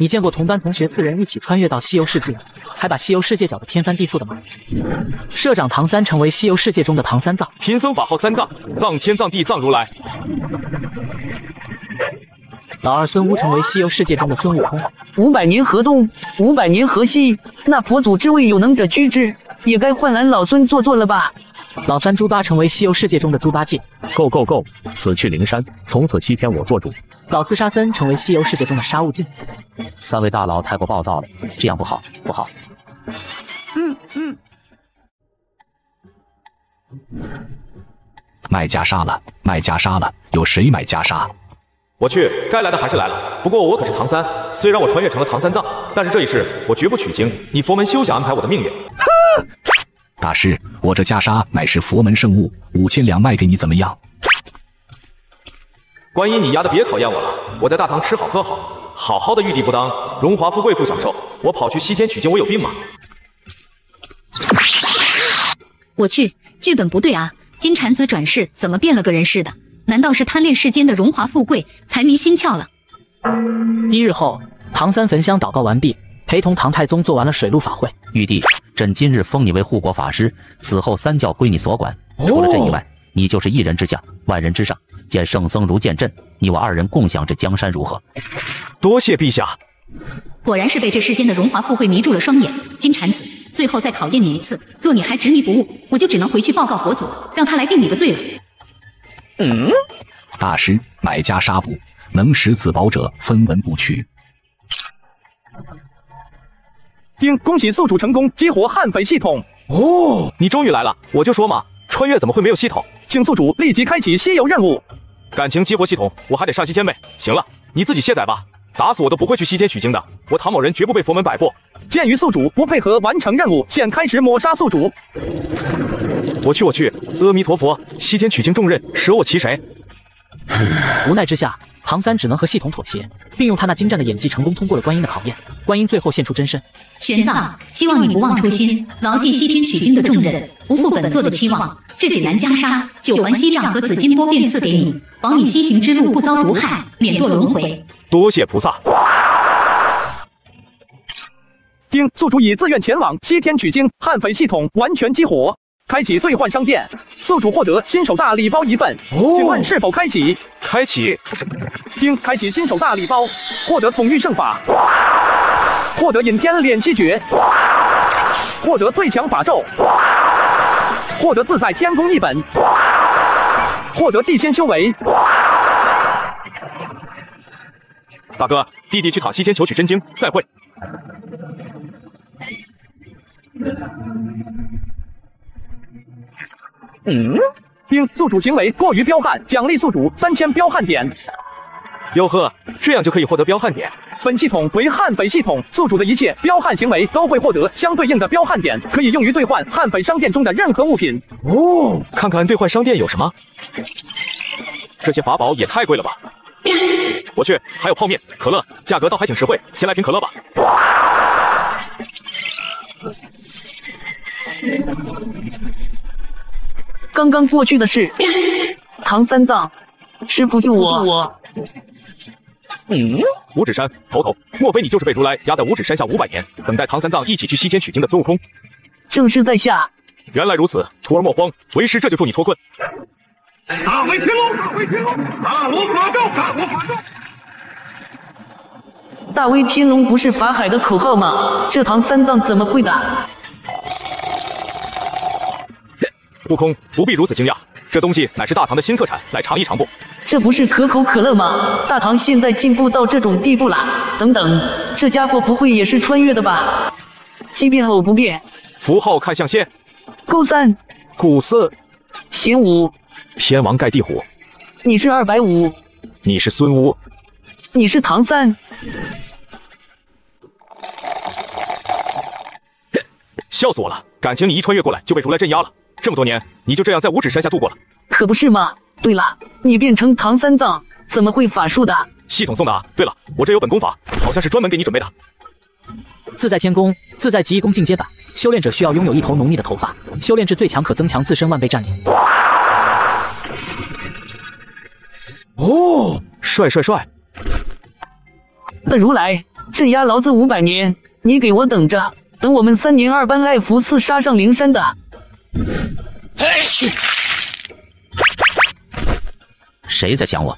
你见过同班同学四人一起穿越到西游世界，还把西游世界搅得天翻地覆的吗？社长唐三成为西游世界中的唐三藏，贫僧法号三藏，藏天藏地藏如来。老二孙悟成为西游世界中的孙悟空，五百年河东，五百年河西，那佛祖之位有能者居之，也该换俺老孙坐坐了吧。老三猪八成为西游世界中的猪八戒，Go Go Go！，此去灵山，从此西天我做主。老四沙僧成为西游世界中的沙悟净，三位大佬太过暴躁了，这样不好不好。嗯嗯。卖袈裟了，卖袈裟了，有谁买袈裟？我去，该来的还是来了。不过我可是唐三，虽然我穿越成了唐三藏，但是这一世我绝不取经，你佛门休想安排我的命运。大师，我这袈裟乃是佛门圣物，五千两卖给你怎么样？观音，你丫的别考验我了，我在大唐吃好喝好，好好的玉帝不当，荣华富贵不享受，我跑去西天取经，我有病吗？我去，剧本不对啊！金蝉子转世怎么变了个人似的？难道是贪恋世间的荣华富贵，财迷心窍了？一日后，唐三焚香祷告完毕，陪同唐太宗做完了水陆法会。玉帝，朕今日封你为护国法师，此后三教归你所管。除了朕以外，你就是一人之下，万人之上。见圣僧如见朕，你我二人共享这江山如何？多谢陛下。果然是被这世间的荣华富贵迷住了双眼。金蝉子，最后再考验你一次，若你还执迷不悟，我就只能回去报告佛祖，让他来定你的罪了。嗯，大师买家杀布？能使此宝者，分文不取。丁，恭喜宿主成功激活悍匪系统。哦，你终于来了！我就说嘛，穿越怎么会没有系统？请宿主立即开启西游任务。感情激活系统，我还得上西天呗。行了，你自己卸载吧。打死我都不会去西天取经的。我唐某人绝不被佛门摆布。鉴于宿主不配合完成任务，现开始抹杀宿主。我去我去，阿弥陀佛，西天取经重任舍我其谁？无奈之下，唐三只能和系统妥协，并用他那精湛的演技成功通过了观音的考验。观音最后现出真身。玄奘，希望你不忘初心，牢记西天取经的重任，不负本座的期望。这锦南袈裟、九环锡杖和紫金钵便赐给你，保你西行之路不遭毒害，免堕轮回。多谢菩萨。丁，宿主已自愿前往西天取经，悍匪系统完全激活。开启兑换商店，宿主获得新手大礼包一份，请问是否开启？开启。听，开启新手大礼包，获得统御圣法，获得引天敛息诀，获得最强法咒，获得自在天宫一本，获得地仙修为。大哥，弟弟去讨西天求取真经，再会。嗯，丁宿主行为过于彪悍，奖励宿主三千彪悍点。哟呵，这样就可以获得彪悍点。本系统为悍匪系统，宿主的一切彪悍行为都会获得相对应的彪悍点，可以用于兑换悍匪商店中的任何物品。哦，看看兑换商店有什么？这些法宝也太贵了吧！我去，还有泡面、可乐，价格倒还挺实惠，先来瓶可乐吧。刚刚过去的事，唐三藏，师傅救我！我，嗯，五指山头头，莫非你就是被如来压在五指山下五百年，等待唐三藏一起去西天取经的孙悟空？正是在下。原来如此，徒儿莫慌，为师这就助你脱困。大威天龙，大威天龙，大罗法咒，大罗法咒。大威天龙不是法海的口号吗？这唐三藏怎么会的？悟空不必如此惊讶，这东西乃是大唐的新特产，来尝一尝不？这不是可口可乐吗？大唐现在进步到这种地步了。等等，这家伙不会也是穿越的吧？即便偶不变，符号看象限，勾三，古四，行五，天王盖地虎。你是二百五，你是孙乌，你是唐三。笑死我了！感情你一穿越过来就被如来镇压了。这么多年，你就这样在五指山下度过了？可不是吗？对了，你变成唐三藏怎么会法术的？系统送的啊。对了，我这有本功法，好像是专门给你准备的。自在天宫，自在极意功进阶版。修炼者需要拥有一头浓密的头发，修炼至最强可增强自身万倍战力。哦，帅帅帅！那如来镇压老子五百年，你给我等着，等我们三年二班爱福寺杀上灵山的。谁在想我？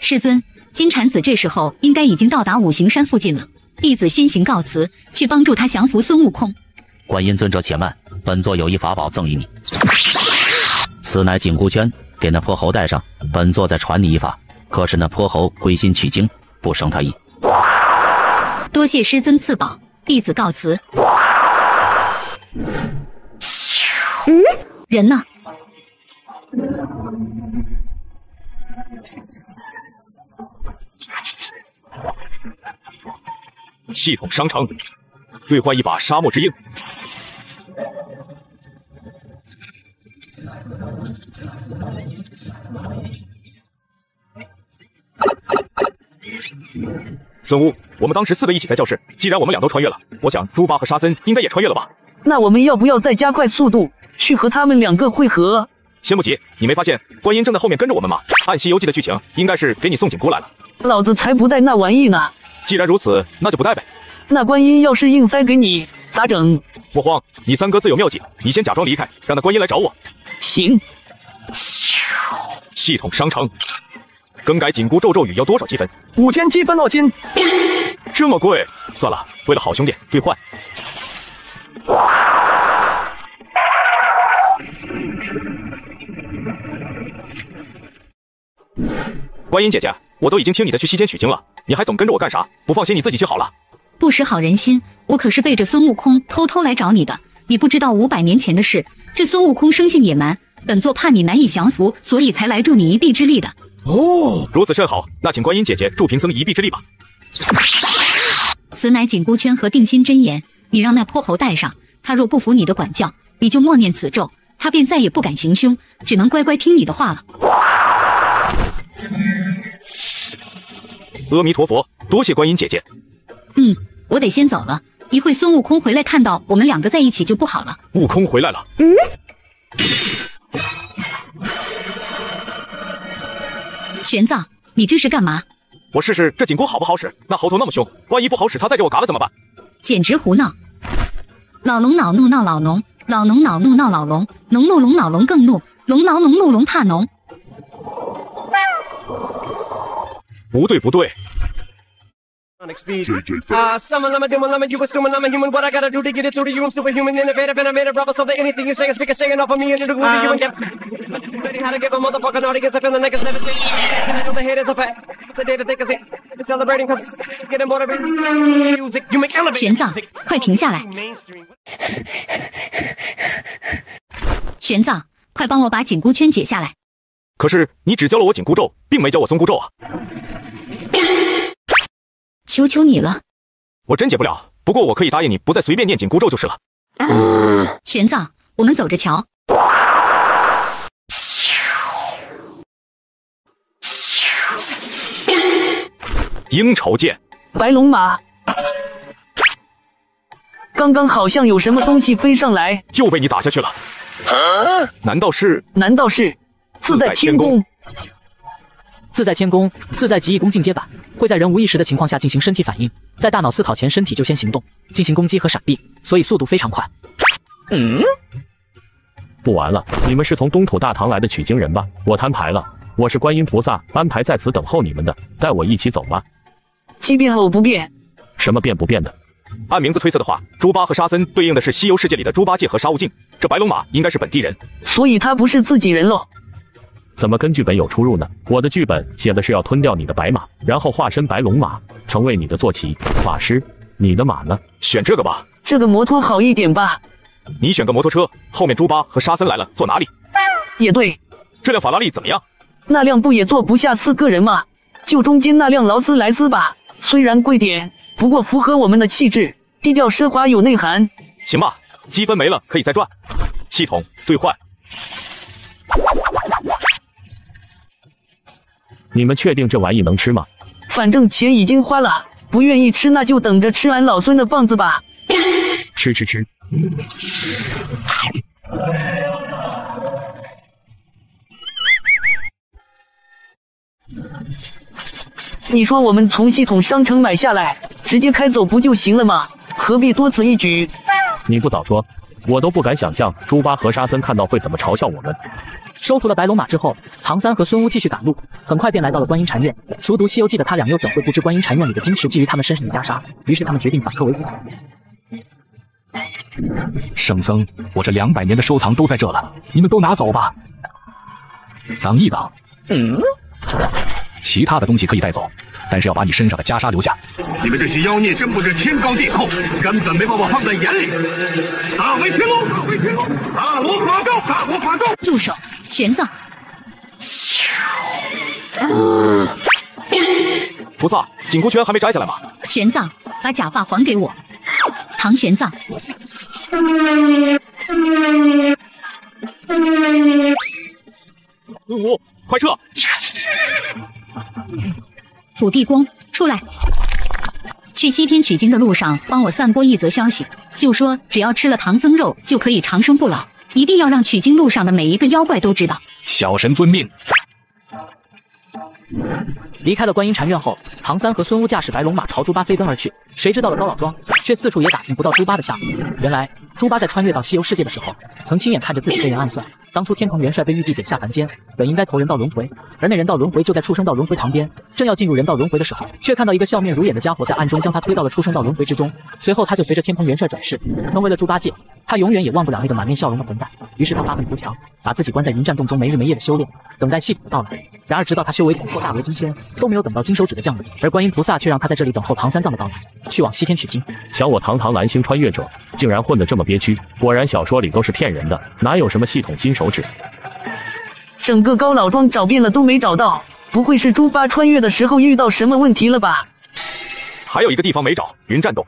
师尊，金蝉子这时候应该已经到达五行山附近了。弟子先行告辞，去帮助他降服孙悟空。观音尊者且慢，本座有一法宝赠与你，此乃紧箍圈，给那泼猴戴上。本座再传你一法，可使那泼猴归心取经，不生他意。多谢师尊赐宝，弟子告辞。嗯，人呢？系统商城，兑换一把沙漠之鹰。孙悟，我们当时四个一起在教室，既然我们俩都穿越了，我想猪八和沙僧应该也穿越了吧？那我们要不要再加快速度，去和他们两个会合？先不急，你没发现观音正在后面跟着我们吗？按《西游记》的剧情，应该是给你送紧箍来了。老子才不带那玩意呢！既然如此，那就不带呗。那观音要是硬塞给你，咋整？莫慌，你三哥自有妙计，你先假装离开，让那观音来找我。行。系统商城，更改紧箍咒咒语要多少积分？五千积分哦，亲。这么贵？算了，为了好兄弟兑换。观音姐姐，我都已经听你的去西天取经了，你还总跟着我干啥？不放心你自己去好了。不识好人心，我可是背着孙悟空偷偷来找你的。你不知道五百年前的事，这孙悟空生性野蛮，本座怕你难以降服，所以才来助你一臂之力的。哦，如此甚好，那请观音姐姐助贫僧一臂之力吧。此乃紧箍圈和定心真言，你让那泼猴带上，他若不服你的管教，你就默念此咒，他便再也不敢行凶，只能乖乖听你的话了。阿弥陀佛，多谢观音姐姐。嗯，我得先走了，一会孙悟空回来看到我们两个在一起就不好了。悟空回来了。嗯。玄奘，你这是干嘛？我试试这紧箍好不好使。那猴头那么凶，万一不好使，他再给我嘎了怎么办？简直胡闹！老龙恼怒闹老农，老农恼怒闹老龙，农怒龙恼龙更怒，龙恼农怒龙怕农。不对，不对，玄奘，快停下来！玄奘，快帮我把紧箍圈解下来。可是你只教了我紧箍咒，并没教我松箍咒啊！求求你了，我真解不了。不过我可以答应你，不再随便念紧箍咒就是了。玄奘，我们走着瞧。鹰巢剑，白龙马。刚刚好像有什么东西飞上来，又被你打下去了。难道是？难道是自在天宫？自在天宫，自在极意功进阶版，会在人无意识的情况下进行身体反应，在大脑思考前，身体就先行动，进行攻击和闪避，所以速度非常快。嗯，不玩了，你们是从东土大唐来的取经人吧？我摊牌了，我是观音菩萨安排在此等候你们的，带我一起走吧。即便偶不变，什么变不变的？按名字推测的话，猪八和沙僧对应的是西游世界里的猪八戒和沙悟净，这白龙马应该是本地人，所以他不是自己人喽。怎么跟剧本有出入呢？我的剧本写的是要吞掉你的白马，然后化身白龙马，成为你的坐骑法师。你的马呢？选这个吧。这个摩托好一点吧？你选个摩托车，后面猪八和沙僧来了，坐哪里？也对。这辆法拉利怎么样？那辆不也坐不下四个人吗？就中间那辆劳斯莱斯吧，虽然贵点，不过符合我们的气质，低调奢华有内涵。行吧，积分没了可以再赚。系统兑换。你们确定这玩意能吃吗？反正钱已经花了，不愿意吃那就等着吃俺老孙的棒子吧。吃吃吃。你说我们从系统商城买下来，直接开走不就行了吗？何必多此一举？你不早说，我都不敢想象猪八和沙僧看到会怎么嘲笑我们。收服了白龙马之后，唐三和孙悟继续赶路，很快便来到了观音禅院。熟读《西游记》的他俩又怎会不知观音禅院里的金池觊觎他们身上的袈裟？于是他们决定反客为主。圣僧，我这两百年的收藏都在这了，你们都拿走吧。等一等，嗯，其他的东西可以带走，但是要把你身上的袈裟留下。你们这些妖孽真不知天高地厚，根本没把我放在眼里。大威天龙，大威天龙，大罗法咒，大罗法咒。住手，玄奘！菩萨，紧箍圈还没摘下来吗？玄奘，把假发还给我。唐玄奘，孙武，快撤！土地公，出来！去西天取经的路上，帮我散播一则消息，就说只要吃了唐僧肉就可以长生不老，一定要让取经路上的每一个妖怪都知道。小神遵命。离开了观音禅院后，唐三和孙悟驾驶白龙马朝猪八飞奔而去。谁知到了高老庄，却四处也打听不到猪八的下落。原来，猪八在穿越到西游世界的时候，曾亲眼看着自己被人暗算。当初天蓬元帅被玉帝贬下凡间，本应该投人道轮回，而那人道轮回就在畜生道轮回旁边。正要进入人道轮回的时候，却看到一个笑面如眼的家伙在暗中将他推到了畜生道轮回之中。随后，他就随着天蓬元帅转世，成为了猪八戒。他永远也忘不了那个满面笑容的混蛋。于是他发愤图强，把自己关在云栈洞中，没日没夜的修炼，等待系统的到来。然而，直到他修为突破大罗金仙，都没有等到金手指的降临，而观音菩萨却让他在这里等候唐三藏的到来，去往西天取经。想我堂堂蓝星穿越者，竟然混得这么憋屈，果然小说里都是骗人的，哪有什么系统金手指？整个高老庄找遍了都没找到，不会是猪八穿越的时候遇到什么问题了吧？还有一个地方没找，云战斗。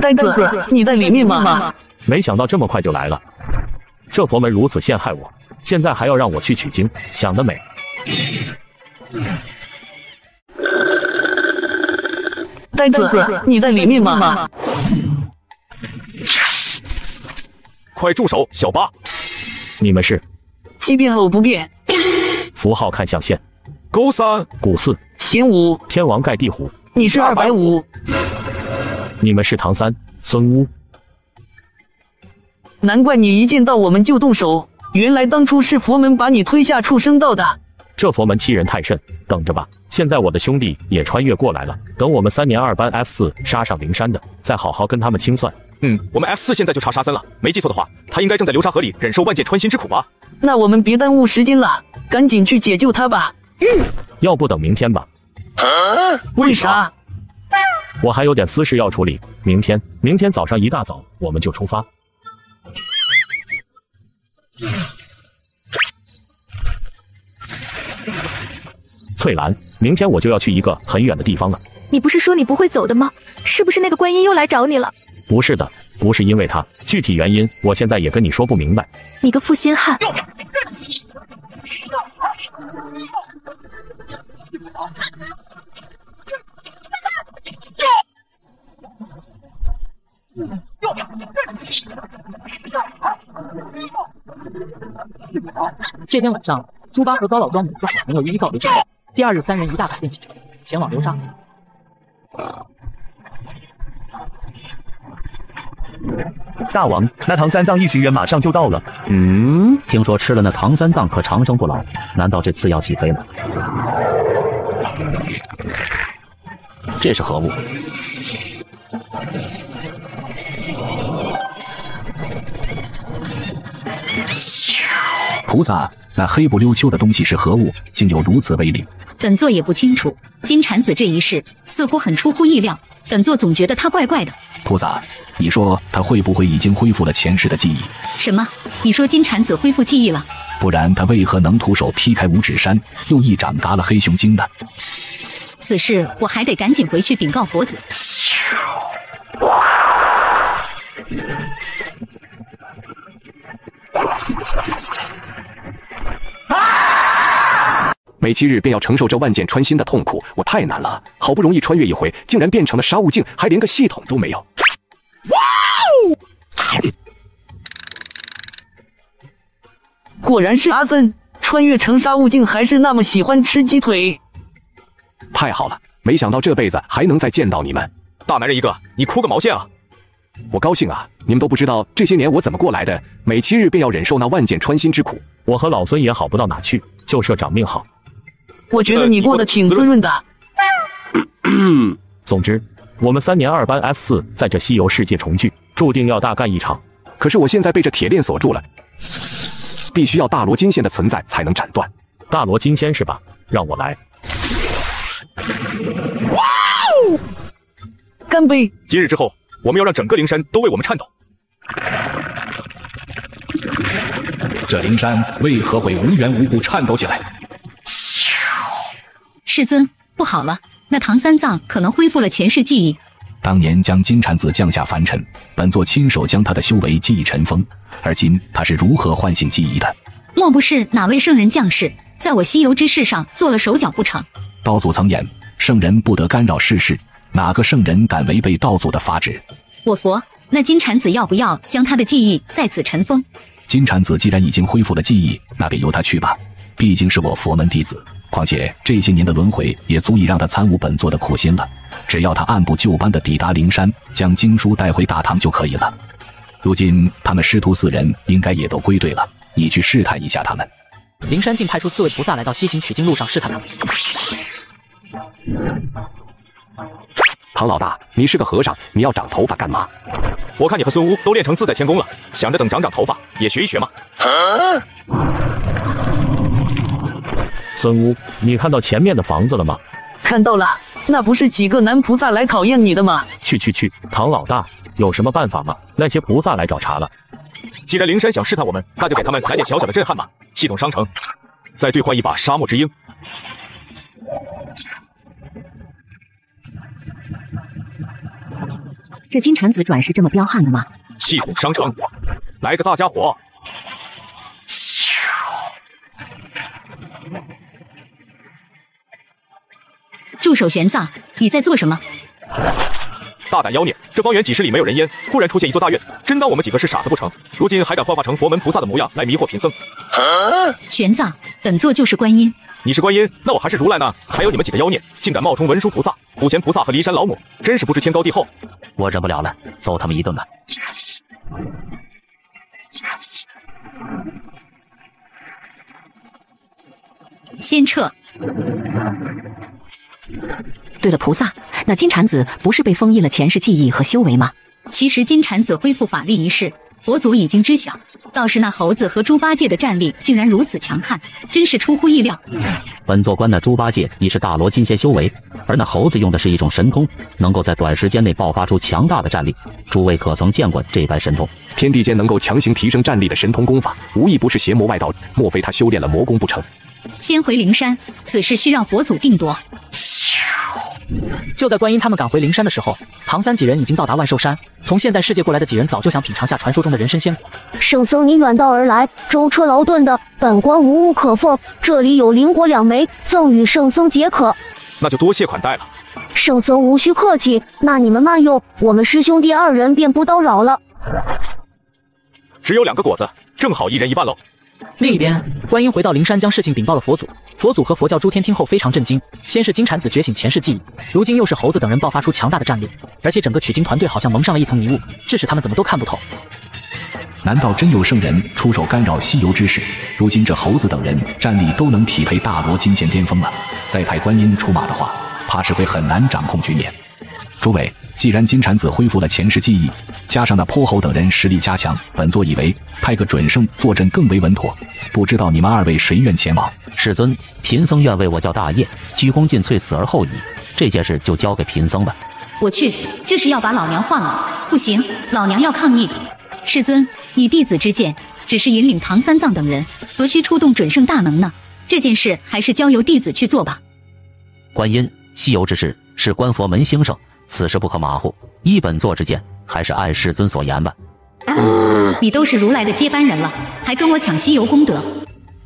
呆子，你在里面吗？没想到这么快就来了，这佛门如此陷害我，现在还要让我去取经，想得美！呆子，你在里面吗？快住手，小八！你们是？奇变偶不变。符号看象限。勾三。古四。行五。天王盖地虎。你是二百五。你们是唐三、孙乌。难怪你一见到我们就动手，原来当初是佛门把你推下畜生道的。这佛门欺人太甚，等着吧！现在我的兄弟也穿越过来了，等我们三年二班 F 四杀上灵山的，再好好跟他们清算。嗯，我们 F 四现在就查沙僧了，没记错的话，他应该正在流沙河里忍受万箭穿心之苦吧？那我们别耽误时间了，赶紧去解救他吧。嗯，要不等明天吧？为啥？我还有点私事要处理，明天，明天早上一大早我们就出发。翠兰，明天我就要去一个很远的地方了。你不是说你不会走的吗？是不是那个观音又来找你了？不是的，不是因为他，具体原因我现在也跟你说不明白。你个负心汉！这天晚上，朱八和高老庄两个好朋友一一告别之后，第二日三人一大早便启程，前往流沙。大王，那唐三藏一行人马上就到了。嗯，听说吃了那唐三藏可长生不老，难道这次要起飞了？这是何物？菩萨，那黑不溜秋的东西是何物？竟有如此威力？本座也不清楚。金蝉子这一事似乎很出乎意料，本座总觉得他怪怪的。菩萨，你说他会不会已经恢复了前世的记忆？什么？你说金蝉子恢复记忆了？不然他为何能徒手劈开五指山，又一掌嘎了黑熊精呢？此事我还得赶紧回去禀告佛祖。每七日便要承受这万箭穿心的痛苦，我太难了。好不容易穿越一回，竟然变成了沙悟净，还连个系统都没有。哇哦！果然是阿森，穿越成沙悟净还是那么喜欢吃鸡腿。太好了，没想到这辈子还能再见到你们。大男人一个，你哭个毛线啊！我高兴啊！你们都不知道这些年我怎么过来的，每七日便要忍受那万箭穿心之苦。我和老孙也好不到哪去，就社长命好。我觉得你过得挺滋润的。总之，我们三年二班 F 四在这西游世界重聚，注定要大干一场。可是我现在被这铁链锁住了，必须要大罗金仙的存在才能斩断。大罗金仙是吧？让我来。哇哦！干杯！今日之后，我们要让整个灵山都为我们颤抖。这灵山为何会无缘无故颤抖起来？世尊，不好了！那唐三藏可能恢复了前世记忆。当年将金蝉子降下凡尘，本座亲手将他的修为记忆尘封，而今他是如何唤醒记忆的？莫不是哪位圣人降世，在我西游之事上做了手脚不成？道祖曾言，圣人不得干扰世事，哪个圣人敢违背道祖的法旨？我佛，那金蝉子要不要将他的记忆在此尘封？金蝉子既然已经恢复了记忆，那便由他去吧，毕竟是我佛门弟子。况且这些年的轮回也足以让他参悟本座的苦心了。只要他按部就班的抵达灵山，将经书带回大唐就可以了。如今他们师徒四人应该也都归队了，你去试探一下他们。灵山竟派出四位菩萨来到西行取经路上试探他们。唐老大，你是个和尚，你要长头发干嘛？我看你和孙乌都练成自在天功了，想着等长长头发也学一学嘛。孙乌，你看到前面的房子了吗？看到了，那不是几个男菩萨来考验你的吗？去去去，唐老大，有什么办法吗？那些菩萨来找茬了。既然灵山想试探我们，那就给他们来点小小的震撼吧。系统商城，再兑换一把沙漠之鹰。这金蝉子转是这么彪悍的吗？系统商城，来个大家伙！住手，玄奘！你在做什么？大胆妖孽！这方圆几十里没有人烟，忽然出现一座大院，真当我们几个是傻子不成？如今还敢幻化成佛门菩萨的模样来迷惑贫僧？玄奘，本座就是观音。你是观音，那我还是如来呢？还有你们几个妖孽，竟敢冒充文殊菩萨、普贤菩萨和骊山老母，真是不知天高地厚！我忍不了了，揍他们一顿吧！先撤。对了，菩萨，那金蝉子不是被封印了前世记忆和修为吗？其实金蝉子恢复法力一事，佛祖已经知晓。倒是那猴子和猪八戒的战力竟然如此强悍，真是出乎意料。本座观那猪八戒已是大罗金仙修为，而那猴子用的是一种神通，能够在短时间内爆发出强大的战力。诸位可曾见过这般神通？天地间能够强行提升战力的神通功法，无一不是邪魔外道。莫非他修炼了魔功不成？先回灵山，此事需让佛祖定夺。就在观音他们赶回灵山的时候，唐三几人已经到达万寿山。从现代世界过来的几人早就想品尝下传说中的人参仙果。圣僧，你远道而来，舟车劳顿的，本官无物可奉，这里有灵果两枚，赠与圣僧解渴。那就多谢款待了。圣僧无需客气，那你们慢用，我们师兄弟二人便不叨扰了。只有两个果子，正好一人一半喽。另一边，观音回到灵山，将事情禀报了佛祖。佛祖和佛教诸天听后非常震惊。先是金蝉子觉醒前世记忆，如今又是猴子等人爆发出强大的战力，而且整个取经团队好像蒙上了一层迷雾，致使他们怎么都看不透。难道真有圣人出手干扰西游之事？如今这猴子等人战力都能匹配大罗金仙巅峰了，再派观音出马的话，怕是会很难掌控局面。诸位。既然金蝉子恢复了前世记忆，加上那泼猴等人实力加强，本座以为派个准圣坐镇更为稳妥。不知道你们二位谁愿前往？世尊，贫僧愿为我叫大业，鞠躬尽瘁，死而后已。这件事就交给贫僧吧。我去，这是要把老娘换了？不行，老娘要抗议。世尊，以弟子之见，只是引领唐三藏等人，何须出动准圣大能呢？这件事还是交由弟子去做吧。观音，西游之事是观佛门兴盛。此事不可马虎，依本座之见，还是按世尊所言吧。你都是如来的接班人了，还跟我抢西游功德？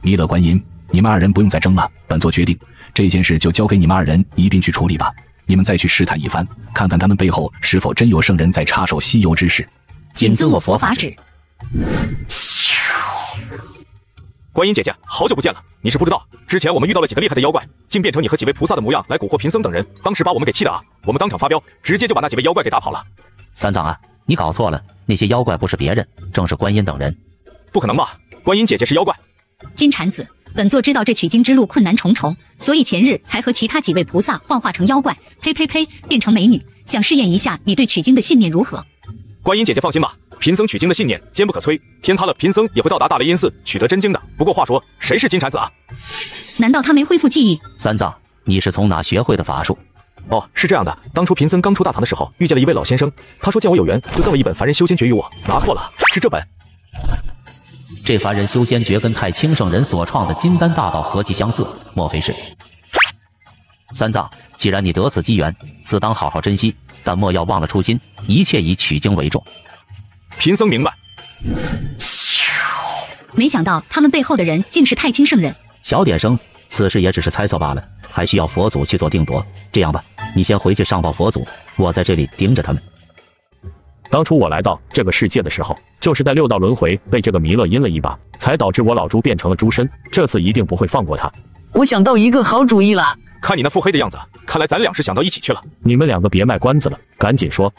弥勒观音，你们二人不用再争了，本座决定这件事就交给你们二人一并去处理吧。你们再去试探一番，看看他们背后是否真有圣人在插手西游之事。谨遵我佛法旨。观音姐姐，好久不见了！你是不知道，之前我们遇到了几个厉害的妖怪，竟变成你和几位菩萨的模样来蛊惑贫僧等人，当时把我们给气的啊！我们当场发飙，直接就把那几位妖怪给打跑了。三藏啊，你搞错了，那些妖怪不是别人，正是观音等人。不可能吧？观音姐姐是妖怪？金蝉子，本座知道这取经之路困难重重，所以前日才和其他几位菩萨幻化成妖怪，呸呸呸，变成美女，想试验一下你对取经的信念如何。观音姐姐放心吧。贫僧取经的信念坚不可摧，天塌了，贫僧也会到达大雷音寺取得真经的。不过话说，谁是金蝉子啊？难道他没恢复记忆？三藏，你是从哪学会的法术？哦，是这样的，当初贫僧刚出大唐的时候，遇见了一位老先生，他说见我有缘，就赠了一本《凡人修仙诀》于我。拿错了，是这本。这《凡人修仙诀》跟太清圣人所创的金丹大道何其相似，莫非是？三藏，既然你得此机缘，自当好好珍惜，但莫要忘了初心，一切以取经为重。贫僧明白。没想到他们背后的人竟是太清圣人。小点声，此事也只是猜测罢了，还需要佛祖去做定夺。这样吧，你先回去上报佛祖，我在这里盯着他们。当初我来到这个世界的时候，就是在六道轮回被这个弥勒阴了一把，才导致我老猪变成了猪身。这次一定不会放过他。我想到一个好主意了。看你那腹黑的样子，看来咱俩是想到一起去了。你们两个别卖关子了，赶紧说。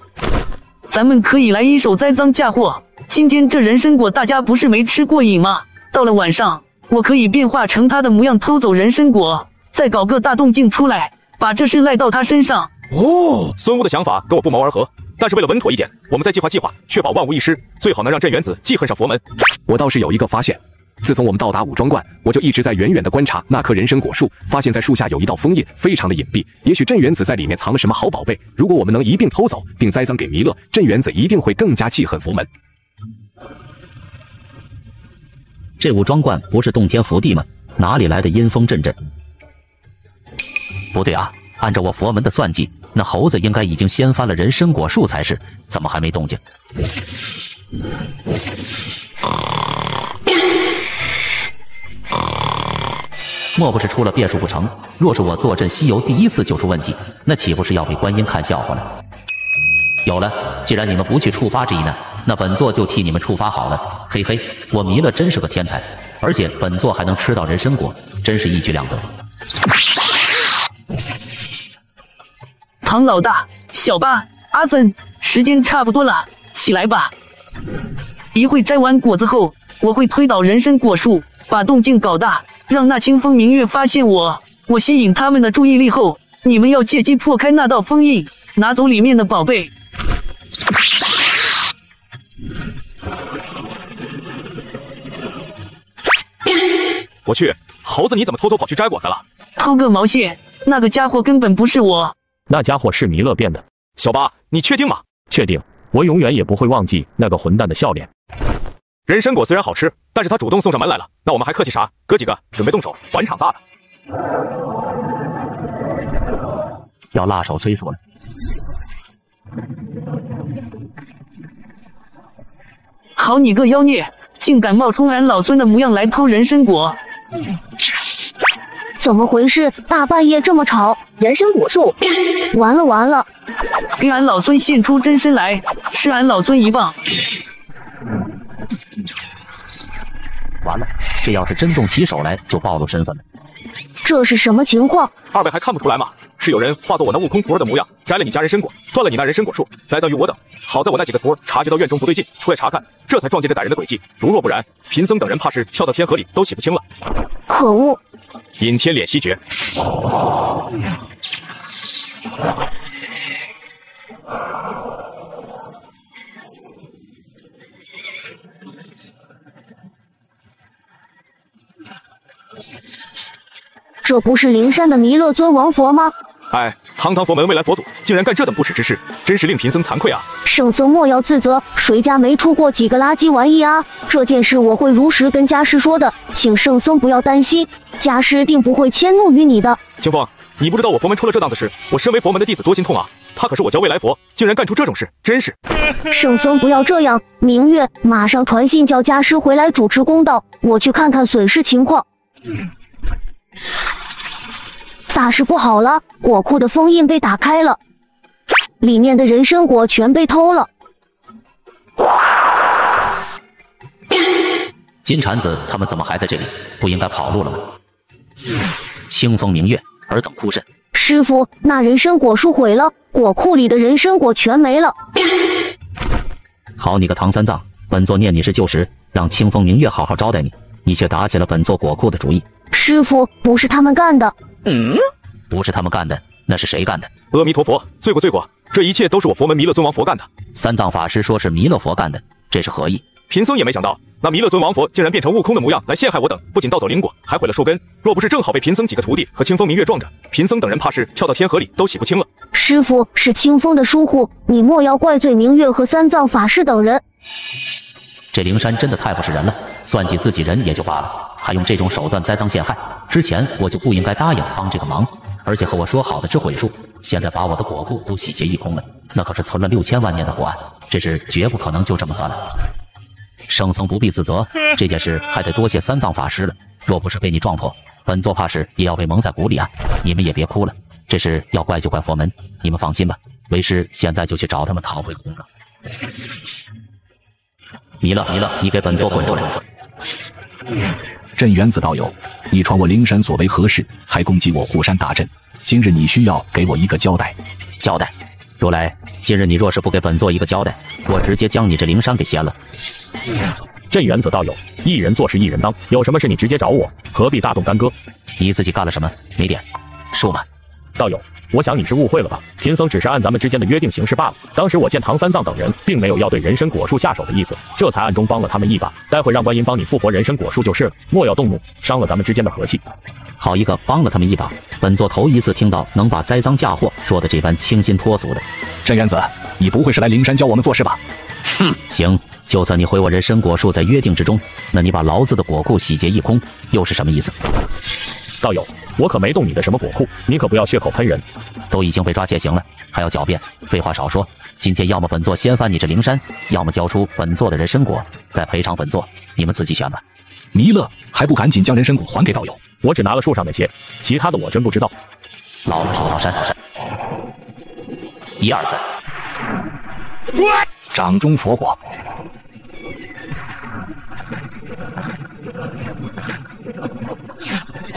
咱们可以来一手栽赃嫁祸。今天这人参果大家不是没吃过瘾吗？到了晚上，我可以变化成他的模样偷走人参果，再搞个大动静出来，把这事赖到他身上。哦，孙悟的想法跟我不谋而合，但是为了稳妥一点，我们再计划计划，确保万无一失，最好能让镇元子记恨上佛门。我倒是有一个发现。自从我们到达武装观，我就一直在远远的观察那棵人参果树，发现在树下有一道封印，非常的隐蔽。也许镇元子在里面藏了什么好宝贝。如果我们能一并偷走，并栽赃给弥勒，镇元子一定会更加记恨佛门。这武装观不是洞天福地吗？哪里来的阴风阵阵？不对啊，按照我佛门的算计，那猴子应该已经掀翻了人参果树才是，怎么还没动静？莫不是出了变数不成？若是我坐镇西游第一次就出问题，那岂不是要被观音看笑话了？有了，既然你们不去触发这一难，那本座就替你们触发好了。嘿嘿，我弥勒真是个天才，而且本座还能吃到人参果，真是一举两得。唐老大，小八，阿芬，时间差不多了，起来吧。一会摘完果子后，我会推倒人参果树，把动静搞大。让那清风明月发现我，我吸引他们的注意力后，你们要借机破开那道封印，拿走里面的宝贝。我去，猴子你怎么偷偷跑去摘果子了？偷个毛线！那个家伙根本不是我，那家伙是弥勒变的。小八，你确定吗？确定，我永远也不会忘记那个混蛋的笑脸。人参果虽然好吃，但是他主动送上门来了，那我们还客气啥？哥几个准备动手，玩场大的。要辣手催熟了。好你个妖孽，竟敢冒充俺老孙的模样来偷人参果！怎么回事？大半夜这么吵！人参果树，完了完了！给俺老孙现出真身来，吃俺老孙一棒！完了，这要是真动起手来，就暴露身份了。这是什么情况？二位还看不出来吗？是有人化作我那悟空徒儿的模样，摘了你家人参果，断了你那人参果树，栽赃于我等。好在我那几个徒儿察觉到院中不对劲，出来查看，这才撞见这歹人的诡计。如若不然，贫僧等人怕是跳到天河里都洗不清了。可恶！尹天敛息诀。这不是灵山的弥勒尊王佛吗？哎，堂堂佛门未来佛祖，竟然干这等不耻之事，真是令贫僧惭愧啊！圣僧莫要自责，谁家没出过几个垃圾玩意啊？这件事我会如实跟家师说的，请圣僧不要担心，家师定不会迁怒于你的。清风，你不知道我佛门出了这档子事，我身为佛门的弟子多心痛啊！他可是我教未来佛，竟然干出这种事，真是……圣僧不要这样，明月马上传信叫家师回来主持公道，我去看看损失情况。大事不好了！果库的封印被打开了，里面的人参果全被偷了。金蝉子他们怎么还在这里？不应该跑路了吗？清风明月，尔等哭甚？师傅，那人参果树毁了，果库里的人参果全没了。好你个唐三藏，本座念你是旧时，让清风明月好好招待你，你却打起了本座果库的主意。师傅，不是他们干的。嗯，不是他们干的，那是谁干的？阿弥陀佛，罪过罪过，这一切都是我佛门弥勒尊王佛干的。三藏法师说是弥勒佛干的，这是何意？贫僧也没想到，那弥勒尊王佛竟然变成悟空的模样来陷害我等，不仅盗走灵果，还毁了树根。若不是正好被贫僧几个徒弟和清风明月撞着，贫僧等人怕是跳到天河里都洗不清了。师傅是清风的疏忽，你莫要怪罪明月和三藏法师等人。这灵山真的太不是人了，算计自己人也就罢了，还用这种手段栽赃陷害。之前我就不应该答应帮这个忙，而且和我说好的知悔术，现在把我的果库都洗劫一空了，那可是存了六千万年的果案，这事绝不可能就这么算了。圣僧不必自责，这件事还得多谢三藏法师了。若不是被你撞破，本座怕是也要被蒙在鼓里啊！你们也别哭了，这事要怪就怪佛门，你们放心吧，为师现在就去找他们讨回公道。弥勒，弥勒，你给本座滚出来！镇元子道友，你闯我灵山所为何事？还攻击我护山大阵，今日你需要给我一个交代。交代？如来，今日你若是不给本座一个交代，我直接将你这灵山给掀了。镇元子道友，一人做事一人当，有什么事你直接找我，何必大动干戈？你自己干了什么？没点数吧？道友，我想你是误会了吧？贫僧只是按咱们之间的约定行事罢了。当时我见唐三藏等人，并没有要对人参果树下手的意思，这才暗中帮了他们一把。待会让观音帮你复活人参果树就是了，莫要动怒，伤了咱们之间的和气。好一个帮了他们一把！本座头一次听到能把栽赃嫁祸说的这般清新脱俗的。镇元子，你不会是来灵山教我们做事吧？哼，行，就算你毁我人参果树在约定之中，那你把老子的果库洗劫一空，又是什么意思？道友，我可没动你的什么果库，你可不要血口喷人。都已经被抓现行了，还要狡辩？废话少说，今天要么本座掀翻你这灵山，要么交出本座的人参果，再赔偿本座，你们自己选吧。弥勒，还不赶紧将人参果还给道友？我只拿了树上那些，其他的我真不知道。老子手套山，一二三，掌中佛果。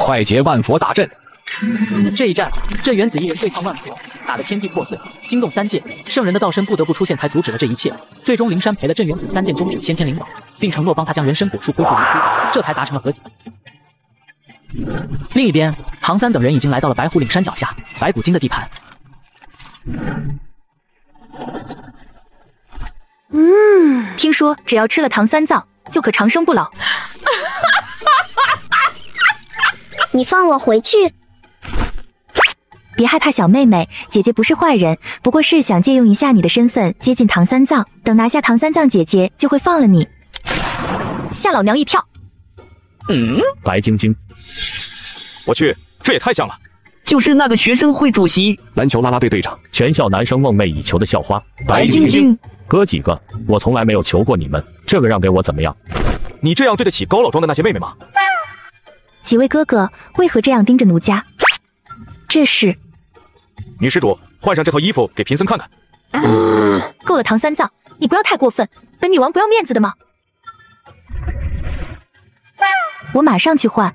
快捷万佛大阵！这一战，镇元子一人对抗万佛，打得天地破碎，惊动三界。圣人的道身不得不出现，才阻止了这一切。最终，灵山赔了镇元子三件中品先天灵宝，并承诺帮他将人参果树恢复如初，这才达成了和解。另一边，唐三等人已经来到了白虎岭山脚下，白骨精的地盘。嗯，听说只要吃了唐三藏，就可长生不老。你放我回去！别害怕，小妹妹，姐姐不是坏人，不过是想借用一下你的身份接近唐三藏。等拿下唐三藏，姐姐就会放了你。吓老娘一跳！嗯，白晶晶，我去，这也太像了，就是那个学生会主席，篮球啦啦队队长，全校男生梦寐以求的校花白晶晶。哥几个，我从来没有求过你们，这个让给我怎么样？你这样对得起高老庄的那些妹妹吗？几位哥哥为何这样盯着奴家？这是女施主，换上这套衣服给贫僧看看。够了，唐三藏，你不要太过分，本女王不要面子的吗？我马上去换。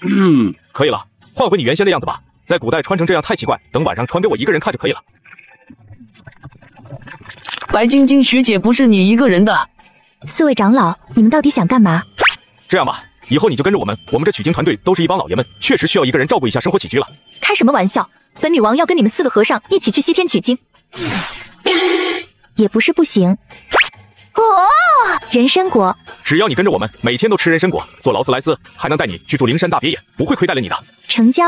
嗯，可以了，换回你原先的样子吧。在古代穿成这样太奇怪，等晚上穿给我一个人看就可以了。白晶晶学姐不是你一个人的。四位长老，你们到底想干嘛？这样吧，以后你就跟着我们，我们这取经团队都是一帮老爷们，确实需要一个人照顾一下生活起居了。开什么玩笑！本女王要跟你们四个和尚一起去西天取经，也不是不行。哦，人参果，只要你跟着我们，每天都吃人参果，做劳斯莱斯，还能带你去住灵山大别野，不会亏待了你的。成交。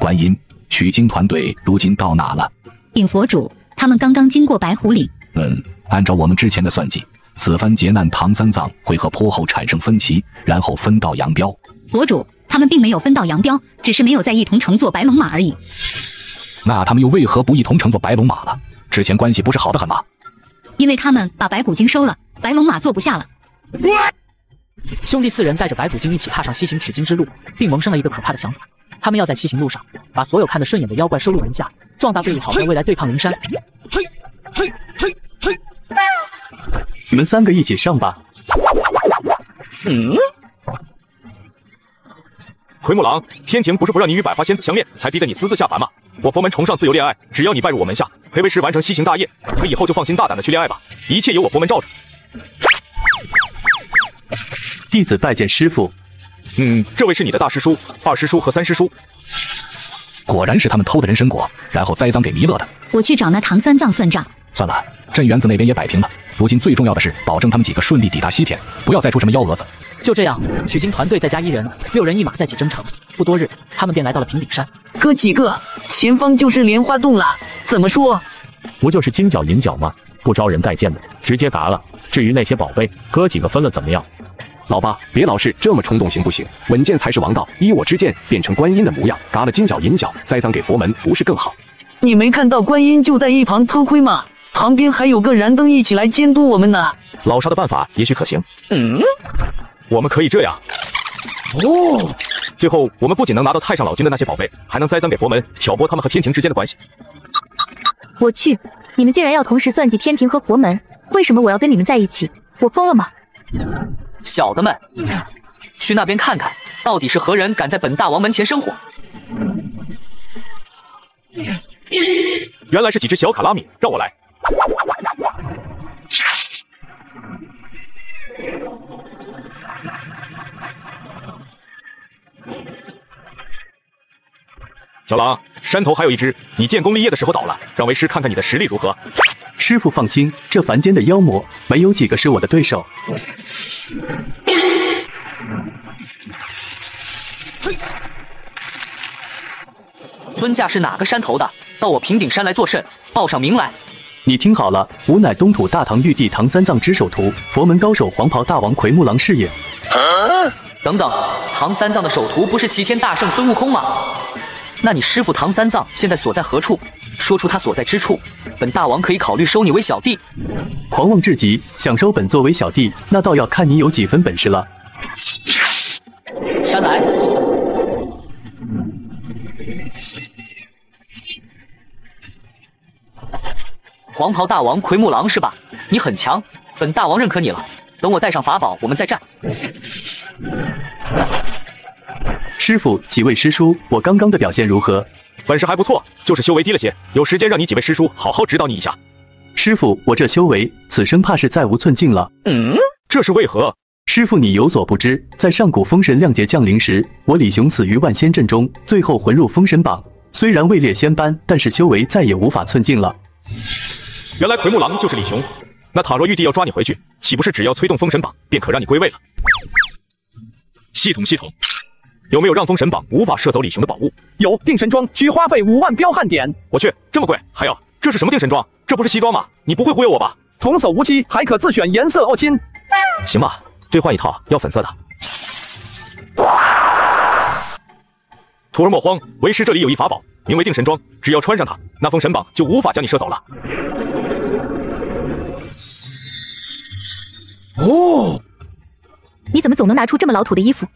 观音，取经团队如今到哪了？禀佛主，他们刚刚经过白虎岭。嗯，按照我们之前的算计，此番劫难，唐三藏会和泼猴产生分歧，然后分道扬镳。佛主，他们并没有分道扬镳，只是没有再一同乘坐白龙马而已。那他们又为何不一同乘坐白龙马了？之前关系不是好的很吗？因为他们把白骨精收了，白龙马坐不下了。兄弟四人带着白骨精一起踏上西行取经之路，并萌生了一个可怕的想法：他们要在西行路上把所有看得顺眼的妖怪收入门下，壮大队伍，好在未来对抗灵山。嘿，嘿，嘿，嘿！你们三个一起上吧。嗯。奎木狼，天庭不是不让你与百花仙子相恋，才逼得你私自下凡吗？我佛门崇尚自由恋爱，只要你拜入我门下，陪为师完成西行大业，可以后就放心大胆的去恋爱吧，一切由我佛门罩着。弟子拜见师傅。嗯，这位是你的大师叔、二师叔和三师叔。果然是他们偷的人参果，然后栽赃给弥勒的。我去找那唐三藏算账。算了，镇元子那边也摆平了。如今最重要的是保证他们几个顺利抵达西天，不要再出什么幺蛾子。就这样，取经团队再加一人，六人一马再起征程。不多日，他们便来到了平顶山。哥几个，前方就是莲花洞了。怎么说？不就是金角银角吗？不招人待见的，直接嘎了。至于那些宝贝，哥几个分了怎么样？老爸，别老是这么冲动行不行？稳健才是王道。依我之见，变成观音的模样，嘎了金角银角，栽赃给佛门，不是更好？你没看到观音就在一旁偷窥吗？旁边还有个燃灯一起来监督我们呢。老沙的办法也许可行。嗯，我们可以这样。哦，最后我们不仅能拿到太上老君的那些宝贝，还能栽赃给佛门，挑拨他们和天庭之间的关系。我去，你们竟然要同时算计天庭和佛门？为什么我要跟你们在一起？我疯了吗？小的们，去那边看看，到底是何人敢在本大王门前生火？原来是几只小卡拉米，让我来。小狼，山头还有一只，你建功立业的时候倒了，让为师看看你的实力如何。师傅放心，这凡间的妖魔没有几个是我的对手。尊驾是哪个山头的？到我平顶山来作甚？报上名来。你听好了，吾乃东土大唐玉帝唐三藏之首徒，佛门高手黄袍大王奎木狼是也。等等，唐三藏的首徒不是齐天大圣孙悟空吗？那你师傅唐三藏现在所在何处？说出他所在之处，本大王可以考虑收你为小弟。狂妄至极，想收本座为小弟，那倒要看你有几分本事了。山来。黄袍大王奎木狼是吧？你很强，本大王认可你了。等我带上法宝，我们再战。师傅，几位师叔，我刚刚的表现如何？本事还不错，就是修为低了些。有时间让你几位师叔好好指导你一下。师傅，我这修为，此生怕是再无寸进了。嗯，这是为何？师傅，你有所不知，在上古封神亮劫降临时，我李雄死于万仙阵中，最后魂入封神榜。虽然位列仙班，但是修为再也无法寸进了。原来奎木狼就是李雄，那倘若玉帝要抓你回去，岂不是只要催动封神榜，便可让你归位了？系统系统，有没有让封神榜无法射走李雄的宝物？有，定神装需花费五万彪悍点。我去，这么贵！还有，这是什么定神装？这不是西装吗？你不会忽悠我吧？童叟无欺，还可自选颜色哦，亲。行吧，兑换一套，要粉色的。徒儿莫慌，为师这里有一法宝，名为定神装，只要穿上它，那封神榜就无法将你射走了。哦，你怎么总能拿出这么老土的衣服？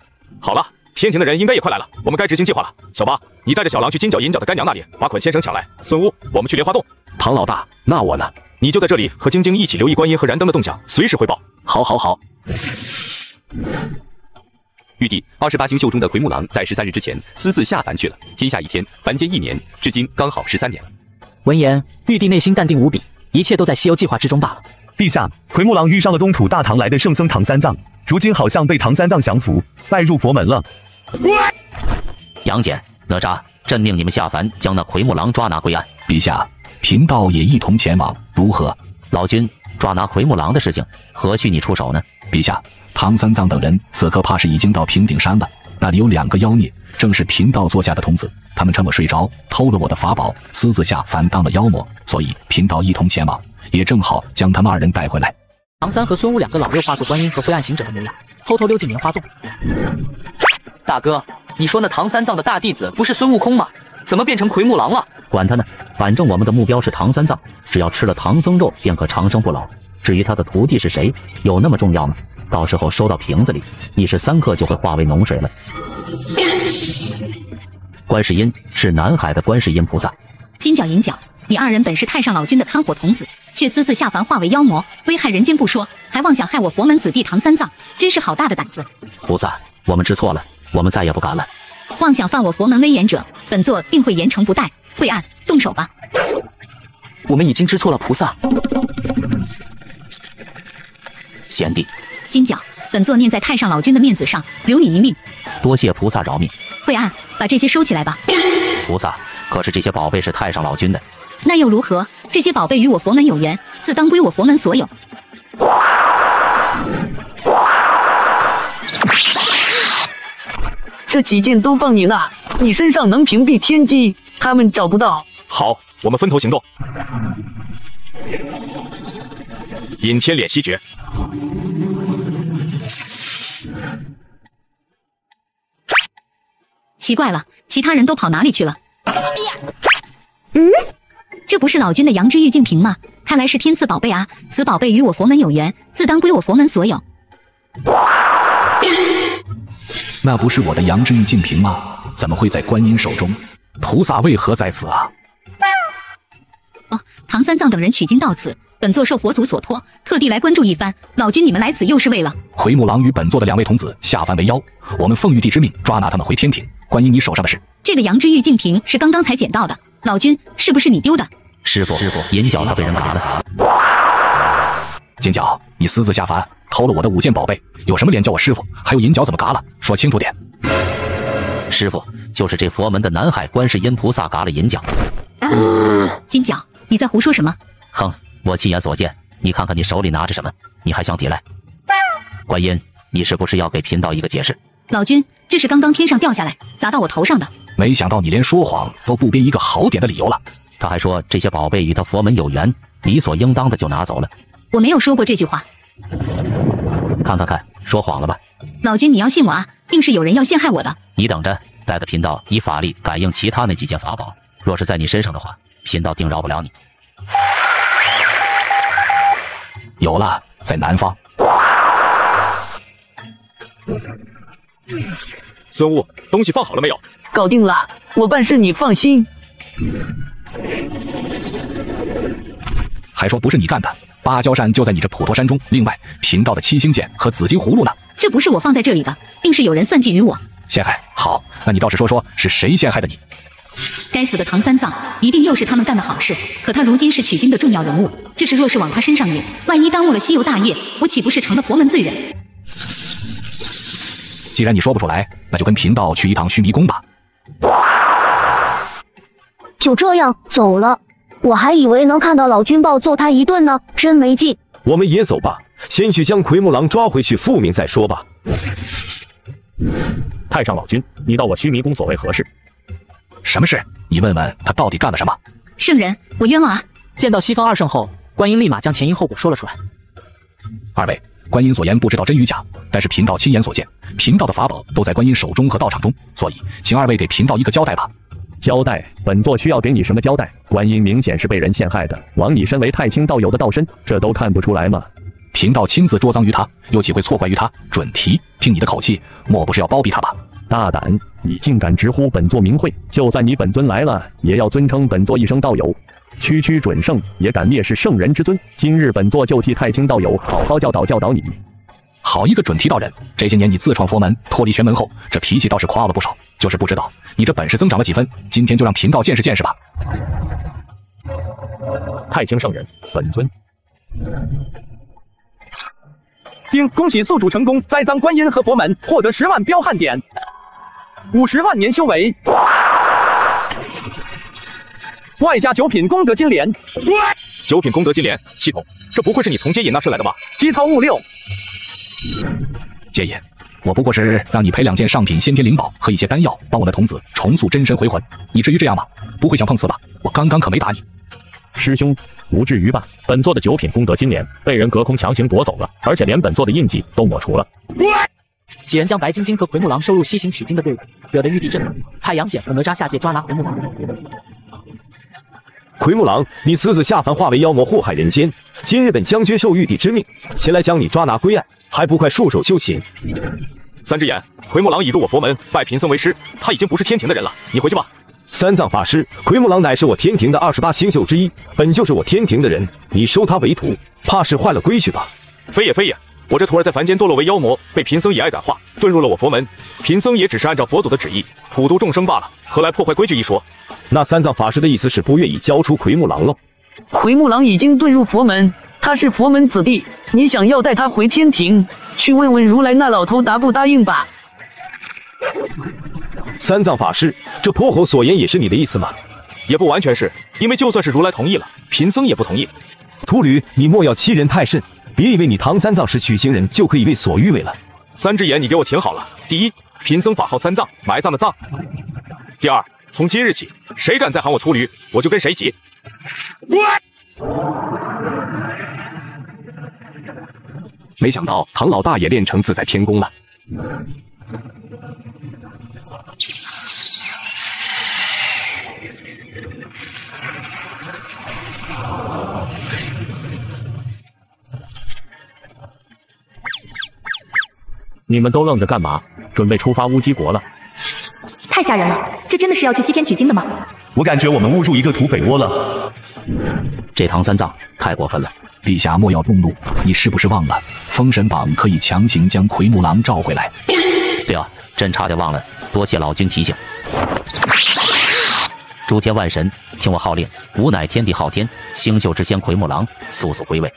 好了，天庭的人应该也快来了，我们该执行计划了。小八，你带着小狼去金角银角的干娘那里把捆仙绳抢来。孙乌，我们去莲花洞。唐老大，那我呢？你就在这里和晶晶一起留意观音和燃灯的动向，随时汇报。好，好，好。玉帝，二十八星宿中的奎木狼在十三日之前私自下凡去了。天下一天，凡间一年，至今刚好十三年。闻言，玉帝内心淡定无比，一切都在西游计划之中罢了。陛下，奎木狼遇上了东土大唐来的圣僧唐三藏，如今好像被唐三藏降服，拜入佛门了。杨戬、哪吒，朕命你们下凡，将那奎木狼抓拿归案。陛下，贫道也一同前往，如何？老君，抓拿奎木狼的事情，何须你出手呢？陛下，唐三藏等人此刻怕是已经到平顶山了，那里有两个妖孽，正是贫道座下的童子，他们趁我睡着，偷了我的法宝，私自下凡当了妖魔，所以贫道一同前往。也正好将他们二人带回来。唐三和孙武两个老六化作观音和灰暗行者的模样，偷偷溜进棉花洞。大哥，你说那唐三藏的大弟子不是孙悟空吗？怎么变成奎木狼了？管他呢，反正我们的目标是唐三藏，只要吃了唐僧肉便可长生不老。至于他的徒弟是谁，有那么重要吗？到时候收到瓶子里，一时三刻就会化为脓水了。观世音是南海的观世音菩萨。金角银角，你二人本是太上老君的看火童子，却私自下凡化为妖魔，危害人间不说，还妄想害我佛门子弟唐三藏，真是好大的胆子！菩萨，我们知错了，我们再也不敢了。妄想犯我佛门威严者，本座定会严惩不贷。晦暗，动手吧！我们已经知错了，菩萨。贤弟，金角，本座念在太上老君的面子上，留你一命。多谢菩萨饶命。晦暗，把这些收起来吧。菩萨，可是这些宝贝是太上老君的。那又如何？这些宝贝与我佛门有缘，自当归我佛门所有。这几件都放你那，你身上能屏蔽天机，他们找不到。好，我们分头行动。尹天敛息诀。奇怪了，其他人都跑哪里去了？嗯，这不是老君的阳之玉净瓶吗？看来是天赐宝贝啊！此宝贝与我佛门有缘，自当归我佛门所有。那不是我的羊脂玉净瓶吗？怎么会在观音手中？菩萨为何在此啊？哦，唐三藏等人取经到此，本座受佛祖所托，特地来关注一番。老君，你们来此又是为了？奎木狼与本座的两位童子下凡为妖，我们奉玉帝之命抓拿他们回天庭。观音，你手上的事？这个羊脂玉净瓶是刚刚才捡到的，老君是不是你丢的？师傅，师傅，银角他被人嘎了。金角，你私自下凡偷了我的五件宝贝，有什么脸叫我师傅？还有银角怎么嘎了？说清楚点。师傅，就是这佛门的南海观世音菩萨嘎了银角。金角，你在胡说什么？哼，我亲眼所见。你看看你手里拿着什么？你还想抵赖？观音，你是不是要给贫道一个解释？老君，这是刚刚天上掉下来砸到我头上的。没想到你连说谎都不编一个好点的理由了。他还说这些宝贝与他佛门有缘，理所应当的就拿走了。我没有说过这句话。看看看，说谎了吧？老君，你要信我啊！定是有人要陷害我的。你等着，待得贫道以法力感应其他那几件法宝，若是在你身上的话，贫道定饶不了你。有了，在南方。孙悟，东西放好了没有？搞定了，我办事你放心。还说不是你干的，芭蕉扇就在你这普陀山中。另外，贫道的七星剑和紫金葫芦呢？这不是我放在这里的，定是有人算计于我。陷害？好，那你倒是说说是谁陷害的你？该死的唐三藏，一定又是他们干的好事。可他如今是取经的重要人物，这事若是往他身上引，万一耽误了西游大业，我岂不是成了佛门罪人？既然你说不出来，那就跟贫道去一趟须弥宫吧。就这样走了，我还以为能看到老君暴揍他一顿呢，真没劲。我们也走吧，先去将奎木狼抓回去复命再说吧。太上老君，你到我须弥宫所为何事？什么事？你问问他到底干了什么？圣人，我冤枉啊！见到西方二圣后，观音立马将前因后果说了出来。二位。观音所言不知道真与假，但是贫道亲眼所见，贫道的法宝都在观音手中和道场中，所以请二位给贫道一个交代吧。交代？本座需要给你什么交代？观音明显是被人陷害的，枉你身为太清道友的道身，这都看不出来吗？贫道亲自捉赃于他，又岂会错怪于他？准提，听你的口气，莫不是要包庇他吧？大胆！你竟敢直呼本座名讳，就算你本尊来了，也要尊称本座一声道友。区区准圣也敢蔑视圣人之尊，今日本座就替太清道友好好教导教导你。好一个准提道人！这些年你自创佛门，脱离玄门后，这脾气倒是夸了不少，就是不知道你这本事增长了几分。今天就让贫道见识见识吧。太清圣人，本尊。丁恭喜宿主成功栽赃观音和佛门，获得十万彪悍点，五十万年修为。外加九品功德金莲，九品功德金莲系统，这不会是你从接引那射来的吧？机操物六，接引，我不过是让你赔两件上品先天灵宝和一些丹药，帮我的童子重塑真身回魂。你至于这样吗？不会想碰瓷吧？我刚刚可没打你，师兄，不至于吧？本座的九品功德金莲被人隔空强行夺走了，而且连本座的印记都抹除了。几人将白晶晶和奎木狼收入西行取经的队伍，惹得玉帝震怒，派杨戬和哪吒下界抓拿奎木狼。奎木狼，你私自下凡化为妖魔，祸害人间。今日本将军受玉帝之命前来将你抓拿归案，还不快束手就擒！三只眼，奎木狼已入我佛门，拜贫僧为师，他已经不是天庭的人了，你回去吧。三藏法师，奎木狼乃是我天庭的二十八星宿之一，本就是我天庭的人，你收他为徒，怕是坏了规矩吧？非也非也，我这徒儿在凡间堕落为妖魔，被贫僧以爱感化，遁入了我佛门。贫僧也只是按照佛祖的旨意普度众生罢了，何来破坏规矩一说？那三藏法师的意思是不愿意交出奎木狼喽？奎木狼已经遁入佛门，他是佛门子弟，你想要带他回天庭，去问问如来那老头答不答应吧？三藏法师，这泼猴所言也是你的意思吗？也不完全是，因为就算是如来同意了，贫僧也不同意。秃驴，你莫要欺人太甚，别以为你唐三藏是取经人就可以为所欲为了。三只眼，你给我听好了。第一，贫僧法号三藏，埋葬的葬。第二，从今日起，谁敢再喊我秃驴，我就跟谁急。没想到唐老大也练成自在天功了。你们都愣着干嘛？准备出发乌鸡国了？太吓人了！这真的是要去西天取经的吗？我感觉我们误入一个土匪窝了。这唐三藏太过分了！陛下莫要动怒，你是不是忘了封神榜可以强行将奎木狼召回来？对啊，朕差点忘了，多谢老君提醒。诸天万神，听我号令！吾乃天地昊天，星宿之仙奎木狼，速速归位！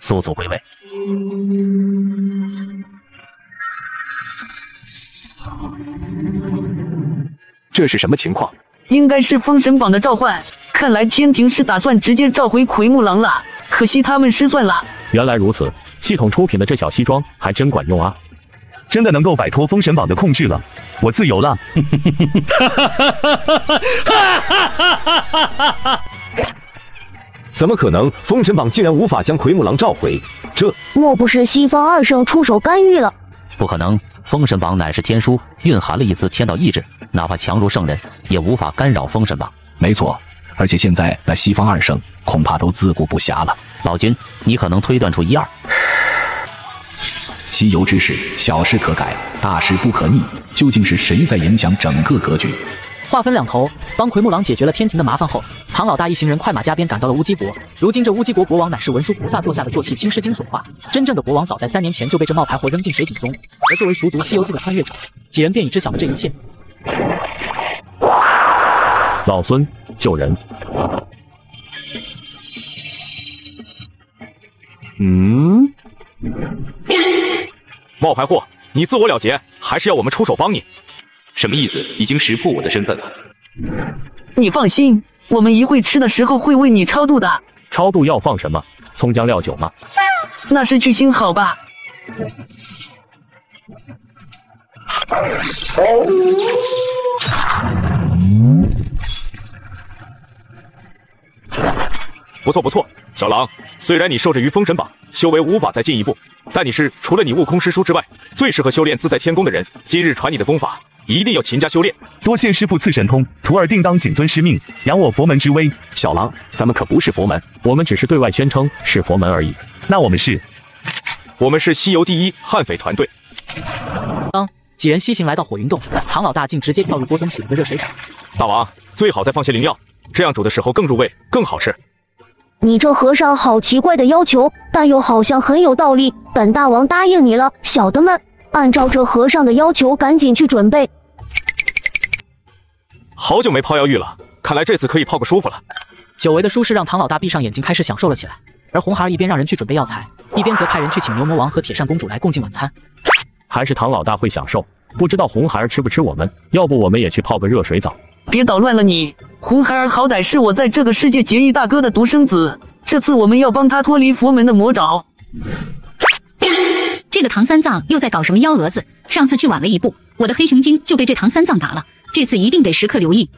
速速归位！这是什么情况？应该是封神榜的召唤，看来天庭是打算直接召回奎木狼了。可惜他们失算了。原来如此，系统出品的这小西装还真管用啊！真的能够摆脱封神榜的控制了，我自由了！怎么可能？封神榜竟然无法将奎木狼召回？这莫不是西方二圣出手干预了？不可能！封神榜乃是天书，蕴含了一丝天道意志，哪怕强如圣人，也无法干扰封神榜。没错，而且现在那西方二圣恐怕都自顾不暇了。老君，你可能推断出一二。西游之事，小事可改，大事不可逆。究竟是谁在影响整个格局？话分两头，帮奎木狼解决了天庭的麻烦后，唐老大一行人快马加鞭赶到了乌鸡国。如今这乌鸡国国王乃是文殊菩萨座下的坐骑青狮精所化，真正的国王早在三年前就被这冒牌货扔进水井中。而作为熟读《西游记》的穿越者，几人便已知晓了这一切。老孙救人！嗯，冒牌货，你自我了结，还是要我们出手帮你？什么意思？已经识破我的身份了。你放心，我们一会吃的时候会为你超度的。超度要放什么？葱姜料酒吗？那是去腥好吧？不错不错，小狼，虽然你受制于封神榜，修为无法再进一步，但你是除了你悟空师叔之外，最适合修炼自在天功的人。今日传你的功法。一定要勤加修炼。多谢师傅赐神通，徒儿定当谨遵师命，扬我佛门之威。小狼，咱们可不是佛门，我们只是对外宣称是佛门而已。那我们是？我们是西游第一悍匪团队。当几人西行来到火云洞，唐老大竟直接跳入锅中洗了个热水澡。大王，最好再放些灵药，这样煮的时候更入味，更好吃。你这和尚好奇怪的要求，但又好像很有道理。本大王答应你了，小的们。按照这和尚的要求，赶紧去准备。好久没泡药浴了，看来这次可以泡个舒服了。久违的舒适让唐老大闭上眼睛，开始享受了起来。而红孩儿一边让人去准备药材，一边则派人去请牛魔王和铁扇公主来共进晚餐。还是唐老大会享受，不知道红孩儿吃不吃我们？要不我们也去泡个热水澡？别捣乱了你！红孩儿好歹是我在这个世界结义大哥的独生子，这次我们要帮他脱离佛门的魔爪。这个唐三藏又在搞什么幺蛾子？上次去晚了一步，我的黑熊精就被这唐三藏打了。这次一定得时刻留意。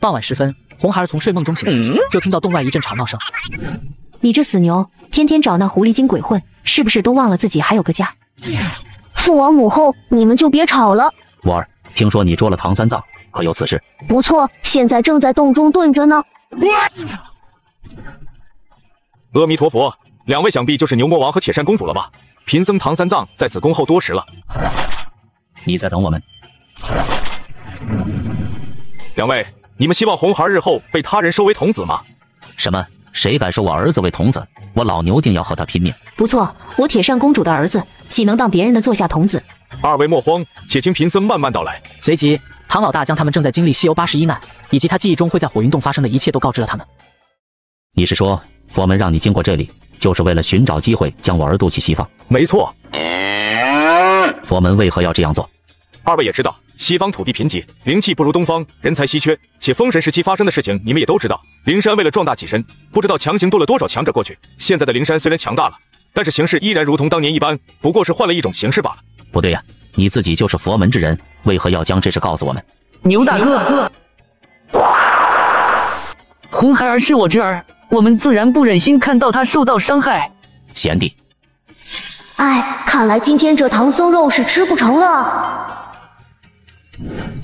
傍晚时分，红孩儿从睡梦中醒来，就听到洞外一阵吵闹声。你这死牛，天天找那狐狸精鬼混，是不是都忘了自己还有个家？父王母后，你们就别吵了。我儿，听说你捉了唐三藏，可有此事？不错，现在正在洞中炖着呢。阿弥陀佛，两位想必就是牛魔王和铁扇公主了吧？贫僧唐三藏在此恭候多时了。你在等我们？两位，你们希望红孩日后被他人收为童子吗？什么？谁敢收我儿子为童子？我老牛定要和他拼命！不错，我铁扇公主的儿子岂能当别人的座下童子？二位莫慌，且听贫僧慢慢道来。随即，唐老大将他们正在经历西游八十一难，以及他记忆中会在火云洞发生的一切都告知了他们。你是说，佛门让你经过这里，就是为了寻找机会将我儿渡去西方？没错。佛门为何要这样做？二位也知道，西方土地贫瘠，灵气不如东方，人才稀缺，且封神时期发生的事情你们也都知道。灵山为了壮大己身，不知道强行渡了多少强者过去。现在的灵山虽然强大了，但是形势依然如同当年一般，不过是换了一种形式罢了。不对呀，你自己就是佛门之人，为何要将这事告诉我们？牛大哥，红孩儿是我侄儿，我们自然不忍心看到他受到伤害。贤弟，哎，看来今天这唐僧肉是吃不成了。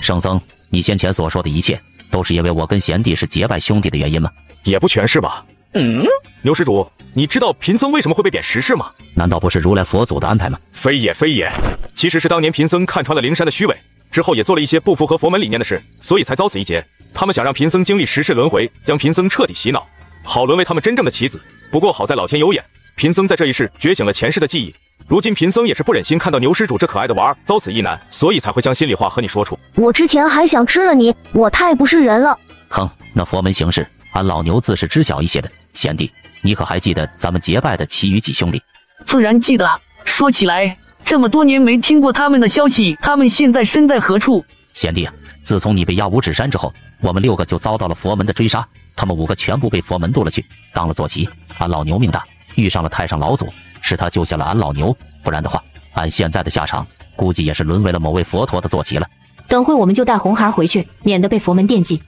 圣僧，你先前所说的一切，都是因为我跟贤弟是结拜兄弟的原因吗？也不全是吧。嗯，牛施主，你知道贫僧为什么会被贬十世吗？难道不是如来佛祖的安排吗？非也非也，其实是当年贫僧看穿了灵山的虚伪，之后也做了一些不符合佛门理念的事，所以才遭此一劫。他们想让贫僧经历十世轮回，将贫僧彻底洗脑，好沦为他们真正的棋子。不过好在老天有眼，贫僧在这一世觉醒了前世的记忆。如今贫僧也是不忍心看到牛施主这可爱的娃儿遭此一难，所以才会将心里话和你说出。我之前还想吃了你，我太不是人了。哼，那佛门行事，俺老牛自是知晓一些的。贤弟，你可还记得咱们结拜的其余几兄弟？自然记得。说起来，这么多年没听过他们的消息，他们现在身在何处？贤弟啊，自从你被压五指山之后，我们六个就遭到了佛门的追杀，他们五个全部被佛门渡了去，当了坐骑。俺老牛命大，遇上了太上老祖。是他救下了俺老牛，不然的话，按现在的下场，估计也是沦为了某位佛陀的坐骑了。等会我们就带红孩回去，免得被佛门惦记。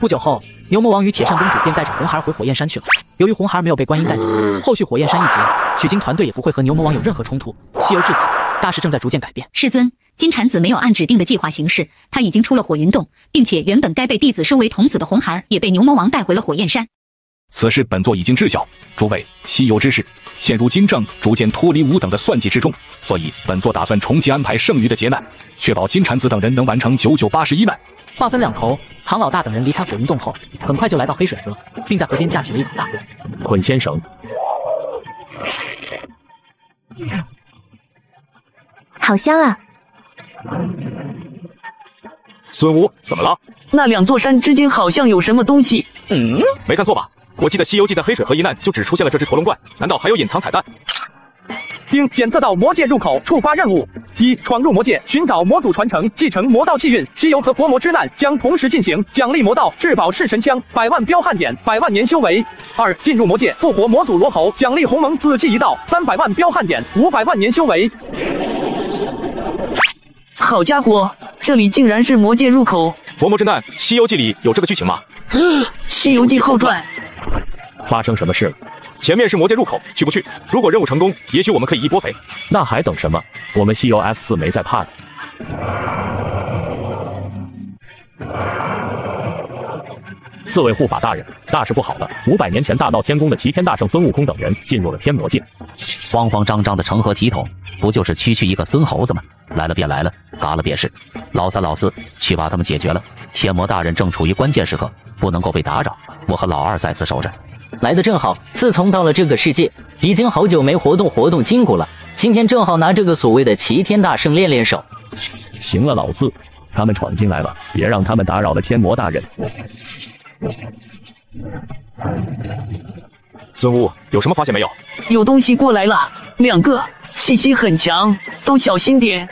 不久后，牛魔王与铁扇公主便带着红孩回火焰山去了。由于红孩没有被观音带走，后续火焰山一劫，取经团队也不会和牛魔王有任何冲突。西游至此，大事正在逐渐改变。世尊，金蝉子没有按指定的计划行事，他已经出了火云洞，并且原本该被弟子收为童子的红孩也被牛魔王带回了火焰山。此事本座已经知晓，诸位西游之事，现如今正逐渐脱离吾等的算计之中，所以本座打算重新安排剩余的劫难，确保金蝉子等人能完成九九八十一难。话分两头，唐老大等人离开火云洞后，很快就来到黑水河，并在河边架起了一口大锅，捆仙绳。好香啊！孙武，怎么了？那两座山之间好像有什么东西。嗯，没看错吧？我记得《西游记》在黑水河一难就只出现了这只驼龙怪，难道还有隐藏彩蛋？经检测到魔界入口，触发任务：一、闯入魔界，寻找魔祖传承，继承魔道气运。西游和佛魔之难将同时进行，奖励魔道至宝式神枪，百万彪悍点，百万年修为。二、进入魔界，复活魔祖罗喉，奖励鸿蒙紫气一道，三百万彪悍点，五百万年修为。好家伙，这里竟然是魔界入口！佛魔之难，《西游记》里有这个剧情吗？《西游记后传》发生什么事了？前面是魔界入口，去不去？如果任务成功，也许我们可以一波肥。那还等什么？我们西游 F 四没在怕的。四位护法大人，大事不好了！五百年前大闹天宫的齐天大圣孙悟空等人进入了天魔界，慌慌张张的成何体统？不就是区区一个孙猴子吗？来了便来了，嘎了便是。老三老四去把他们解决了。天魔大人正处于关键时刻，不能够被打扰。我和老二在此守着。来的正好，自从到了这个世界，已经好久没活动活动筋骨了。今天正好拿这个所谓的齐天大圣练练手。行了，老四，他们闯进来了，别让他们打扰了天魔大人。孙悟有什么发现没有？有东西过来了，两个，气息很强，都小心点。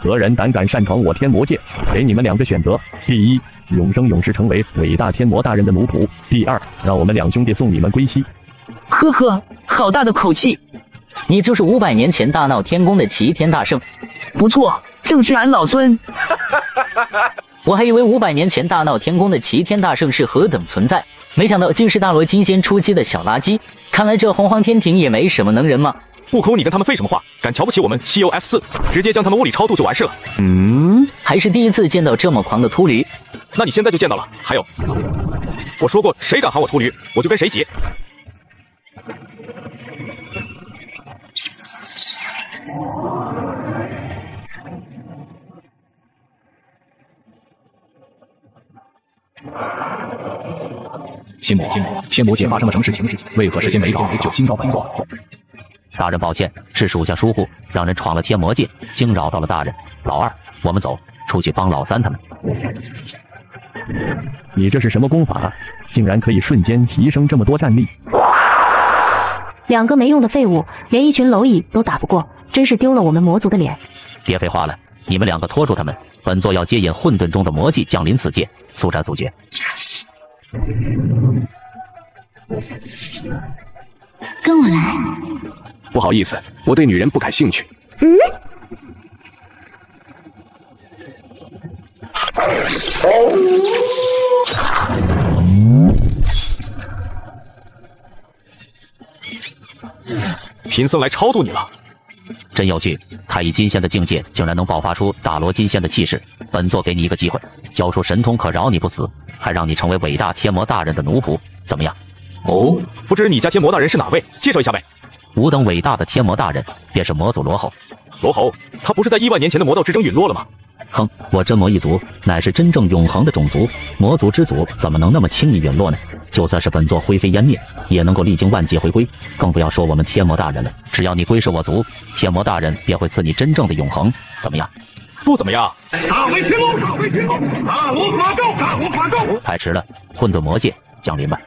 何人胆敢擅闯我天魔界？给你们两个选择：第一，永生永世成为伟大天魔大人的奴仆；第二，让我们两兄弟送你们归西。呵呵，好大的口气！你就是五百年前大闹天宫的齐天大圣？不错，正是俺老孙。我还以为五百年前大闹天宫的齐天大圣是何等存在，没想到竟是大罗金仙出击的小垃圾。看来这洪荒天庭也没什么能人嘛。悟空，你跟他们废什么话？敢瞧不起我们西游 F 四，直接将他们物理超度就完事了。嗯，还是第一次见到这么狂的秃驴。那你现在就见到了。还有，我说过，谁敢喊我秃驴，我就跟谁急。心魔，天魔界发生了什么事情？为何时间没到就惊扰本座？大人抱歉，是属下疏忽，让人闯了天魔界，惊扰到了大人。老二，我们走，出去帮老三他们。你这是什么功法？竟然可以瞬间提升这么多战力？两个没用的废物，连一群蝼蚁都打不过，真是丢了我们魔族的脸。别废话了，你们两个拖住他们，本座要接引混沌中的魔迹降临此界，速战速决。跟我来。不好意思，我对女人不感兴趣。嗯。贫僧来超度你了，真有趣！太乙金仙的境界竟然能爆发出大罗金仙的气势。本座给你一个机会，交出神通，可饶你不死，还让你成为伟大天魔大人的奴仆，怎么样？哦，不知你家天魔大人是哪位？介绍一下呗。吾等伟大的天魔大人便是魔祖罗侯。罗侯，他不是在亿万年前的魔道之争陨落了吗？哼，我真魔一族乃是真正永恒的种族，魔族之祖怎么能那么轻易陨落呢？就算是本座灰飞烟灭，也能够历经万劫回归，更不要说我们天魔大人了。只要你归顺我族，天魔大人便会赐你真正的永恒。怎么样？不怎么样。大威天龙，大威天龙，大罗法咒，大罗法咒。太迟了，混沌魔界降临吧。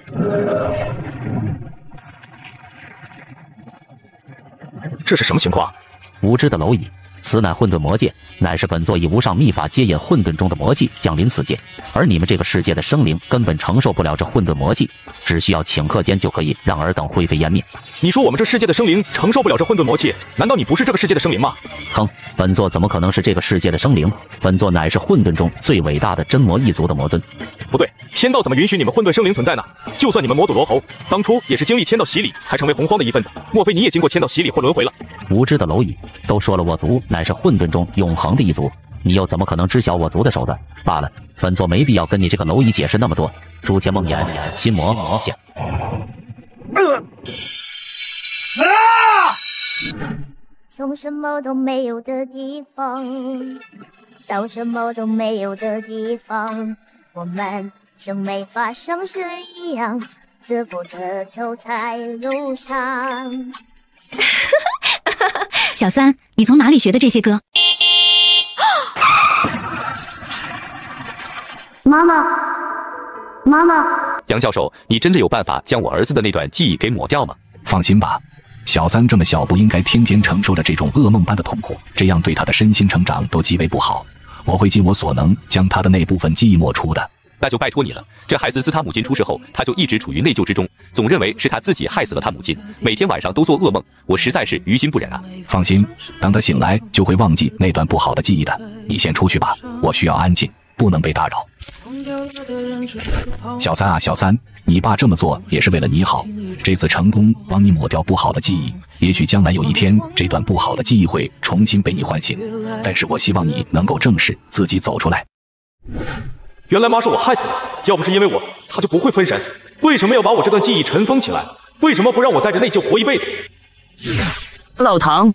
这是什么情况？无知的蝼蚁，此乃混沌魔界，乃是本座以无上秘法接引混沌中的魔气降临此界，而你们这个世界的生灵根本承受不了这混沌魔气，只需要顷刻间就可以让尔等灰飞烟灭。你说我们这世界的生灵承受不了这混沌魔气？难道你不是这个世界的生灵吗？哼，本座怎么可能是这个世界的生灵？本座乃是混沌中最伟大的真魔一族的魔尊。不对，天道怎么允许你们混沌生灵存在呢？就算你们魔祖罗侯当初也是经历天道洗礼才成为洪荒的一份子，莫非你也经过天道洗礼或轮回了？无知的蝼蚁，都说了我族乃是混沌中永恒的一族，你又怎么可能知晓我族的手段？罢了，本座没必要跟你这个蝼蚁解释那么多。诸天梦魇，心魔现。从什么都没有的地方到什么都没有的地方，我们像没发生事一样，自负的走在路上。小三，你从哪里学的这些歌？妈妈，妈妈，杨教授，你真的有办法将我儿子的那段记忆给抹掉吗？放心吧，小三这么小，不应该天天承受着这种噩梦般的痛苦，这样对他的身心成长都极为不好。我会尽我所能将他的那部分记忆抹除的。那就拜托你了。这孩子自他母亲出事后，他就一直处于内疚之中，总认为是他自己害死了他母亲，每天晚上都做噩梦。我实在是于心不忍啊。放心，当他醒来就会忘记那段不好的记忆的。你先出去吧，我需要安静，不能被打扰。小三啊，小三，你爸这么做也是为了你好。这次成功帮你抹掉不好的记忆，也许将来有一天这段不好的记忆会重新被你唤醒。但是我希望你能够正视自己走出来。原来妈是我害死的，要不是因为我，她就不会分神。为什么要把我这段记忆尘封起来？为什么不让我带着内疚活一辈子？老唐，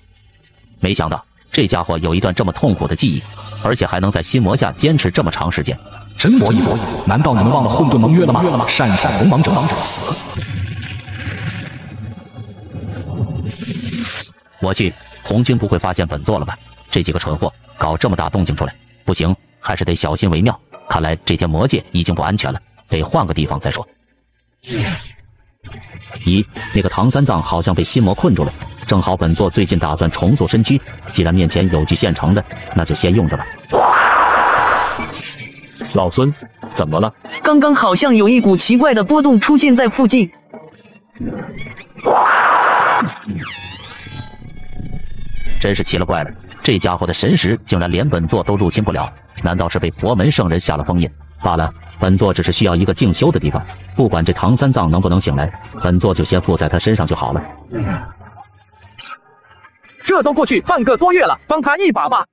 没想到这家伙有一段这么痛苦的记忆，而且还能在心魔下坚持这么长时间。真魔一族，难道你们忘了混沌盟约了吗？善善鸿芒者死！我去，红军不会发现本座了吧？这几个蠢货搞这么大动静出来，不行，还是得小心为妙。看来这天魔界已经不安全了，得换个地方再说。咦，那个唐三藏好像被心魔困住了，正好本座最近打算重塑身躯，既然面前有具现成的，那就先用着吧。老孙，怎么了？刚刚好像有一股奇怪的波动出现在附近。真是奇了怪了，这家伙的神识竟然连本座都入侵不了，难道是被佛门圣人下了封印？罢了，本座只是需要一个静修的地方，不管这唐三藏能不能醒来，本座就先附在他身上就好了。这都过去半个多月了，帮他一把吧。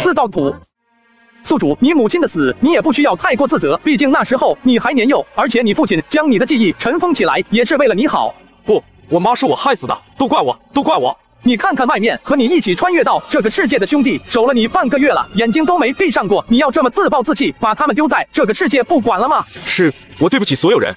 四道土，宿主，你母亲的死，你也不需要太过自责，毕竟那时候你还年幼，而且你父亲将你的记忆尘封起来，也是为了你好。不，我妈是我害死的，都怪我，都怪我。你看看外面和你一起穿越到这个世界的兄弟，守了你半个月了，眼睛都没闭上过，你要这么自暴自弃，把他们丢在这个世界不管了吗？是我对不起所有人。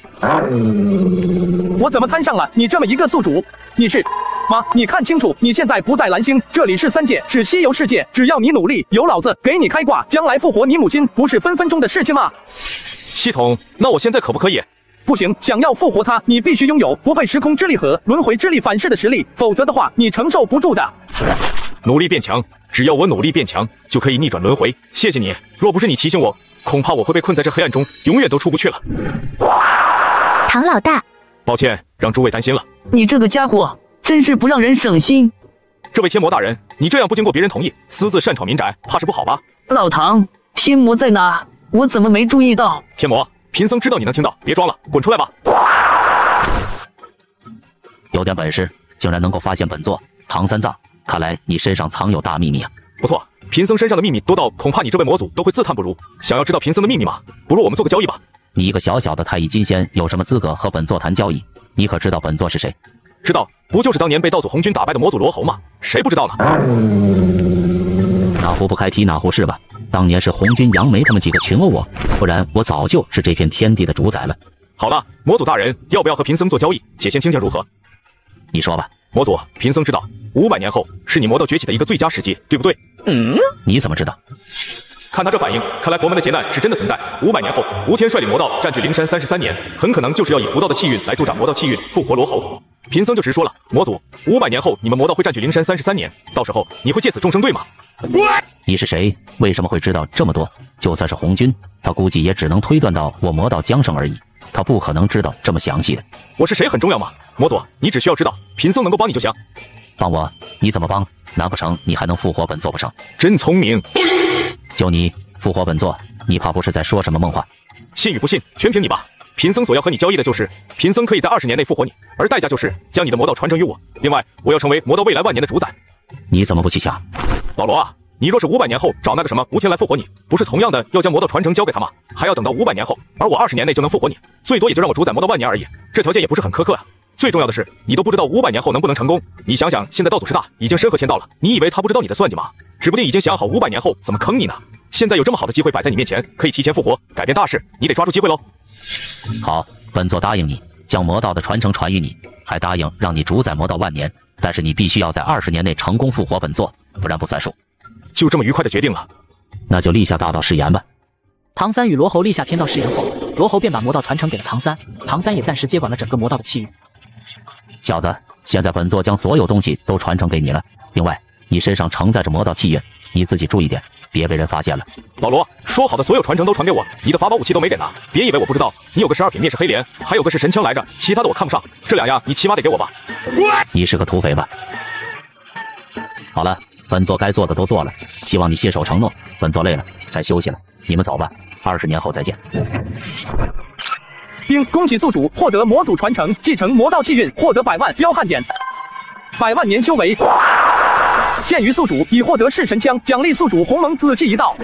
我怎么摊上了你这么一个宿主？你是妈？你看清楚，你现在不在蓝星，这里是三界，是西游世界。只要你努力，有老子给你开挂，将来复活你母亲，不是分分钟的事情吗？系统，那我现在可不可以？不行，想要复活他，你必须拥有不被时空之力和轮回之力反噬的实力，否则的话，你承受不住的。努力变强，只要我努力变强，就可以逆转轮回。谢谢你，若不是你提醒我，恐怕我会被困在这黑暗中，永远都出不去了。唐老大，抱歉，让诸位担心了。你这个家伙，真是不让人省心。这位天魔大人，你这样不经过别人同意，私自擅闯民宅，怕是不好吧？老唐，天魔在哪？我怎么没注意到？天魔。贫僧知道你能听到，别装了，滚出来吧！有点本事，竟然能够发现本座唐三藏，看来你身上藏有大秘密啊！不错，贫僧身上的秘密多到恐怕你这位魔祖都会自叹不如。想要知道贫僧的秘密吗？不如我们做个交易吧。你一个小小的太乙金仙，有什么资格和本座谈交易？你可知道本座是谁？知道，不就是当年被道祖红军打败的魔祖罗侯吗？谁不知道呢？哪壶不开提哪壶是吧？当年是红军杨梅他们几个群殴我，不然我早就是这片天地的主宰了。好了，魔祖大人，要不要和贫僧做交易？且先听听如何？你说吧。魔祖，贫僧知道，五百年后是你魔道崛起的一个最佳时机，对不对？嗯。你怎么知道？看他这反应，看来佛门的劫难是真的存在。五百年后，吴天率领魔道占据灵山三十三年，很可能就是要以佛道的气运来助长魔道气运，复活罗侯。贫僧就直说了，魔祖，五百年后你们魔道会占据灵山三十三年，到时候你会借此众生，对吗？你是谁？为什么会知道这么多？就算是红军，他估计也只能推断到我魔道将胜而已，他不可能知道这么详细的。我是谁很重要吗？魔祖，你只需要知道，贫僧能够帮你就行。帮我？你怎么帮？难不成你还能复活本座不成？真聪明。就你复活本座，你怕不是在说什么梦话？信与不信，全凭你吧。贫僧所要和你交易的就是，贫僧可以在二十年内复活你，而代价就是将你的魔道传承于我。另外，我要成为魔道未来万年的主宰。你怎么不去抢？老罗啊，你若是五百年后找那个什么吴天来复活你，不是同样的要将魔道传承交给他吗？还要等到五百年后，而我二十年内就能复活你，最多也就让我主宰魔道万年而已。这条件也不是很苛刻啊。最重要的是，你都不知道五百年后能不能成功。你想想，现在道祖师大已经身合天道了，你以为他不知道你的算计吗？指不定已经想好五百年后怎么坑你呢。现在有这么好的机会摆在你面前，可以提前复活，改变大事，你得抓住机会喽。好，本座答应你，将魔道的传承传于你，还答应让你主宰魔道万年。但是你必须要在二十年内成功复活本座，不然不算数。就这么愉快的决定了，那就立下大道誓言吧。唐三与罗侯立下天道誓言后，罗侯便把魔道传承给了唐三，唐三也暂时接管了整个魔道的气运。小子，现在本座将所有东西都传承给你了。另外，你身上承载着魔道气运，你自己注意点。别被人发现了，老罗说好的所有传承都传给我，你的法宝武器都没给呢。别以为我不知道，你有个十二品灭世黑莲，还有个是神枪来着，其他的我看不上，这两样你起码得给我吧。你是个土匪吧？好了，本座该做的都做了，希望你信守承诺。本座累了，该休息了，你们走吧，二十年后再见。丁，恭喜宿主获得魔主传承，继承魔道气运，获得百万彪悍点，百万年修为。鉴于宿主已获得弑神枪，奖励宿主鸿蒙紫气一道。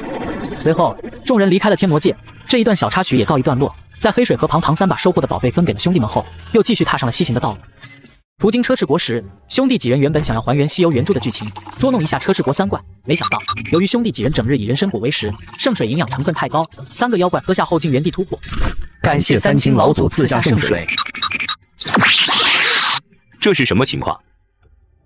随后，众人离开了天魔界。这一段小插曲也告一段落。在黑水河旁，唐三把收获的宝贝分给了兄弟们后，又继续踏上了西行的道路。途经车迟国时，兄弟几人原本想要还原西游原著的剧情，捉弄一下车迟国三怪，没想到由于兄弟几人整日以人参果为食，圣水营养成分太高，三个妖怪喝下后竟原地突破。感谢三清老祖赐下圣水。这是什么情况？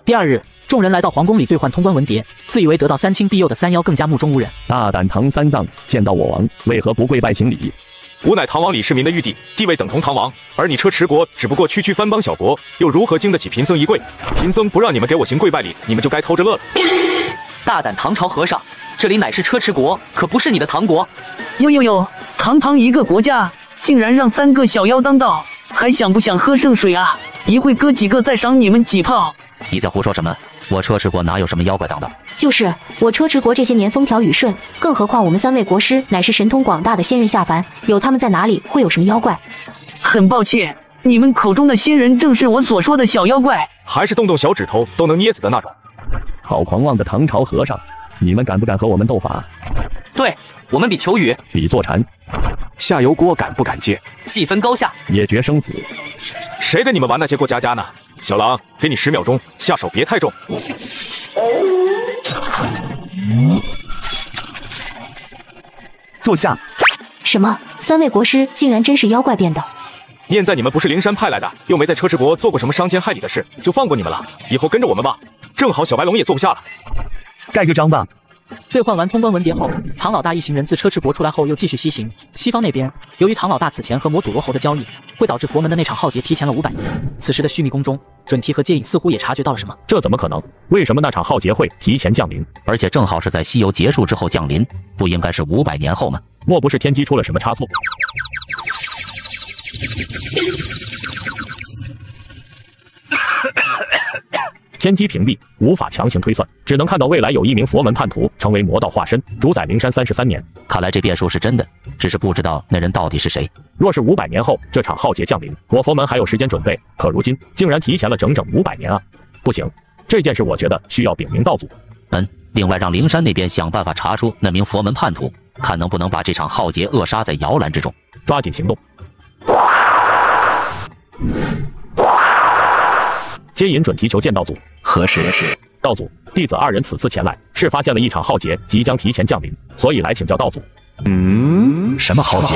第二日。众人来到皇宫里兑换通关文牒，自以为得到三清庇佑的三妖更加目中无人。大胆唐三藏见到我王，为何不跪拜行礼？吾乃唐王李世民的玉帝，地位等同唐王，而你车迟国只不过区区藩邦小国，又如何经得起贫僧一跪？贫僧不让你们给我行跪拜礼，你们就该偷着乐了。大胆唐朝和尚，这里乃是车迟国，可不是你的唐国。呦呦呦，堂堂一个国家，竟然让三个小妖当道，还想不想喝圣水啊？一会哥几个再赏你们几炮。你在胡说什么？我车迟国哪有什么妖怪当道？就是我车迟国这些年风调雨顺，更何况我们三位国师乃是神通广大的仙人下凡，有他们在哪里会有什么妖怪？很抱歉，你们口中的仙人正是我所说的小妖怪。还是动动小指头都能捏死的那种。好狂妄的唐朝和尚，你们敢不敢和我们斗法？对我们比求雨，比坐禅。下油锅敢不敢接？细分高下，也决生死。谁跟你们玩那些过家家呢？小狼，给你十秒钟，下手别太重。坐下。什么？三位国师竟然真是妖怪变的？念在你们不是灵山派来的，又没在车迟国做过什么伤天害理的事，就放过你们了。以后跟着我们吧。正好小白龙也坐不下了，盖个章吧。兑换完通关文牒后，唐老大一行人自车迟国出来后，又继续西行。西方那边，由于唐老大此前和魔祖罗侯的交易，会导致佛门的那场浩劫提前了五百年。此时的须弥宫中，准提和接引似乎也察觉到了什么。这怎么可能？为什么那场浩劫会提前降临？而且正好是在西游结束之后降临，不应该是五百年后吗？莫不是天机出了什么差错？天机屏蔽，无法强行推算，只能看到未来有一名佛门叛徒成为魔道化身，主宰灵山三十三年。看来这变数是真的，只是不知道那人到底是谁。若是五百年后这场浩劫降临，我佛门还有时间准备，可如今竟然提前了整整五百年啊！不行，这件事我觉得需要禀明道祖。嗯，另外让灵山那边想办法查出那名佛门叛徒，看能不能把这场浩劫扼杀在摇篮之中。抓紧行动。接引准提求见道祖。何时？道祖，弟子二人此次前来，是发现了一场浩劫即将提前降临，所以来请教道祖。嗯，什么浩劫？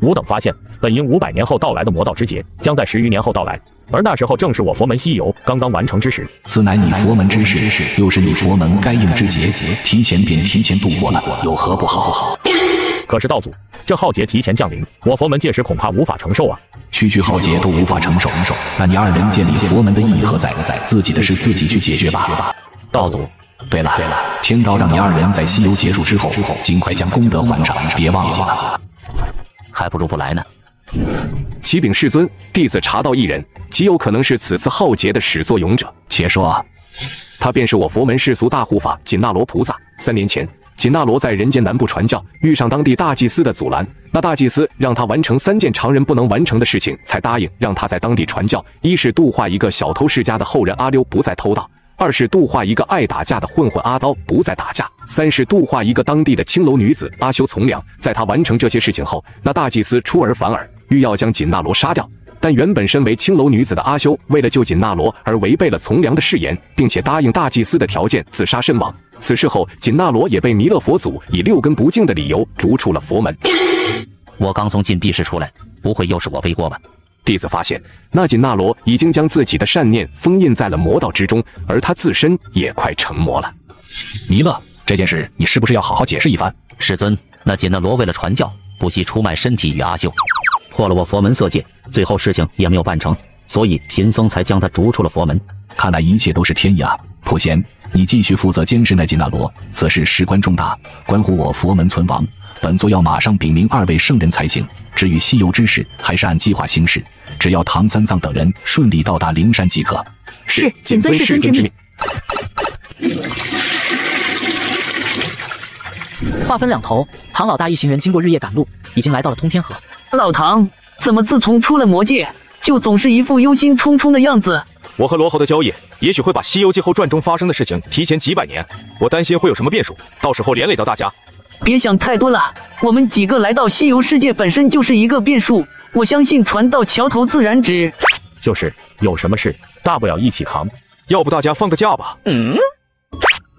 吾等发现，本应五百年后到来的魔道之劫，将在十余年后到来，而那时候正是我佛门西游刚刚完成之时。此乃你佛门之事，又是你佛门该应之劫，提前便提前度过了，有何不好？可是道祖，这浩劫提前降临，我佛门届时恐怕无法承受啊！区区浩劫都无法承受，那你二人建立佛门的意义何在？自己的事自己去解决吧。道祖，对了对了，天道让你二人在西游结束之后，尽快将功德还上，别忘记了。还不如不来呢。启禀世尊，弟子查到一人，极有可能是此次浩劫的始作俑者。且说，他便是我佛门世俗大护法紧那罗菩萨。三年前。紧那罗在人间南部传教，遇上当地大祭司的阻拦，那大祭司让他完成三件常人不能完成的事情，才答应让他在当地传教：一是度化一个小偷世家的后人阿溜不再偷盗；二是度化一个爱打架的混混阿刀不再打架；三是度化一个当地的青楼女子阿修从良。在他完成这些事情后，那大祭司出尔反尔，欲要将紧那罗杀掉。但原本身为青楼女子的阿修，为了救紧那罗而违背了从良的誓言，并且答应大祭司的条件，自杀身亡。此事后，紧那罗也被弥勒佛祖以六根不净的理由逐出了佛门。我刚从禁闭室出来，不会又是我背锅吧？弟子发现，那紧那罗已经将自己的善念封印在了魔道之中，而他自身也快成魔了。弥勒，这件事你是不是要好好解释一番？师尊，那紧那罗为了传教，不惜出卖身体与阿修。破了我佛门色戒，最后事情也没有办成，所以贫僧才将他逐出了佛门。看来一切都是天意啊！普贤，你继续负责监视那吉那罗，此事事关重大，关乎我佛门存亡，本座要马上禀明二位圣人才行。至于西游之事，还是按计划行事，只要唐三藏等人顺利到达灵山即可。是，谨遵世尊之命。话分两头，唐老大一行人经过日夜赶路，已经来到了通天河。老唐，怎么自从出了魔界，就总是一副忧心忡忡的样子？我和罗侯的交易，也许会把《西游记后传》中发生的事情提前几百年，我担心会有什么变数，到时候连累到大家。别想太多了，我们几个来到西游世界本身就是一个变数，我相信船到桥头自然直。就是有什么事，大不了一起扛，要不大家放个假吧？嗯。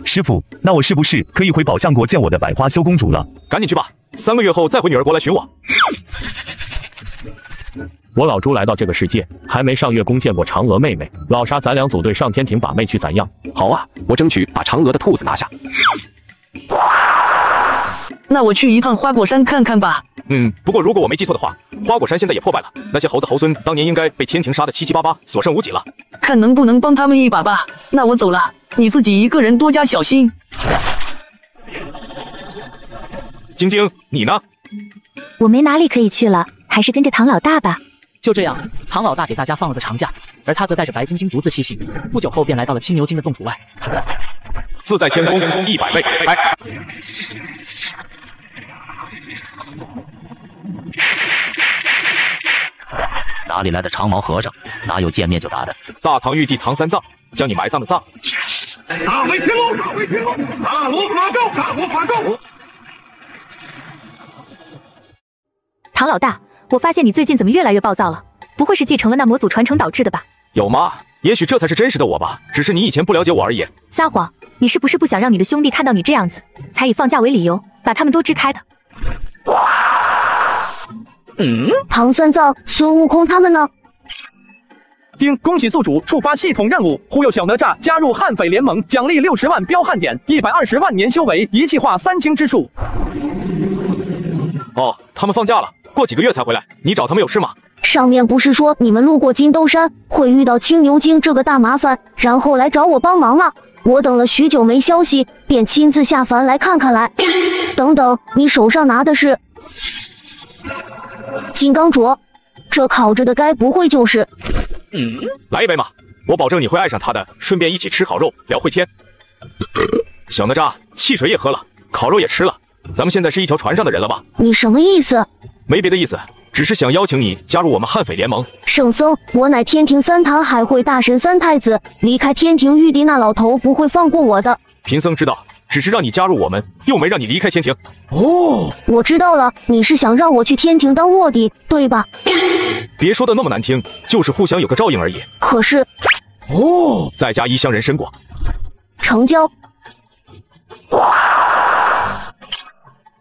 师傅，那我是不是可以回宝象国见我的百花羞公主了？赶紧去吧，三个月后再回女儿国来寻我。我老朱来到这个世界，还没上月宫见过嫦娥妹妹。老沙，咱俩组队上天庭把妹去，咋样？好啊，我争取把嫦娥的兔子拿下。那我去一趟花果山看看吧。嗯，不过如果我没记错的话，花果山现在也破败了，那些猴子猴孙当年应该被天庭杀的七七八八，所剩无几了。看能不能帮他们一把吧。那我走了，你自己一个人多加小心。晶晶，你呢？我没哪里可以去了，还是跟着唐老大吧。就这样，唐老大给大家放了个长假，而他则带着白晶晶独自西行。不久后，便来到了青牛精的洞府外。自在天宫一百倍，开！哪里来的长毛和尚？哪有见面就打的？大唐玉帝唐三藏将你埋葬的葬。大威天龙，大威天龙，大罗法咒，大罗法咒。唐老大，我发现你最近怎么越来越暴躁了？不会是继承了那魔祖传承导致的吧？有吗？也许这才是真实的我吧，只是你以前不了解我而已。撒谎！你是不是不想让你的兄弟看到你这样子，才以放假为理由把他们都支开的？嗯，唐三藏、孙悟空他们呢？丁，恭喜宿主触发系统任务，忽悠小哪吒加入悍匪联盟，奖励六十万彪悍点，一百二十万年修为，一气化三清之术。哦，他们放假了，过几个月才回来。你找他们有事吗？上面不是说你们路过金兜山会遇到青牛精这个大麻烦，然后来找我帮忙吗？我等了许久没消息，便亲自下凡来看看来。等等，你手上拿的是金刚镯，这烤着的该不会就是……嗯，来一杯嘛，我保证你会爱上它的。顺便一起吃烤肉，聊会天。小哪吒，汽水也喝了，烤肉也吃了，咱们现在是一条船上的人了吧？你什么意思？没别的意思。只是想邀请你加入我们悍匪联盟。圣僧，我乃天庭三堂海会大神三太子，离开天庭玉帝那老头不会放过我的。贫僧知道，只是让你加入我们，又没让你离开天庭。哦，我知道了，你是想让我去天庭当卧底，对吧？别说的那么难听，就是互相有个照应而已。可是，哦，再加一箱人参果，成交。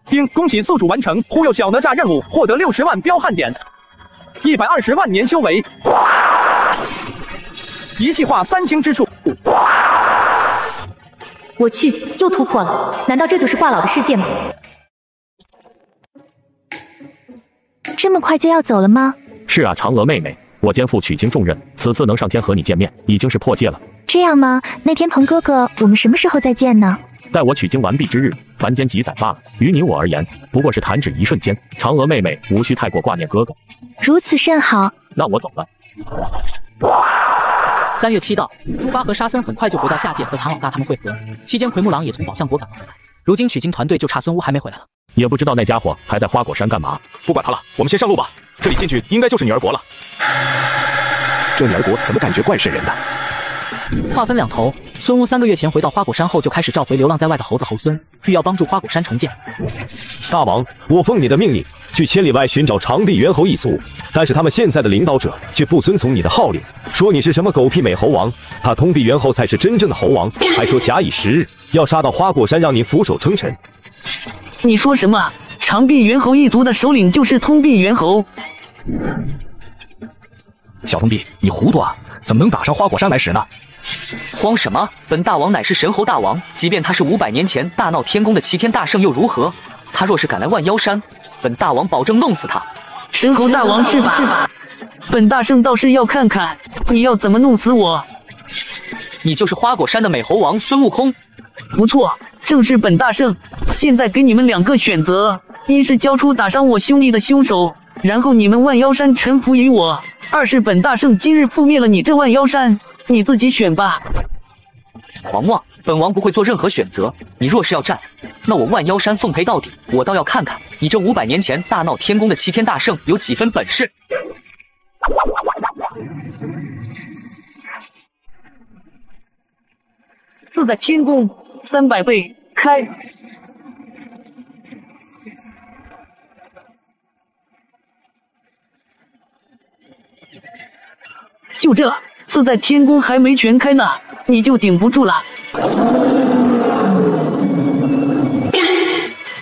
丁，恭喜宿主完成忽悠小哪吒任务，获得六十万彪悍点，一百二十万年修为，一气化三清之术。我去，又突破了，难道这就是挂老的世界吗？这么快就要走了吗？是啊，嫦娥妹妹，我肩负取经重任，此次能上天和你见面，已经是破戒了。这样吗？那天鹏哥哥，我们什么时候再见呢？待我取经完毕之日，凡间几载罢了。于你我而言，不过是弹指一瞬间。嫦娥妹妹，无需太过挂念哥哥。如此甚好。那我走了。三月七到，猪八和沙僧很快就回到下界和唐老大他们会合。期间，奎木狼也从宝象国赶了回来。如今取经团队就差孙乌还没回来了。也不知道那家伙还在花果山干嘛。不管他了，我们先上路吧。这里进去应该就是女儿国了。这女儿国怎么感觉怪瘆人的？话分两头，孙乌三个月前回到花果山后，就开始召回流浪在外的猴子猴孙，欲要帮助花果山重建。大王，我奉你的命令，去千里外寻找长臂猿猴一族，但是他们现在的领导者却不遵从你的号令，说你是什么狗屁美猴王，他通臂猿猴才是真正的猴王，还说假以时日要杀到花果山让你俯首称臣。你说什么？长臂猿猴一族的首领就是通臂猿猴？小通臂，你糊涂啊？怎么能打上花果山来使呢？慌什么？本大王乃是神猴大王，即便他是五百年前大闹天宫的齐天大圣又如何？他若是敢来万妖山，本大王保证弄死他。神猴大王是吧？是吧本大圣倒是要看看你要怎么弄死我。你就是花果山的美猴王孙悟空。不错，正是本大圣。现在给你们两个选择：一是交出打伤我兄弟的凶手，然后你们万妖山臣服于我；二是本大圣今日覆灭了你这万妖山。你自己选吧。狂妄！本王不会做任何选择。你若是要战，那我万妖山奉陪到底。我倒要看看你这五百年前大闹天宫的齐天大圣有几分本事。自在天宫，三百倍开。就这。自在天宫还没全开呢，你就顶不住了。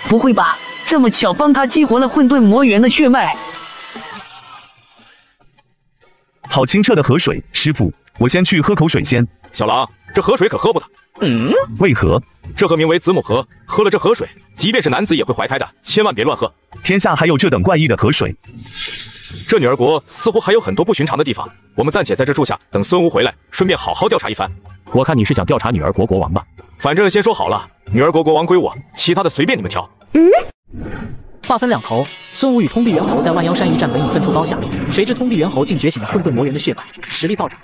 不会吧？这么巧帮他激活了混沌魔猿的血脉？好清澈的河水，师傅，我先去喝口水先。小狼，这河水可喝不得。嗯？为何？这河名为子母河，喝了这河水，即便是男子也会怀胎的，千万别乱喝。天下还有这等怪异的河水？这女儿国似乎还有很多不寻常的地方，我们暂且在这住下，等孙吴回来，顺便好好调查一番。我看你是想调查女儿国国王吧？反正先说好了，女儿国国王归我，其他的随便你们挑。嗯。话分两头，孙武与通臂猿猴在万妖山一战，本已分出高下。谁知通臂猿猴竟觉醒了混沌魔猿的血脉，实力暴涨。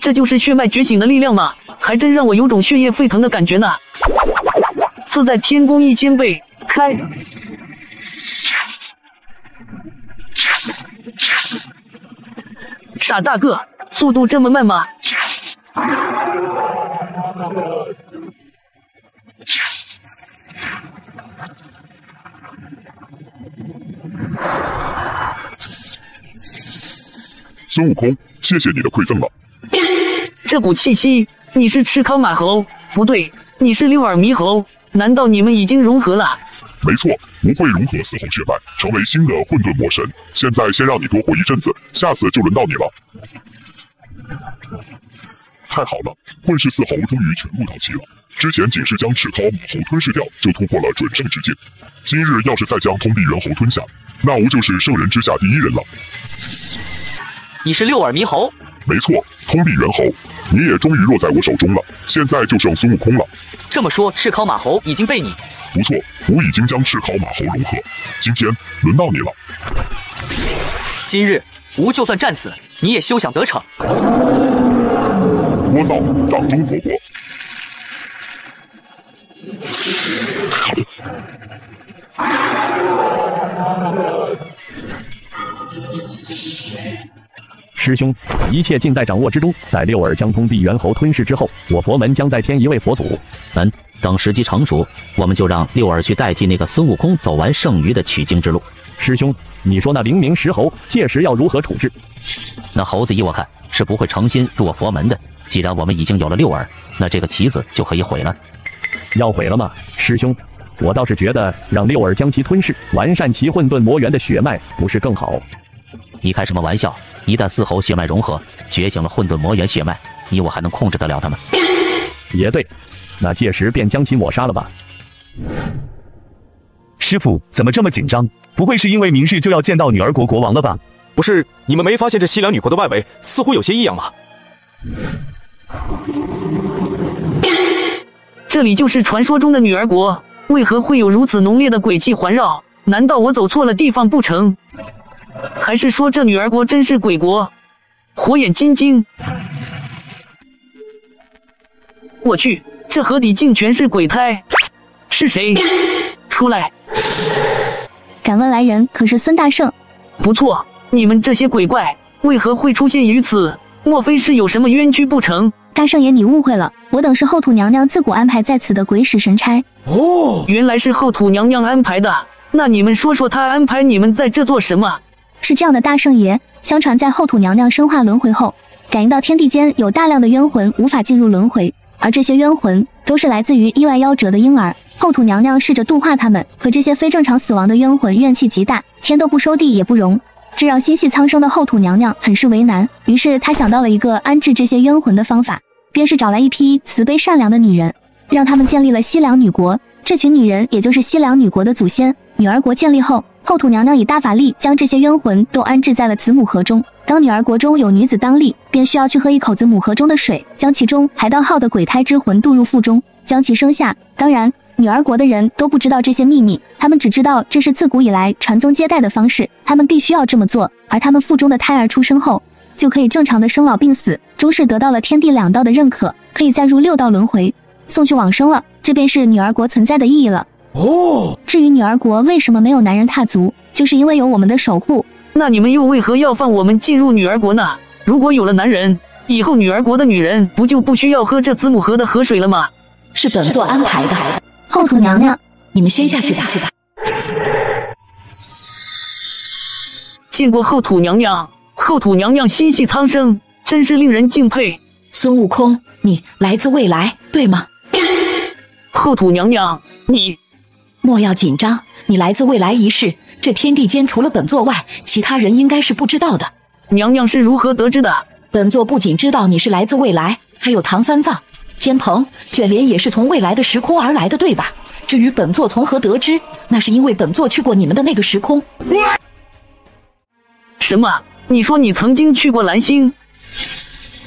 这就是血脉觉醒的力量吗？还真让我有种血液沸腾的感觉呢。自在天宫一千倍开。傻大个，速度这么慢吗？孙悟空，谢谢你的馈赠了。这股气息，你是赤尻马猴？不对，你是六耳猕猴。难道你们已经融合了？没错，不会融合四红血脉，成为新的混沌魔神。现在先让你多活一阵子，下次就轮到你了。太好了，混世四猴终于全部到齐了。之前仅是将赤尻马猴吞噬掉，就突破了准圣之境。今日要是再将通臂猿猴吞下，那吾就是圣人之下第一人了。你是六耳猕猴？没错，通臂猿猴，你也终于落在我手中了。现在就剩孙悟空了。这么说，赤尻马猴已经被你……不错，吾已经将赤尻马猴融合。今天轮到你了。今日吾就算战死，你也休想得逞。聒噪，掌中佛国。师兄，一切尽在掌握之中。在六耳将通臂猿猴吞噬之后，我佛门将再添一位佛祖。嗯，等时机成熟，我们就让六耳去代替那个孙悟空走完剩余的取经之路。师兄，你说那灵明石猴届时要如何处置？那猴子依我看是不会诚心入我佛门的。既然我们已经有了六耳，那这个棋子就可以毁了。要毁了吗？师兄，我倒是觉得让六耳将其吞噬，完善其混沌魔元的血脉，不是更好？你开什么玩笑？一旦四猴血脉融合，觉醒了混沌魔元血脉，你我还能控制得了他们？也对，那届时便将其抹杀了吧。师傅怎么这么紧张？不会是因为明日就要见到女儿国国王了吧？不是，你们没发现这西凉女国的外围似乎有些异样吗？这里就是传说中的女儿国，为何会有如此浓烈的鬼气环绕？难道我走错了地方不成？还是说这女儿国真是鬼国？火眼金睛！我去，这河底竟全是鬼胎！是谁？出来！敢问来人可是孙大圣？不错，你们这些鬼怪为何会出现于此？莫非是有什么冤屈不成？大圣爷，你误会了，我等是后土娘娘自古安排在此的鬼使神差。哦，原来是后土娘娘安排的。那你们说说，她安排你们在这做什么？是这样的，大圣爷，相传在后土娘娘生化轮回后，感应到天地间有大量的冤魂无法进入轮回，而这些冤魂都是来自于意外夭折的婴儿。后土娘娘试着度化他们，可这些非正常死亡的冤魂怨气极大，天都不收，地也不容，这让心系苍生的后土娘娘很是为难。于是她想到了一个安置这些冤魂的方法，便是找来一批慈悲善良的女人，让他们建立了西凉女国。这群女人也就是西凉女国的祖先。女儿国建立后，后土娘娘以大法力将这些冤魂都安置在了子母河中。当女儿国中有女子当立，便需要去喝一口子母河中的水，将其中排到号的鬼胎之魂渡入腹中，将其生下。当然，女儿国的人都不知道这些秘密，他们只知道这是自古以来传宗接代的方式，他们必须要这么做。而他们腹中的胎儿出生后，就可以正常的生老病死，终是得到了天地两道的认可，可以再入六道轮回，送去往生了。这便是女儿国存在的意义了。哦，至于女儿国为什么没有男人踏足，就是因为有我们的守护。那你们又为何要放我们进入女儿国呢？如果有了男人，以后女儿国的女人不就不需要喝这子母河的河水了吗？是本座安排的。后土娘娘，你们先下去吧。去吧。见过后土娘娘，后土娘娘心系苍生，真是令人敬佩。孙悟空，你来自未来，对吗？后土娘娘，你莫要紧张。你来自未来一世，这天地间除了本座外，其他人应该是不知道的。娘娘是如何得知的？本座不仅知道你是来自未来，还有唐三藏、天蓬、卷帘也是从未来的时空而来的，对吧？至于本座从何得知，那是因为本座去过你们的那个时空。什么？你说你曾经去过蓝星？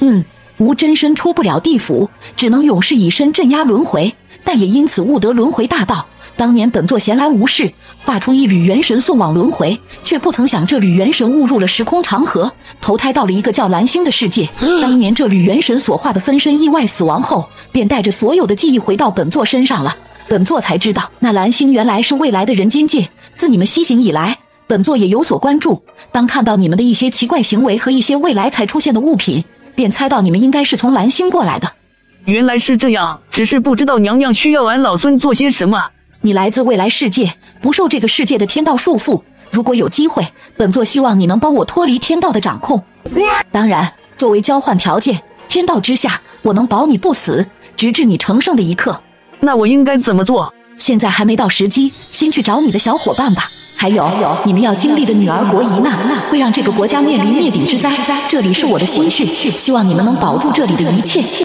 嗯，无真身出不了地府，只能永世以身镇压轮回，但也因此悟得轮回大道。当年本座闲来无事，画出一缕元神送往轮回，却不曾想这缕元神误入了时空长河，投胎到了一个叫蓝星的世界。当年这缕元神所化的分身意外死亡后，便带着所有的记忆回到本座身上了。本座才知道，那蓝星原来是未来的人间界。自你们西行以来，本座也有所关注。当看到你们的一些奇怪行为和一些未来才出现的物品，便猜到你们应该是从蓝星过来的。原来是这样，只是不知道娘娘需要俺老孙做些什么。你来自未来世界，不受这个世界的天道束缚。如果有机会，本座希望你能帮我脱离天道的掌控。当然，作为交换条件，天道之下，我能保你不死，直至你成圣的一刻。那我应该怎么做？现在还没到时机，先去找你的小伙伴吧。还有，你们要经历的女儿国一难，会让这个国家面临灭顶之灾。这里是我的心血，希望你们能保住这里的一切。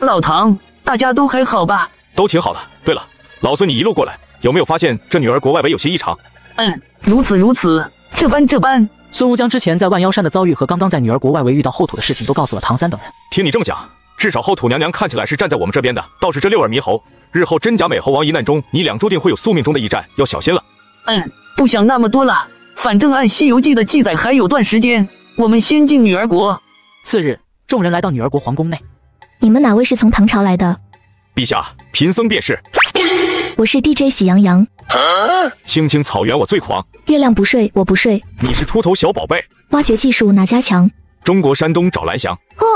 老唐，大家都还好吧？都挺好的。对了，老孙，你一路过来，有没有发现这女儿国外围有些异常？嗯，如此如此，这般这般。孙无将之前在万妖山的遭遇和刚刚在女儿国外围遇到后土的事情都告诉了唐三等人。听你这么讲，至少后土娘娘看起来是站在我们这边的。倒是这六耳猕猴。日后真假美猴王一难中，你俩注定会有宿命中的一战，要小心了。嗯，不想那么多了，反正按《西游记》的记载还有段时间，我们先进女儿国。次日，众人来到女儿国皇宫内。你们哪位是从唐朝来的？陛下，贫僧便是。我是 DJ 喜羊羊。青青草原我最狂。月亮不睡我不睡。你是秃头小宝贝。挖掘技术哪家强？中国山东找蓝翔。哦，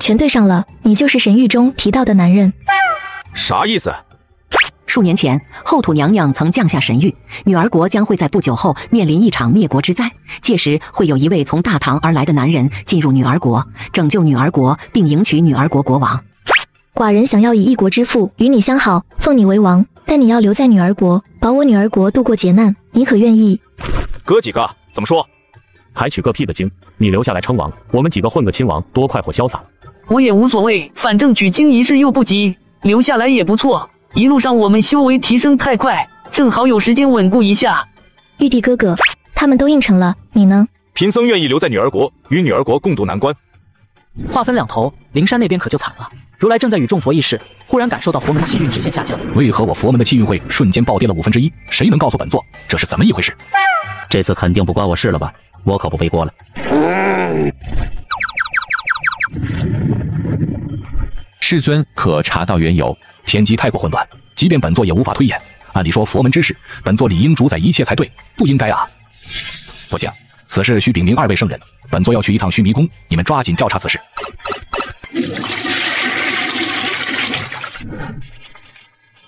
全对上了，你就是神域中提到的男人。啥意思？数年前，后土娘娘曾降下神谕，女儿国将会在不久后面临一场灭国之灾。届时，会有一位从大唐而来的男人进入女儿国，拯救女儿国，并迎娶女儿国国王。寡人想要以一国之父与你相好，奉你为王，但你要留在女儿国，保我女儿国度过劫难。你可愿意？哥几个怎么说？还取个屁的经！你留下来称王，我们几个混个亲王，多快活潇洒。我也无所谓，反正举经一事又不急。留下来也不错，一路上我们修为提升太快，正好有时间稳固一下。玉帝哥哥，他们都应承了，你呢？贫僧愿意留在女儿国，与女儿国共度难关。话分两头，灵山那边可就惨了。如来正在与众佛议事，忽然感受到佛门气运直线下降。为何我佛门的气运会瞬间暴跌了五分之一？谁能告诉本座这是怎么一回事？这次肯定不关我事了吧？我可不背锅了。世尊可查到缘由，天机太过混乱，即便本座也无法推演。按理说佛门之事，本座理应主宰一切才对，不应该啊！不行，此事需禀明二位圣人，本座要去一趟须弥宫，你们抓紧调查此事。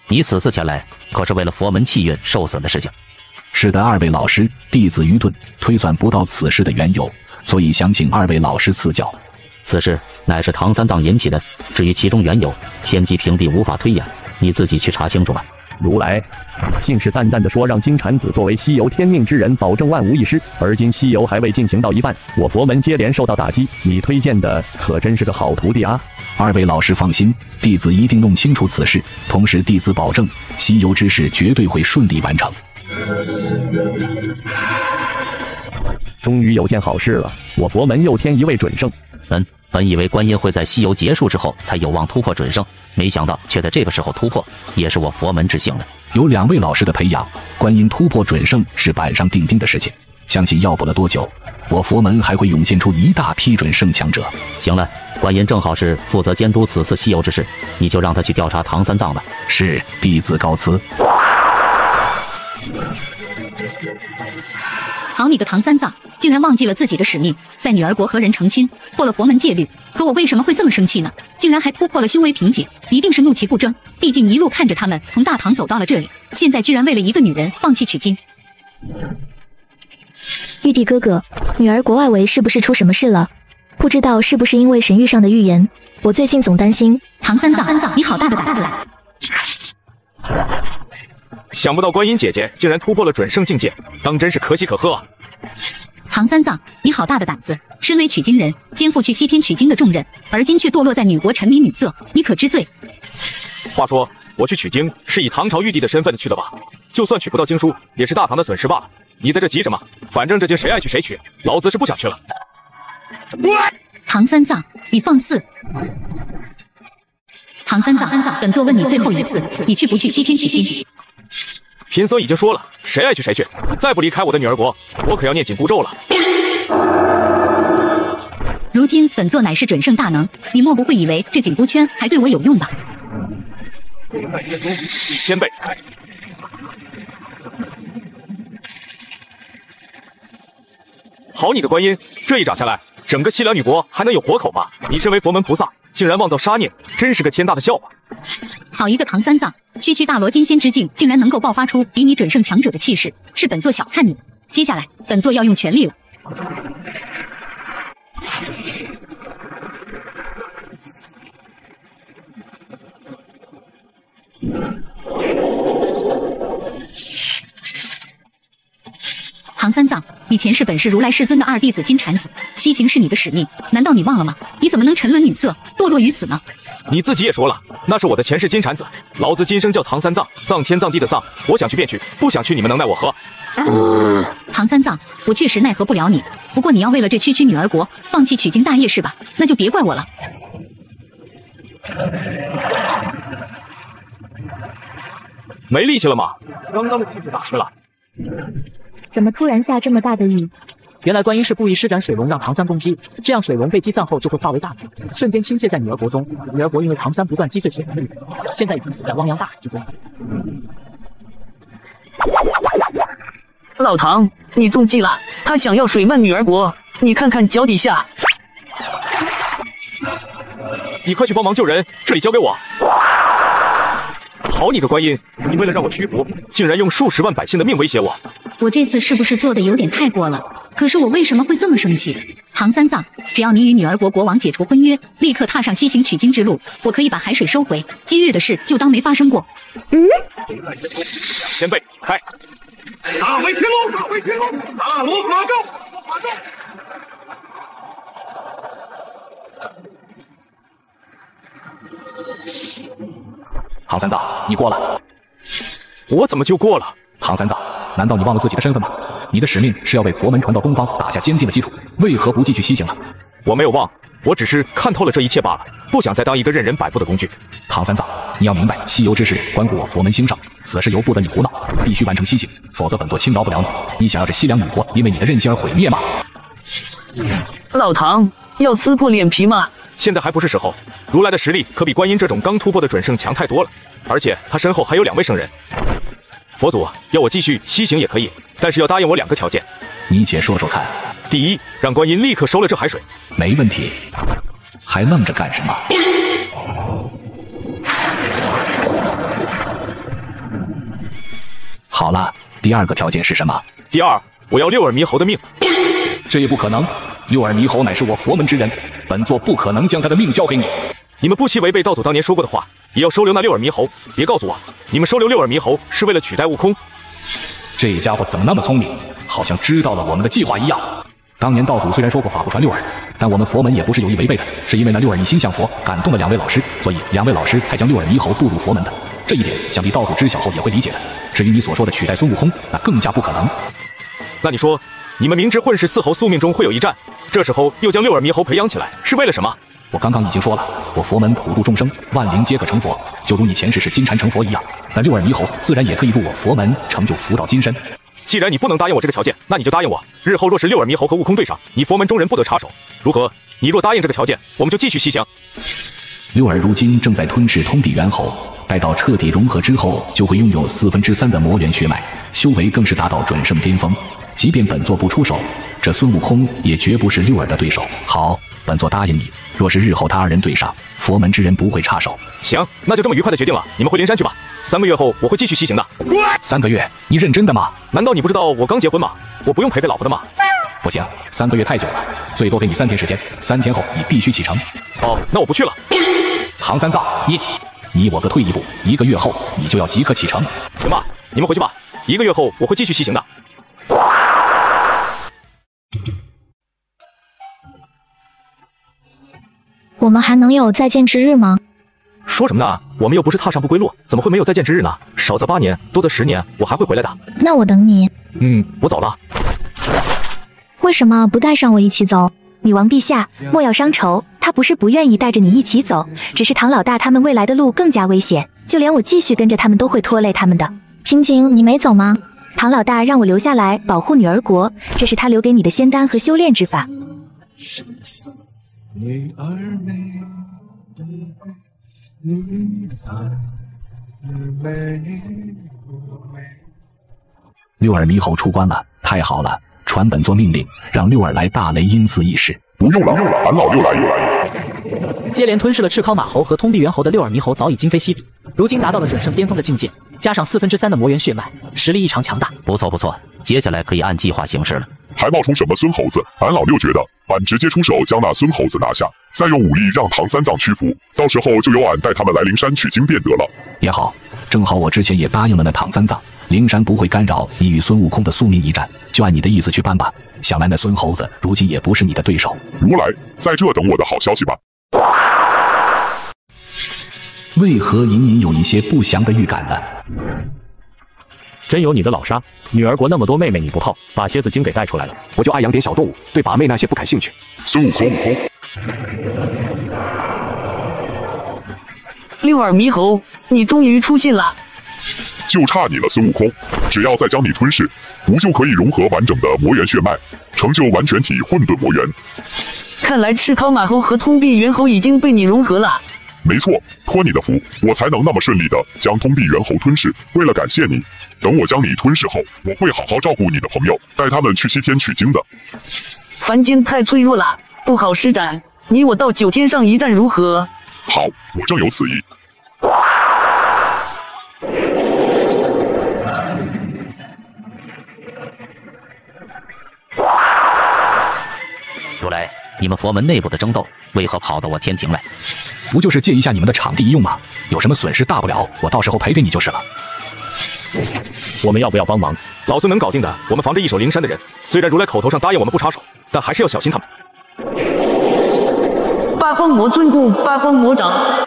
你此次前来，可是为了佛门气运受损的事情？是的，二位老师，弟子愚钝，推算不到此事的缘由，所以想请二位老师赐教。此事乃是唐三藏引起的，至于其中缘由，天机屏蔽，无法推演，你自己去查清楚吧。如来信誓旦旦地说，让金蝉子作为西游天命之人，保证万无一失。而今西游还未进行到一半，我佛门接连受到打击，你推荐的可真是个好徒弟啊！二位老师放心，弟子一定弄清楚此事，同时弟子保证，西游之事绝对会顺利完成。终于有件好事了，我佛门又添一位准圣。嗯。本以为观音会在西游结束之后才有望突破准圣，没想到却在这个时候突破，也是我佛门之幸了。有两位老师的培养，观音突破准圣是板上钉钉的事情。相信要不了多久，我佛门还会涌现出一大批准圣强者。行了，观音正好是负责监督此次西游之事，你就让他去调查唐三藏吧。是，弟子告辞。好你个唐三藏，竟然忘记了自己的使命，在女儿国和人成亲，破了佛门戒律。可我为什么会这么生气呢？竟然还突破了修为瓶颈，一定是怒其不争。毕竟一路看着他们从大唐走到了这里，现在居然为了一个女人放弃取经。玉帝哥哥，女儿国外围是不是出什么事了？不知道是不是因为神域上的预言？我最近总担心。唐三藏，你好大的胆子！想不到观音姐姐竟然突破了准圣境界，当真是可喜可贺啊。唐三藏，你好大的胆子！身为取经人，肩负去西天取经的重任，而今却堕落在女国沉迷女色，你可知罪？话说，我去取经是以唐朝玉帝的身份去的吧？就算取不到经书，也是大唐的损失罢了。你在这急什么？反正这经谁爱取谁取，老子是不想去了。唐三藏，你放肆！唐三藏，本座问你最后一次，你去不去西天取经？贫僧已经说了谁爱去谁去再不离开我的女儿国我可要念紧箍咒了。如今本座乃是准圣大能你莫不会以为这紧箍圈还对我有用吧？我们在千倍。好你个观音这一掌下来整个西凉女国还能有活口吗？你身为佛门菩萨竟然妄造杀孽，真是个天大的笑话！好一个唐三藏，区区大罗金仙之境，竟然能够爆发出比你准圣强者的气势，是本座小看你。接下来，本座要用全力了。唐三藏，你前世本是如来世尊的二弟子金蝉子，西行是你的使命，难道你忘了吗？你怎么能沉沦女色，堕落于此呢？你自己也说了，那是我的前世金蝉子，老子今生叫唐三藏，藏天藏地的藏，我想去便去，不想去你们能奈我何？唐三藏，我确实奈何不了你，不过你要为了这区区女儿国，放弃取经大业是吧？那就别怪我了。没力气了吗？刚刚的气势打湿了。怎么突然下这么大的雨？原来观音是故意施展水龙让唐三攻击，这样水龙被击散后就会化为大雨，瞬间倾泻在女儿国中。女儿国因为唐三不断击碎水龙的力，现在已经处在汪洋大海之中。老唐，你中计了，他想要水漫女儿国，你看看脚底下。你快去帮忙救人，这里交给我。好你个观音，你为了让我屈服，竟然用数十万百姓的命威胁我。我这次是不是做的有点太过了？可是我为什么会这么生气？唐三藏，只要你与女儿国国王解除婚约，立刻踏上西行取经之路，我可以把海水收回，今日的事就当没发生过。嗯。先辈，开！大威天龙，大威天龙，大罗法咒，法咒。唐三藏，你过了。我怎么就过了？唐三藏，难道你忘了自己的身份吗？你的使命是要为佛门传到东方打下坚定的基础，为何不继续西行了？我没有忘，我只是看透了这一切罢了，不想再当一个任人摆布的工具。唐三藏，你要明白，西游之事关乎我佛门兴盛，此事由不得你胡闹，必须完成西行，否则本座轻饶不了你。你想要这西凉女国因为你的任性而毁灭吗？老唐，要撕破脸皮吗？现在还不是时候，如来的实力可比观音这种刚突破的准圣强太多了，而且他身后还有两位圣人。佛祖要我继续西行也可以，但是要答应我两个条件。你且说说看。第一，让观音立刻收了这海水。没问题。还愣着干什么？好了，第二个条件是什么？第二，我要六耳猕猴的命。这也不可能。六耳猕猴乃是我佛门之人，本座不可能将他的命交给你。你们不惜违背道祖当年说过的话，也要收留那六耳猕猴。别告诉我，你们收留六耳猕猴是为了取代悟空。这家伙怎么那么聪明，好像知道了我们的计划一样。当年道祖虽然说过法不传六耳，但我们佛门也不是有意违背的，是因为那六耳一心向佛，感动了两位老师，所以两位老师才将六耳猕猴渡入佛门的。这一点，想必道祖知晓后也会理解的。至于你所说的取代孙悟空，那更加不可能。那你说？你们明知混世四猴宿命中会有一战，这时候又将六耳猕猴培养起来，是为了什么？我刚刚已经说了，我佛门普度众生，万灵皆可成佛，就如你前世是金蝉成佛一样，那六耳猕猴自然也可以入我佛门，成就福道金身。既然你不能答应我这个条件，那你就答应我，日后若是六耳猕猴和悟空对上，你佛门中人不得插手，如何？你若答应这个条件，我们就继续西行。六耳如今正在吞噬通臂猿猴，待到彻底融合之后，就会拥有四分之三的魔猿血脉，修为更是达到准圣巅峰。即便本座不出手，这孙悟空也绝不是六耳的对手。好，本座答应你，若是日后他二人对上，佛门之人不会插手。行，那就这么愉快的决定了。你们回灵山去吧。三个月后我会继续西行的。三个月？你认真的吗？难道你不知道我刚结婚吗？我不用陪陪老婆的吗？不行，三个月太久了，最多给你三天时间。三天后你必须启程。哦，那我不去了。唐三藏，你，你我各退一步，一个月后你就要即刻启程。行吧，你们回去吧。一个月后我会继续西行的。我们还能有再见之日吗？说什么呢？我们又不是踏上不归路，怎么会没有再见之日呢？少则八年，多则十年，我还会回来的。那我等你。嗯，我走了。为什么不带上我一起走？女王陛下，莫要伤愁，他不是不愿意带着你一起走，只是唐老大他们未来的路更加危险，就连我继续跟着他们都会拖累他们的。青青，你没走吗？唐老大让我留下来保护女儿国，这是他留给你的仙丹和修炼之法。女儿美，女儿美。六耳猕猴出关了，太好了！传本座命令，让六耳来大雷音寺议事。不用了，俺老六来了。接连吞噬了赤尻马猴和通臂猿猴的六耳猕猴早已今非昔比，如今达到了准圣巅峰的境界，加上四分之三的魔猿血脉，实力异常强大。不错不错，接下来可以按计划行事了。还冒充什么孙猴子？俺老六觉得，俺直接出手将那孙猴子拿下，再用武力让唐三藏屈服，到时候就由俺带他们来灵山取经便得了。也好，正好我之前也答应了那唐三藏，灵山不会干扰你与孙悟空的宿命一战，就按你的意思去办吧。想来那孙猴子如今也不是你的对手。如来在这等我的好消息吧。为何隐隐有一些不祥的预感呢？真有你的老沙，女儿国那么多妹妹你不泡，把蝎子精给带出来了。我就爱养点小动物，对把妹那些不感兴趣。孙悟空，悟空六耳猕猴，你终于出现了，就差你了，孙悟空！只要再将你吞噬，吾就可以融合完整的魔猿血脉，成就完全体混沌魔猿。看来赤尻马猴和通臂猿猴已经被你融合了。没错，托你的福，我才能那么顺利的将通臂猿猴吞噬。为了感谢你，等我将你吞噬后，我会好好照顾你的朋友，带他们去西天取经的。凡间太脆弱了，不好施展。你我到九天上一战如何？好，我正有此意。如来，你们佛门内部的争斗，为何跑到我天庭来？不就是借一下你们的场地一用吗？有什么损失大不了，我到时候赔给你就是了。我们要不要帮忙？老孙能搞定的，我们防着一手灵山的人。虽然如来口头上答应我们不插手，但还是要小心他们。八荒魔尊故八荒魔掌，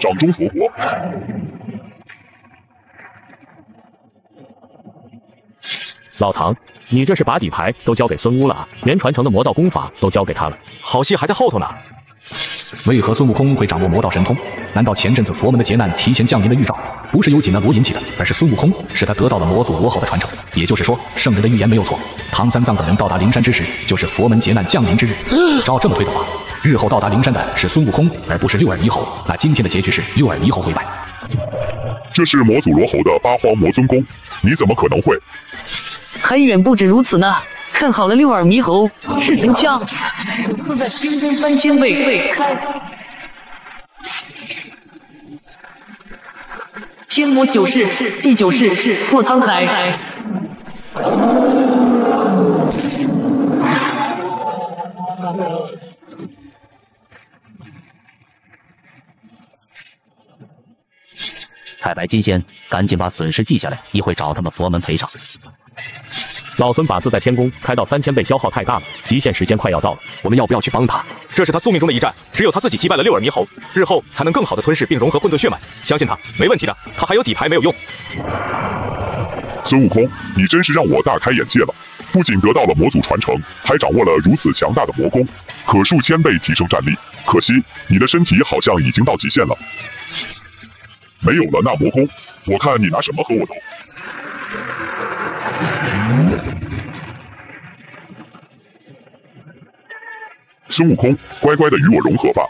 掌中佛国。老唐，你这是把底牌都交给孙乌了啊？连传承的魔道功法都交给他了，好戏还在后头呢。为何孙悟空会掌握魔道神通？难道前阵子佛门的劫难提前降临的预兆，不是由紧那罗引起的，而是孙悟空？是他得到了魔祖罗侯的传承。也就是说，圣人的预言没有错，唐三藏等人到达灵山之时，就是佛门劫难降临之日。照这么推的话，日后到达灵山的是孙悟空，而不是六耳猕猴。那今天的结局是六耳猕猴会败。这是魔祖罗侯的八荒魔尊功，你怎么可能会？还远不止如此呢！看好了，六耳猕猴是神枪，自在天宫三千倍天魔九世，第九世破苍海。太白金仙，赶紧把损失记下来，一会找他们佛门赔偿。老孙把自在天宫开到三千倍，消耗太大了，极限时间快要到了。我们要不要去帮他？这是他宿命中的一战，只有他自己击败了六耳猕猴，日后才能更好的吞噬并融合混沌血脉。相信他，没问题的。他还有底牌没有用。孙悟空，你真是让我大开眼界了！不仅得到了魔祖传承，还掌握了如此强大的魔功，可数千倍提升战力。可惜你的身体好像已经到极限了，没有了那魔功，我看你拿什么和我斗？孙悟空，乖乖的与我融合吧！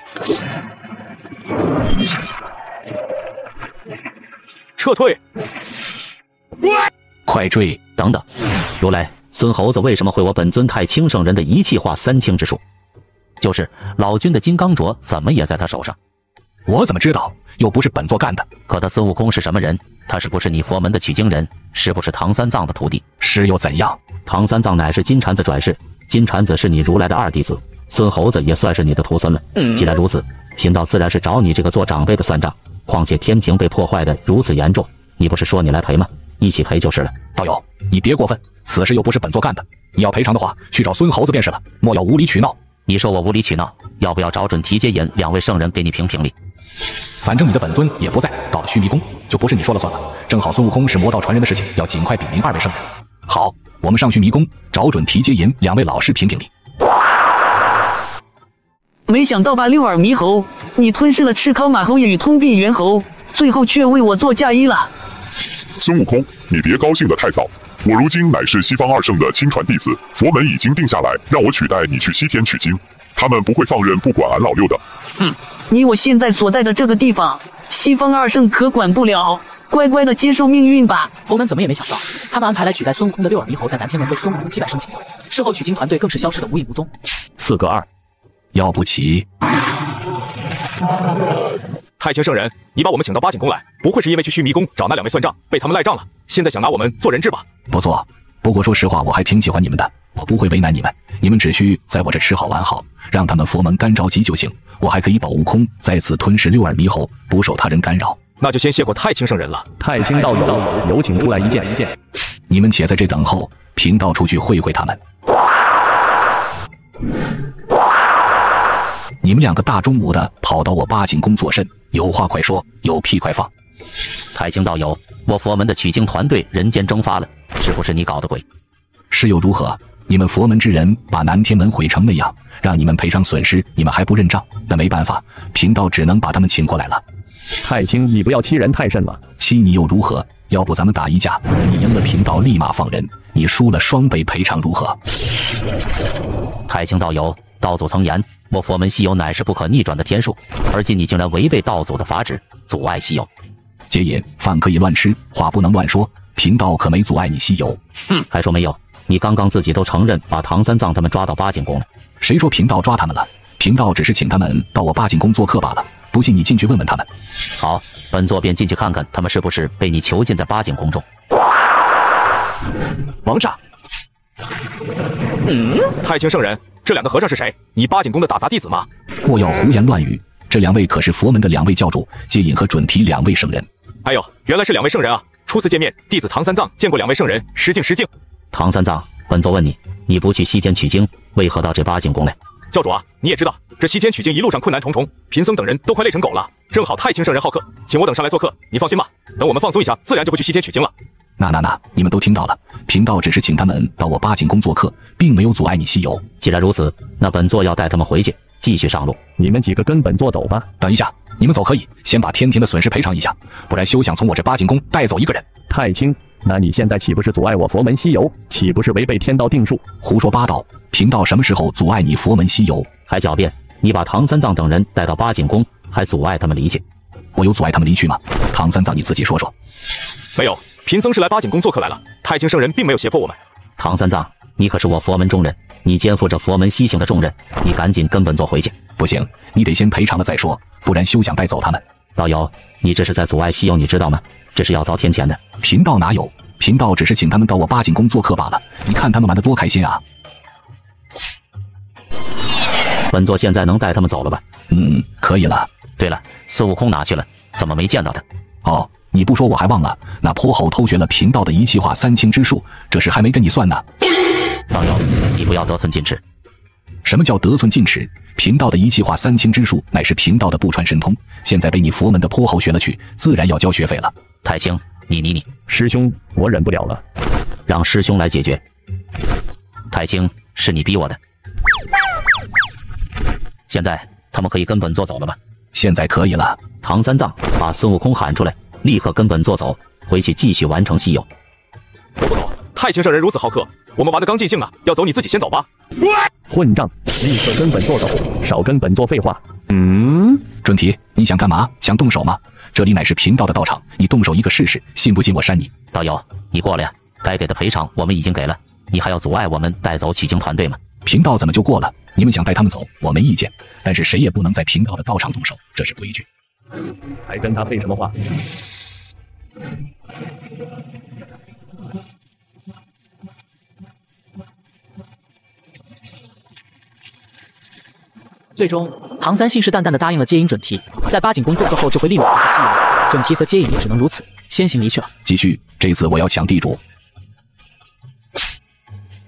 撤退！快追！等等，如来，孙猴子为什么会我本尊太清圣人的一气化三清之术？就是老君的金刚镯怎么也在他手上？我怎么知道？又不是本座干的。可他孙悟空是什么人？他是不是你佛门的取经人？是不是唐三藏的徒弟？是又怎样？唐三藏乃是金蝉子转世，金蝉子是你如来的二弟子，孙猴子也算是你的徒孙了。既然如此，贫道自然是找你这个做长辈的算账。况且天庭被破坏的如此严重，你不是说你来赔吗？一起赔就是了。道友，你别过分，此事又不是本座干的。你要赔偿的话，去找孙猴子便是了，莫要无理取闹。你说我无理取闹，要不要找准提接引两位圣人给你评评理？反正你的本尊也不在，到了须弥宫就不是你说了算了。正好孙悟空是魔道传人的事情，要尽快禀明二位圣人。好，我们上须弥宫找准提接银两位老师评评理。没想到吧，六耳猕猴，你吞噬了赤尻马猴也与通臂猿猴，最后却为我做嫁衣了。孙悟空，你别高兴得太早。我如今乃是西方二圣的亲传弟子，佛门已经定下来，让我取代你去西天取经，他们不会放任不管俺老六的。哼，你我现在所在的这个地方，西方二圣可管不了。乖乖的接受命运吧。佛门怎么也没想到，他们安排来取代孙悟空的六耳猕猴在南天门被孙悟空击败生擒了。事后取经团队更是消失的无影无踪。四个二，要不起。太清圣人，你把我们请到八景宫来，不会是因为去须弥宫找那两位算账，被他们赖账了？现在想拿我们做人质吧？不错，不过说实话，我还挺喜欢你们的。我不会为难你们，你们只需在我这吃好玩好，让他们佛门干着急就行。我还可以保悟空再次吞噬六耳猕猴，不受他人干扰。那就先谢过太清圣人了。太清道友，有请出来一见一见。你们且在这等候，贫道出去会会他们。你们两个大中午的跑到我八景宫作甚？有话快说，有屁快放。太清道友，我佛门的取经团队人间蒸发了，是不是你搞的鬼？是又如何？你们佛门之人把南天门毁成那样，让你们赔偿损失，你们还不认账？那没办法，贫道只能把他们请过来了。太清，你不要欺人太甚了。欺你又如何？要不咱们打一架，你赢了贫道立马放人，你输了双倍赔偿，如何？太清道友，道祖曾言。我佛门西游乃是不可逆转的天数，而今你竟然违背道祖的法旨，阻碍西游。戒瘾，饭可以乱吃，话不能乱说。贫道可没阻碍你西游。哼，还说没有？你刚刚自己都承认把唐三藏他们抓到八景宫了。谁说贫道抓他们了？贫道只是请他们到我八景宫做客罢了。不信你进去问问他们。好，本座便进去看看他们是不是被你囚禁在八景宫中。王炸！嗯，太清圣人。这两个和尚是谁？你八景宫的打杂弟子吗？莫要胡言乱语，这两位可是佛门的两位教主，接引和准提两位圣人。哎呦，原来是两位圣人啊！初次见面，弟子唐三藏见过两位圣人，失敬失敬。唐三藏，本座问你，你不去西天取经，为何到这八景宫来？教主啊，你也知道，这西天取经一路上困难重重，贫僧等人都快累成狗了。正好太清圣人好客，请我等上来做客。你放心吧，等我们放松一下，自然就会去西天取经了。那那那，你们都听到了，贫道只是请他们到我八景宫做客，并没有阻碍你西游。既然如此，那本座要带他们回去，继续上路。你们几个跟本座走吧。等一下，你们走可以，先把天庭的损失赔偿一下，不然休想从我这八景宫带走一个人。太清，那你现在岂不是阻碍我佛门西游？岂不是违背天道定数？胡说八道！贫道什么时候阻碍你佛门西游？还狡辩！你把唐三藏等人带到八景宫，还阻碍他们离去？我有阻碍他们离去吗？唐三藏，你自己说说。没有。贫僧是来八景宫做客来了，太清圣人并没有胁迫我们。唐三藏，你可是我佛门中人，你肩负着佛门西行的重任，你赶紧跟本座回去。不行，你得先赔偿了再说，不然休想带走他们。道友，你这是在阻碍西游，你知道吗？这是要遭天谴的。贫道哪有？贫道只是请他们到我八景宫做客罢了。你看他们玩的多开心啊！本座现在能带他们走了吧？嗯，可以了。对了，孙悟空哪去了？怎么没见到他？哦。你不说我还忘了，那泼猴偷学了贫道的一气化三清之术，这事还没跟你算呢。道友，你不要得寸进尺。什么叫得寸进尺？贫道的一气化三清之术乃是贫道的不传神通，现在被你佛门的泼猴学了去，自然要交学费了。太清，你你你，师兄，我忍不了了，让师兄来解决。太清，是你逼我的。现在他们可以跟本座走了吧？现在可以了。唐三藏，把孙悟空喊出来。立刻跟本座走，回去继续完成西游。我不走，太清圣人如此好客，我们玩的刚尽兴呢，要走你自己先走吧。混账！立刻跟本座走，少跟本座废话。嗯，准提，你想干嘛？想动手吗？这里乃是贫道的道场，你动手一个试试，信不信我扇你？道友，你过了呀！该给的赔偿我们已经给了，你还要阻碍我们带走取经团队吗？贫道怎么就过了？你们想带他们走，我没意见，但是谁也不能在贫道的道场动手，这是规矩。还跟他废什么话？最终，唐三信誓旦旦地答应了接引准提，在八景宫做客后就会立马回去西游。准提和接引也只能如此，先行离去了。继续，这次我要抢地主。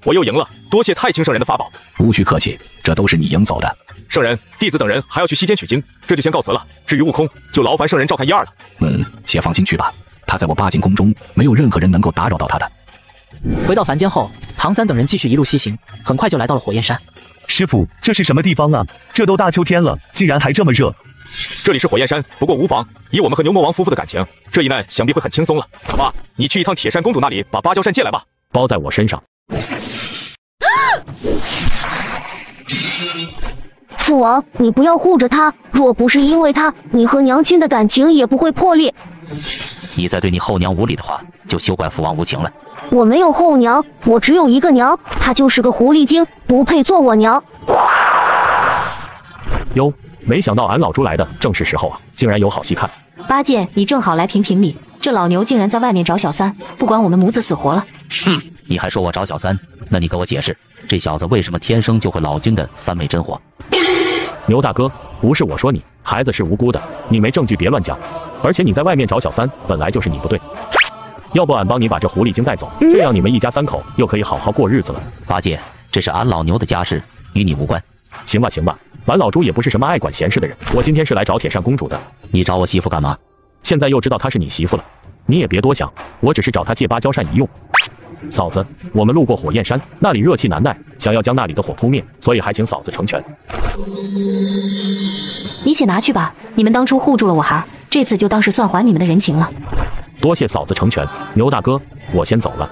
我又赢了，多谢太清圣人的法宝。无需客气，这都是你赢走的。圣人，弟子等人还要去西天取经，这就先告辞了。至于悟空，就劳烦圣人照看一二了。嗯，且放心去吧。他在我八景宫中，没有任何人能够打扰到他的。回到凡间后，唐三等人继续一路西行，很快就来到了火焰山。师傅，这是什么地方啊？这都大秋天了，竟然还这么热。这里是火焰山，不过无妨。以我们和牛魔王夫妇的感情，这一难想必会很轻松了。好吧，你去一趟铁扇公主那里，把芭蕉扇借来吧。包在我身上。父王，你不要护着他，若不是因为他，你和娘亲的感情也不会破裂。你再对你后娘无礼的话，就休怪父王无情了。我没有后娘，我只有一个娘，她就是个狐狸精，不配做我娘。哟，没想到俺老猪来的正是时候啊，竟然有好戏看。八戒，你正好来评评理，这老牛竟然在外面找小三，不管我们母子死活了。哼，你还说我找小三？那你给我解释，这小子为什么天生就会老君的三昧真火？牛大哥，不是我说你，孩子是无辜的，你没证据别乱讲。而且你在外面找小三，本来就是你不对。要不俺帮你把这狐狸精带走，这样你们一家三口又可以好好过日子了。八戒，这是俺老牛的家事，与你无关。行吧，行吧，俺老猪也不是什么爱管闲事的人。我今天是来找铁扇公主的。你找我媳妇干嘛？现在又知道她是你媳妇了，你也别多想，我只是找她借芭蕉扇一用。嫂子，我们路过火焰山，那里热气难耐，想要将那里的火扑灭，所以还请嫂子成全。你且拿去吧，你们当初护住了我孩儿，这次就当是算还你们的人情了。多谢嫂子成全，牛大哥，我先走了。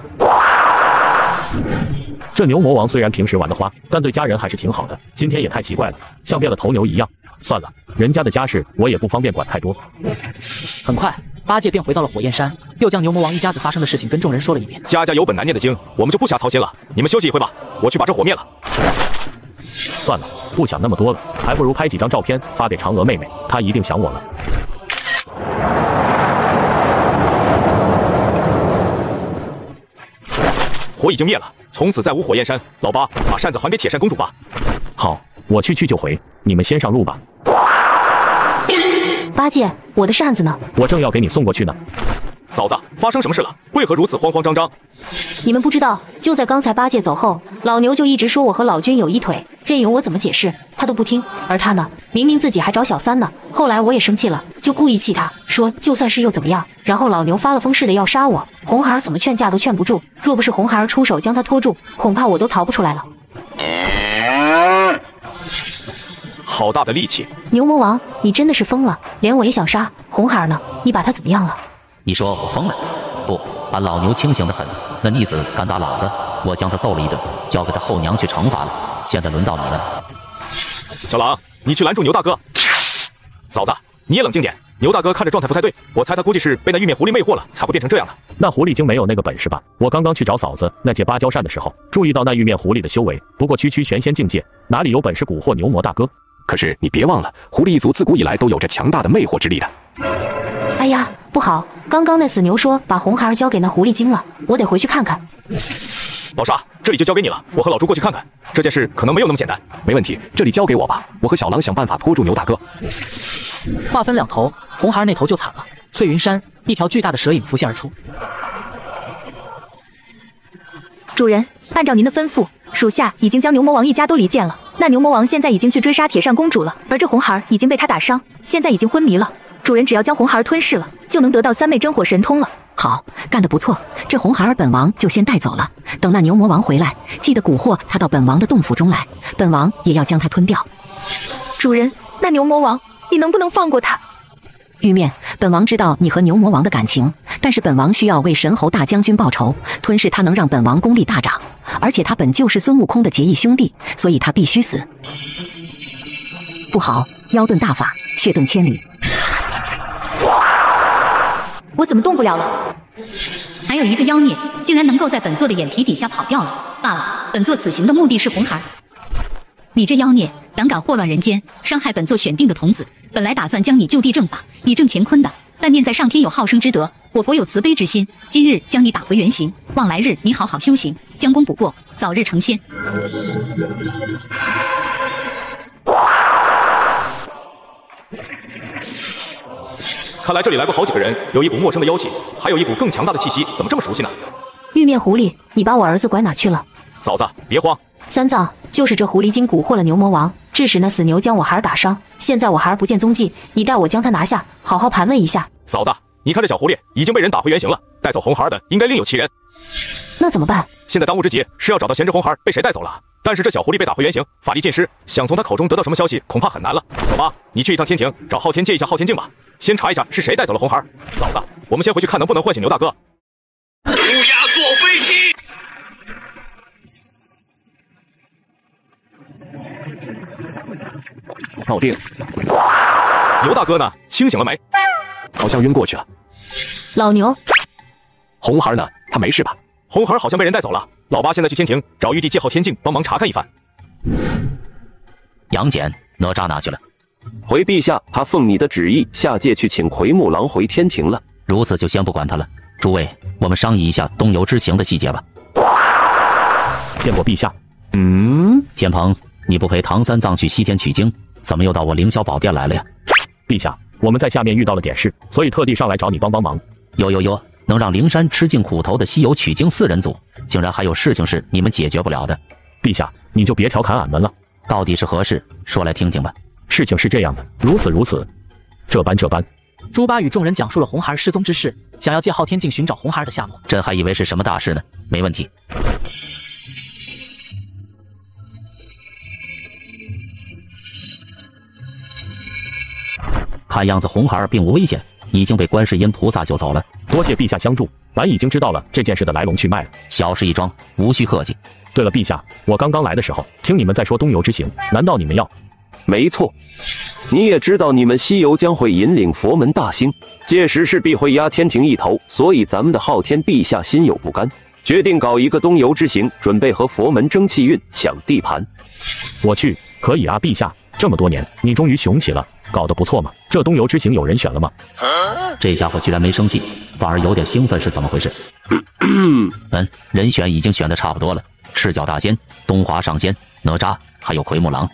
这牛魔王虽然平时玩的花，但对家人还是挺好的。今天也太奇怪了，像变了头牛一样。算了，人家的家事我也不方便管太多。很快，八戒便回到了火焰山，又将牛魔王一家子发生的事情跟众人说了一遍。家家有本难念的经，我们就不瞎操心了。你们休息一会吧，我去把这火灭了。算了，不想那么多了，还不如拍几张照片发给嫦娥妹妹，她一定想我了。火已经灭了，从此再无火焰山。老八，把扇子还给铁扇公主吧。好，我去去就回，你们先上路吧。八戒，我的扇子呢？我正要给你送过去呢。嫂子，发生什么事了？为何如此慌慌张张？你们不知道，就在刚才八戒走后，老牛就一直说我和老君有一腿，任由我怎么解释，他都不听。而他呢，明明自己还找小三呢。后来我也生气了，就故意气他，说就算是又怎么样？然后老牛发了疯似的要杀我，红孩儿怎么劝架都劝不住。若不是红孩儿出手将他拖住，恐怕我都逃不出来了。好大的力气！牛魔王，你真的是疯了，连我也想杀红孩儿呢。你把他怎么样了？你说我疯了？不，俺老牛清醒的很。那逆子敢打老子，我将他揍了一顿，交给他后娘去惩罚了。现在轮到你了，小狼，你去拦住牛大哥。嫂子，你也冷静点。牛大哥看着状态不太对，我猜他估计是被那玉面狐狸魅惑了，才会变成这样的。那狐狸精没有那个本事吧？我刚刚去找嫂子那借芭蕉扇的时候，注意到那玉面狐狸的修为，不过区区玄仙境界，哪里有本事蛊惑牛魔大哥？可是你别忘了，狐狸一族自古以来都有着强大的魅惑之力的。哎呀，不好！刚刚那死牛说把红孩儿交给那狐狸精了，我得回去看看。老沙，这里就交给你了，我和老朱过去看看。这件事可能没有那么简单。没问题，这里交给我吧，我和小狼想办法拖住牛大哥。话分两头，红孩儿那头就惨了。翠云山，一条巨大的蛇影浮现而出。主人，按照您的吩咐，属下已经将牛魔王一家都离间了。那牛魔王现在已经去追杀铁扇公主了，而这红孩儿已经被他打伤，现在已经昏迷了。主人只要将红孩儿吞噬了，就能得到三昧真火神通了。好，干得不错。这红孩儿本王就先带走了，等那牛魔王回来，记得蛊惑他到本王的洞府中来，本王也要将他吞掉。主人，那牛魔王，你能不能放过他？玉面，本王知道你和牛魔王的感情，但是本王需要为神猴大将军报仇，吞噬他能让本王功力大涨，而且他本就是孙悟空的结义兄弟，所以他必须死。不好，妖遁大法，血遁千里。我怎么动不了了？还有一个妖孽，竟然能够在本座的眼皮底下跑掉了。罢了，本座此行的目的是红孩儿。你这妖孽，胆敢祸乱人间，伤害本座选定的童子。本来打算将你就地正法，以正乾坤的，但念在上天有好生之德，我佛有慈悲之心，今日将你打回原形，望来日你好好修行，将功补过，早日成仙。看来这里来过好几个人，有一股陌生的妖气，还有一股更强大的气息，怎么这么熟悉呢？玉面狐狸，你把我儿子拐哪去了？嫂子，别慌。三藏，就是这狐狸精蛊惑了牛魔王，致使那死牛将我孩儿打伤。现在我孩儿不见踪迹，你带我将他拿下，好好盘问一下。嫂子，你看这小狐狸已经被人打回原形了，带走红孩儿的应该另有其人。那怎么办？现在当务之急是要找到闲置红孩儿被谁带走了。但是这小狐狸被打回原形，法力尽失，想从他口中得到什么消息，恐怕很难了。走吧，你去一趟天庭，找昊天借一下昊天镜吧，先查一下是谁带走了红孩儿。嫂子，我们先回去看能不能唤醒牛大哥。乌鸦坐飞机。搞定。牛大哥呢？清醒了没？好像晕过去了。老牛，红孩呢？他没事吧？红孩好像被人带走了。老八现在去天庭找玉帝借号天镜帮忙查看一番。杨戬，哪吒哪去了？回陛下，他奉你的旨意下界去请奎木狼回天庭了。如此就先不管他了。诸位，我们商议一下东游之行的细节吧。见过陛下。嗯，天蓬，你不陪唐三藏去西天取经，怎么又到我凌霄宝殿来了呀？陛下，我们在下面遇到了点事，所以特地上来找你帮帮忙。哟哟哟，能让灵山吃尽苦头的西游取经四人组，竟然还有事情是你们解决不了的。陛下，你就别调侃俺们了。到底是何事？说来听听吧。事情是这样的，如此如此，这般这般。朱八与众人讲述了红孩儿失踪之事，想要借昊天镜寻找红孩儿的下落。朕还以为是什么大事呢，没问题。看样子红孩儿并无危险，已经被观世音菩萨救走了。多谢陛下相助，俺已经知道了这件事的来龙去脉了。小事一桩，无需客气。对了，陛下，我刚刚来的时候听你们在说东游之行，难道你们要？没错，你也知道你们西游将会引领佛门大兴，届时势必会压天庭一头，所以咱们的昊天陛下心有不甘，决定搞一个东游之行，准备和佛门争气运、抢地盘。我去，可以啊，陛下，这么多年你终于雄起了，搞得不错嘛。这东游之行有人选了吗？这家伙居然没生气，反而有点兴奋，是怎么回事？嗯，人选已经选的差不多了，赤脚大仙、东华上仙、哪吒，还有奎木狼。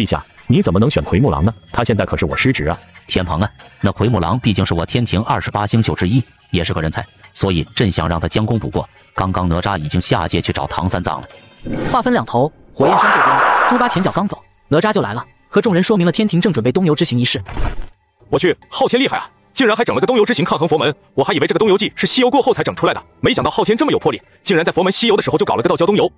陛下，你怎么能选奎木狼呢？他现在可是我师侄啊！天蓬啊，那奎木狼毕竟是我天庭二十八星宿之一，也是个人才，所以朕想让他将功补过。刚刚哪吒已经下界去找唐三藏了。话分两头，火焰山这边，猪八前脚刚走，哪吒就来了，和众人说明了天庭正准备东游之行一事。我去，昊天厉害啊！竟然还整了个东游之行抗衡佛门，我还以为这个东游记是西游过后才整出来的，没想到昊天这么有魄力，竟然在佛门西游的时候就搞了个道教东游。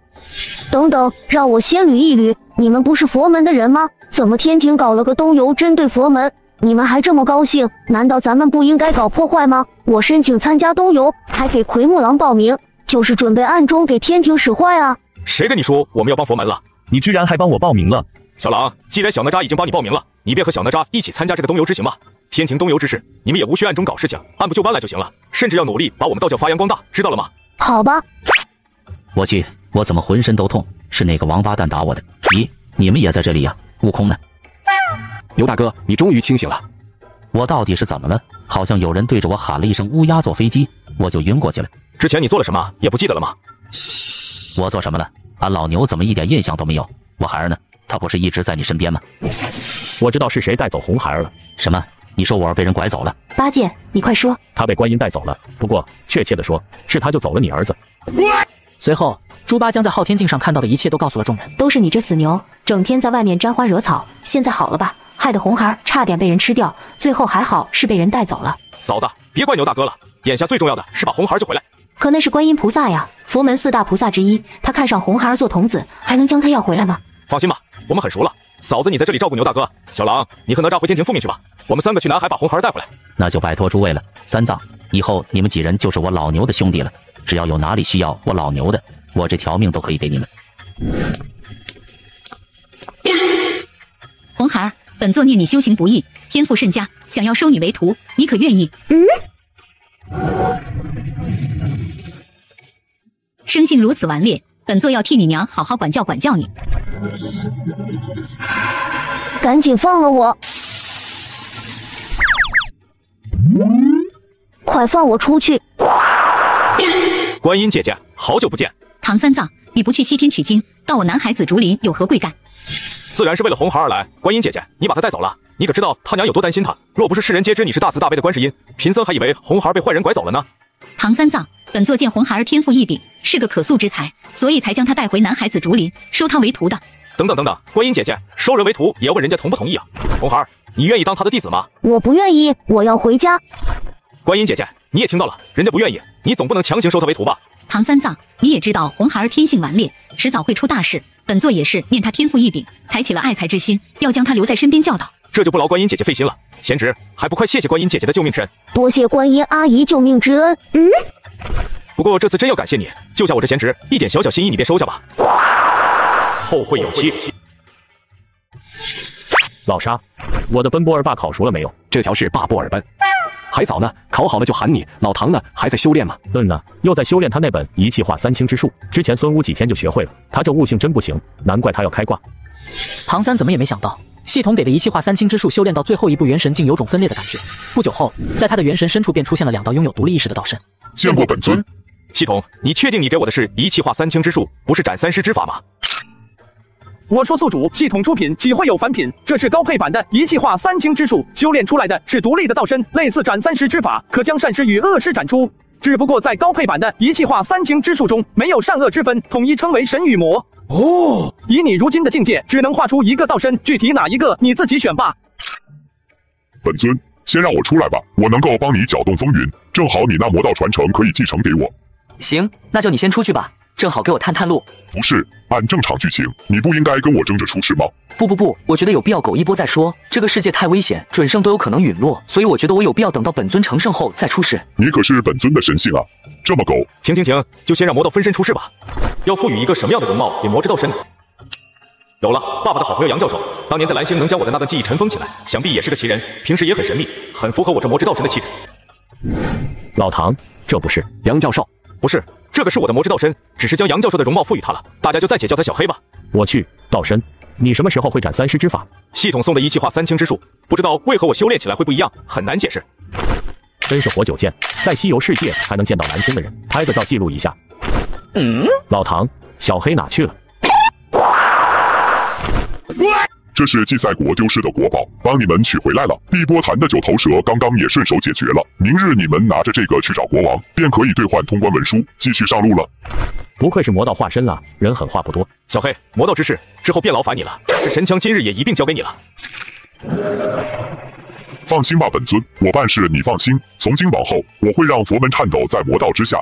等等，让我先捋一捋，你们不是佛门的人吗？怎么天庭搞了个东游针对佛门，你们还这么高兴？难道咱们不应该搞破坏吗？我申请参加东游，还给奎木狼报名，就是准备暗中给天庭使坏啊！谁跟你说我们要帮佛门了？你居然还帮我报名了！小狼，既然小哪吒已经帮你报名了，你便和小哪吒一起参加这个东游之行吧。天庭东游之事，你们也无需暗中搞事情，按部就班来就行了。甚至要努力把我们道教发扬光大，知道了吗？好吧。我去，我怎么浑身都痛？是哪个王八蛋打我的？咦，你们也在这里呀？悟空呢？牛大哥，你终于清醒了。我到底是怎么了？好像有人对着我喊了一声“乌鸦坐飞机”，我就晕过去了。之前你做了什么，也不记得了吗？我做什么了？俺老牛怎么一点印象都没有？我孩儿呢？他不是一直在你身边吗？我知道是谁带走红孩儿了。什么？你说我儿被人拐走了？八戒，你快说！他被观音带走了。不过确切的说，是他救走了你儿子。随后，猪八将在昊天镜上看到的一切都告诉了众人。都是你这死牛，整天在外面沾花惹草。现在好了吧？害得红孩儿差点被人吃掉，最后还好是被人带走了。嫂子，别怪牛大哥了。眼下最重要的是把红孩儿救回来。可那是观音菩萨呀，佛门四大菩萨之一，他看上红孩儿做童子，还能将他要回来吗？放心吧，我们很熟了。嫂子，你在这里照顾牛大哥。小狼，你和哪吒回天庭复命去吧。我们三个去南海把红孩儿带回来。那就拜托诸位了。三藏，以后你们几人就是我老牛的兄弟了。只要有哪里需要我老牛的，我这条命都可以给你们。红孩儿，本座念你修行不易，天赋甚佳，想要收你为徒，你可愿意？嗯。生性如此顽劣，本座要替你娘好好管教管教你。赶紧放了我！快放我出去！观音姐姐，好久不见。唐三藏，你不去西天取经，到我南海紫竹林有何贵干？自然是为了红孩儿而来。观音姐姐，你把他带走了，你可知道他娘有多担心他？若不是世人皆知你是大慈大悲的观世音，贫僧还以为红孩儿被坏人拐走了呢。唐三藏，本座见红孩儿天赋异禀，是个可塑之才，所以才将他带回南海紫竹林，收他为徒的。等等等等，观音姐姐，收人为徒也要问人家同不同意啊？红孩儿，你愿意当他的弟子吗？我不愿意，我要回家。观音姐姐，你也听到了，人家不愿意，你总不能强行收他为徒吧？唐三藏，你也知道红孩儿天性顽劣，迟早会出大事。本座也是念他天赋异禀，才起了爱才之心，要将他留在身边教导。这就不劳观音姐姐费心了，贤侄还不快谢谢观音姐姐的救命之恩？多谢观音阿姨救命之恩。嗯。不过这次真要感谢你，救下我这贤侄，一点小小心意你便收下吧。后会有期。老沙，我的奔波儿霸烤熟了没有？这条是霸波尔奔，还早呢，烤好了就喊你。老唐呢？还在修炼吗？嗯呢，又在修炼他那本一气化三清之术。之前孙武几天就学会了，他这悟性真不行，难怪他要开挂。唐三怎么也没想到，系统给的一气化三清之术修炼到最后一步，元神竟有种分裂的感觉。不久后，在他的元神深处便出现了两道拥有独立意识的道身。见过本尊。系统，你确定你给我的是一气化三清之术，不是斩三尸之法吗？我说宿主，系统出品岂会有凡品？这是高配版的一气化三清之术，修炼出来的是独立的道身，类似斩三尸之法，可将善尸与恶尸斩出。只不过在高配版的一气化三清之术中，没有善恶之分，统一称为神与魔。哦，以你如今的境界，只能画出一个道身，具体哪一个你自己选吧。本尊，先让我出来吧，我能够帮你搅动风云，正好你那魔道传承可以继承给我。行，那就你先出去吧，正好给我探探路。不是，按正常剧情，你不应该跟我争着出事吗？不不不，我觉得有必要苟一波再说。这个世界太危险，准圣都有可能陨落，所以我觉得我有必要等到本尊成圣后再出世。你可是本尊的神性啊，这么苟？停停停，就先让魔道分身出世吧。要赋予一个什么样的容貌给魔之道身呢？有了，爸爸的好朋友杨教授，当年在蓝星能将我的那段记忆尘封起来，想必也是个奇人，平时也很神秘，很符合我这魔之道神的气质。老唐，这不是杨教授。不是，这个是我的魔之道身，只是将杨教授的容貌赋予他了，大家就暂且叫他小黑吧。我去，道身，你什么时候会斩三尸之法？系统送的一气化三清之术，不知道为何我修炼起来会不一样，很难解释。真是活久见，在西游世界还能见到蓝星的人，拍个照记录一下。嗯，老唐，小黑哪去了？这是祭赛国丢失的国宝，帮你们取回来了。碧波潭的九头蛇刚刚也顺手解决了。明日你们拿着这个去找国王，便可以兑换通关文书，继续上路了。不愧是魔道化身了，人狠话不多。小黑，魔道之事之后便劳烦你了，这神枪今日也一并交给你了。放心吧，本尊，我办事你放心。从今往后，我会让佛门颤抖在魔道之下。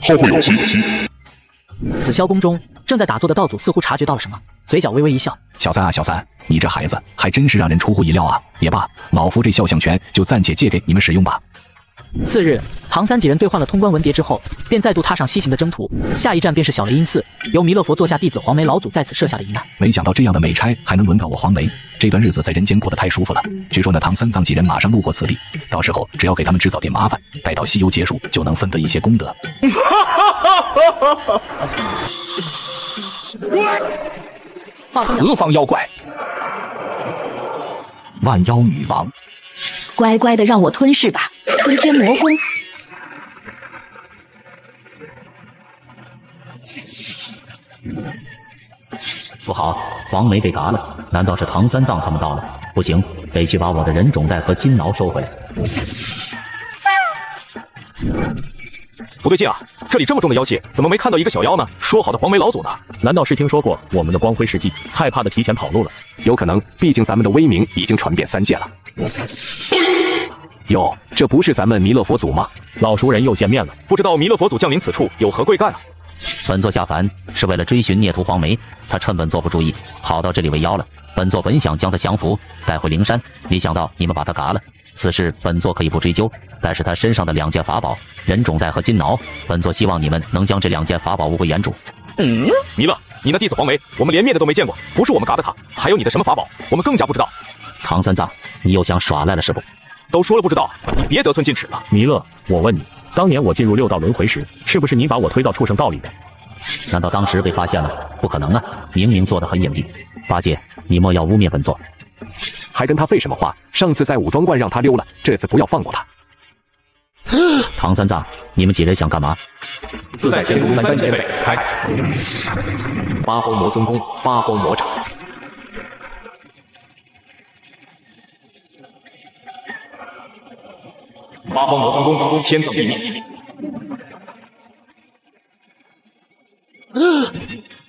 后会有期。紫霄宫中正在打坐的道祖似乎察觉到了什么，嘴角微微一笑：“小三啊，小三，你这孩子还真是让人出乎意料啊！也罢，老夫这肖像权就暂且借给你们使用吧。”次日，唐三几人兑换了通关文牒之后，便再度踏上西行的征途。下一站便是小雷音寺，由弥勒佛座下弟子黄眉老祖在此设下的一难。没想到这样的美差还能轮到我黄眉，这段日子在人间过得太舒服了。据说那唐三藏几人马上路过此地，到时候只要给他们制造点麻烦，待到西游结束，就能分得一些功德。何方妖怪？万妖女王。乖乖的让我吞噬吧，吞天魔功。不好，黄梅被嘎了，难道是唐三藏他们到了？不行，得去把我的人种袋和金挠收回来。不对劲啊，这里这么重的妖气，怎么没看到一个小妖呢？说好的黄眉老祖呢？难道是听说过我们的光辉事迹，害怕的提前跑路了？有可能，毕竟咱们的威名已经传遍三界了。哟，这不是咱们弥勒佛祖吗？老熟人又见面了，不知道弥勒佛祖降临此处有何贵干啊？本座下凡是为了追寻孽徒黄梅，他趁本座不注意，跑到这里为妖了。本座本想将他降服，带回灵山，没想到你们把他嘎了。此事本座可以不追究，但是他身上的两件法宝——人种袋和金挠，本座希望你们能将这两件法宝物归原主。嗯，弥勒，你那弟子黄梅，我们连面的都没见过，不是我们嘎的他，还有你的什么法宝，我们更加不知道。唐三藏，你又想耍赖了是不？都说了不知道，你别得寸进尺了。弥勒，我问你，当年我进入六道轮回时，是不是你把我推到畜生道里的？难道当时被发现了？不可能啊，明明做得很隐蔽。八戒，你莫要污蔑本座。还跟他废什么话？上次在武装观让他溜了，这次不要放过他。唐三藏，你们几人想干嘛？自在天宫三千倍开。八荒魔尊功，八荒魔掌。八荒魔尊功，天赠秘密。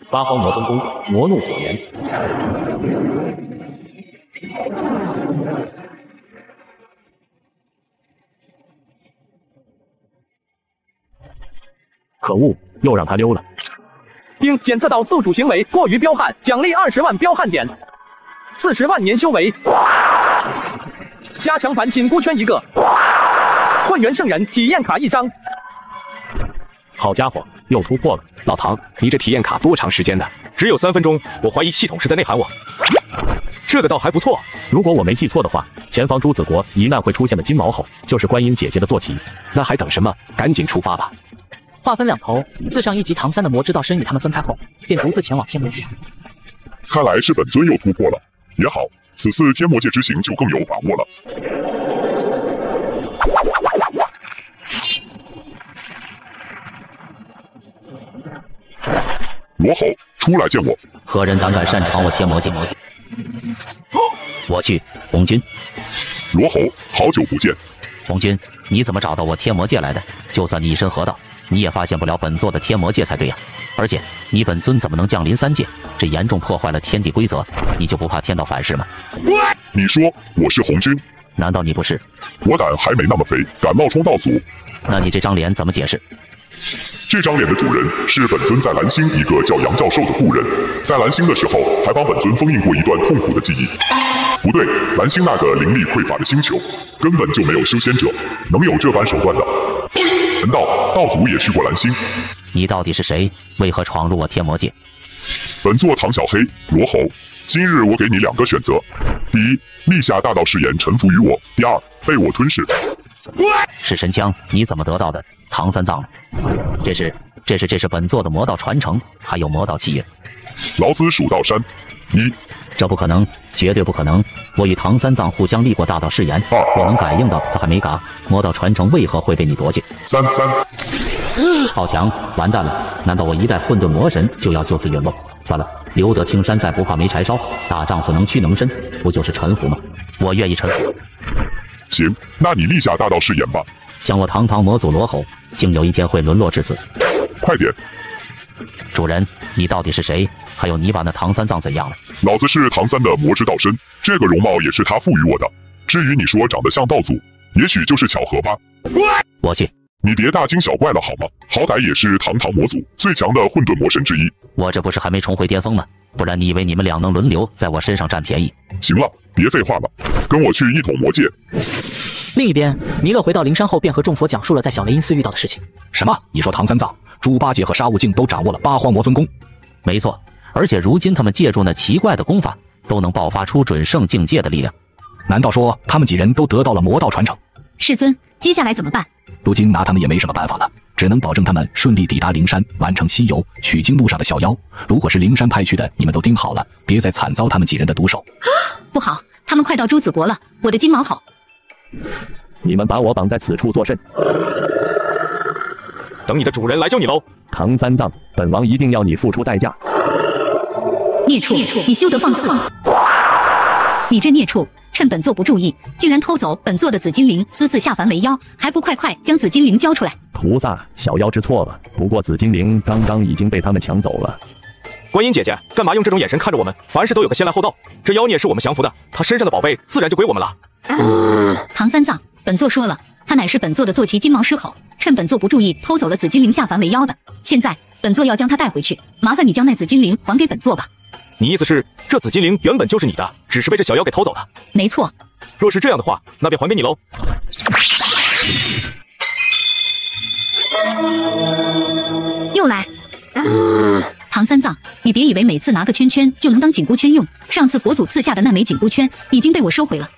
八荒魔尊功，魔怒火炎。可恶，又让他溜了。并检测到宿主行为过于彪悍，奖励二十万彪悍点，四十万年修为。加强版紧箍圈一个，会员圣人体验卡一张。好家伙，又突破了！老唐，你这体验卡多长时间的？只有三分钟，我怀疑系统是在内涵我。这个倒还不错，如果我没记错的话。前方朱子国一难会出现的金毛吼，就是观音姐姐的坐骑。那还等什么？赶紧出发吧！话分两头，自上一级唐三的魔知道身与他们分开后，便独自前往天魔界。看来是本尊又突破了，也好，此次天魔界之行就更有把握了。罗侯，出来见我！何人胆敢擅闯我天魔界？我去，红军。罗侯，好久不见。红军，你怎么找到我天魔界来的？就算你一身河道，你也发现不了本座的天魔界才对呀！而且你本尊怎么能降临三界？这严重破坏了天地规则，你就不怕天道反噬吗？你说我是红军？难道你不是？我胆还没那么肥，敢冒充道祖？那你这张脸怎么解释？这张脸的主人是本尊在蓝星一个叫杨教授的故人，在蓝星的时候还帮本尊封印过一段痛苦的记忆。不对，蓝星那个灵力匮乏的星球根本就没有修仙者能有这般手段的。难道道祖也去过蓝星？你到底是谁？为何闯入我天魔界？本座唐小黑罗侯，今日我给你两个选择：第一，立下大道誓言臣服于我；第二，被我吞噬。是神枪，你怎么得到的？唐三藏，这是这是这是本座的魔道传承，还有魔道契约。老子蜀道山，一，这不可能，绝对不可能。我与唐三藏互相立过大道誓言，我能感应到他还没嘎，魔道传承为何会被你夺去？三三，好强，完蛋了！难道我一代混沌魔神就要就此陨落？算了，留得青山在，不怕没柴烧。大丈夫能屈能伸，不就是臣服吗？我愿意臣服。行，那你立下大道誓言吧。像我堂堂魔祖罗吼，竟有一天会沦落至此？快点！主人，你到底是谁？还有你把那唐三藏怎样了？老子是唐三的魔之道身，这个容貌也是他赋予我的。至于你说长得像道祖，也许就是巧合吧。我去！你别大惊小怪了好吗？好歹也是堂堂魔祖，最强的混沌魔神之一。我这不是还没重回巅峰吗？不然你以为你们俩能轮流在我身上占便宜？行了，别废话了，跟我去一统魔界。另一边，弥勒回到灵山后，便和众佛讲述了在小雷音寺遇到的事情。什么？你说唐三藏、猪八戒和沙悟净都掌握了八荒魔尊功？没错，而且如今他们借助那奇怪的功法，都能爆发出准圣境界的力量。难道说他们几人都得到了魔道传承？世尊，接下来怎么办？如今拿他们也没什么办法了，只能保证他们顺利抵达灵山，完成西游取经路上的小妖。如果是灵山派去的，你们都盯好了，别再惨遭他们几人的毒手。不好，他们快到朱子国了！我的金毛吼！你们把我绑在此处作甚？等你的主人来救你喽！唐三藏，本王一定要你付出代价！孽畜，你休得放肆！你这孽畜，趁本座不注意，竟然偷走本座的紫金铃，私自下凡为妖，还不快快将紫金铃交出来！菩萨，小妖知错了。不过紫金铃刚刚已经被他们抢走了。观音姐姐，干嘛用这种眼神看着我们？凡事都有个先来后到，这妖孽是我们降服的，他身上的宝贝自然就归我们了。唐三藏，本座说了，他乃是本座的坐骑金毛狮吼，趁本座不注意偷走了紫金铃下凡为妖的。现在本座要将他带回去，麻烦你将那紫金铃还给本座吧。你意思是这紫金铃原本就是你的，只是被这小妖给偷走了？没错。若是这样的话，那便还给你喽。又来。唐三藏，你别以为每次拿个圈圈就能当紧箍圈用。上次佛祖赐下的那枚紧箍圈已经被我收回了。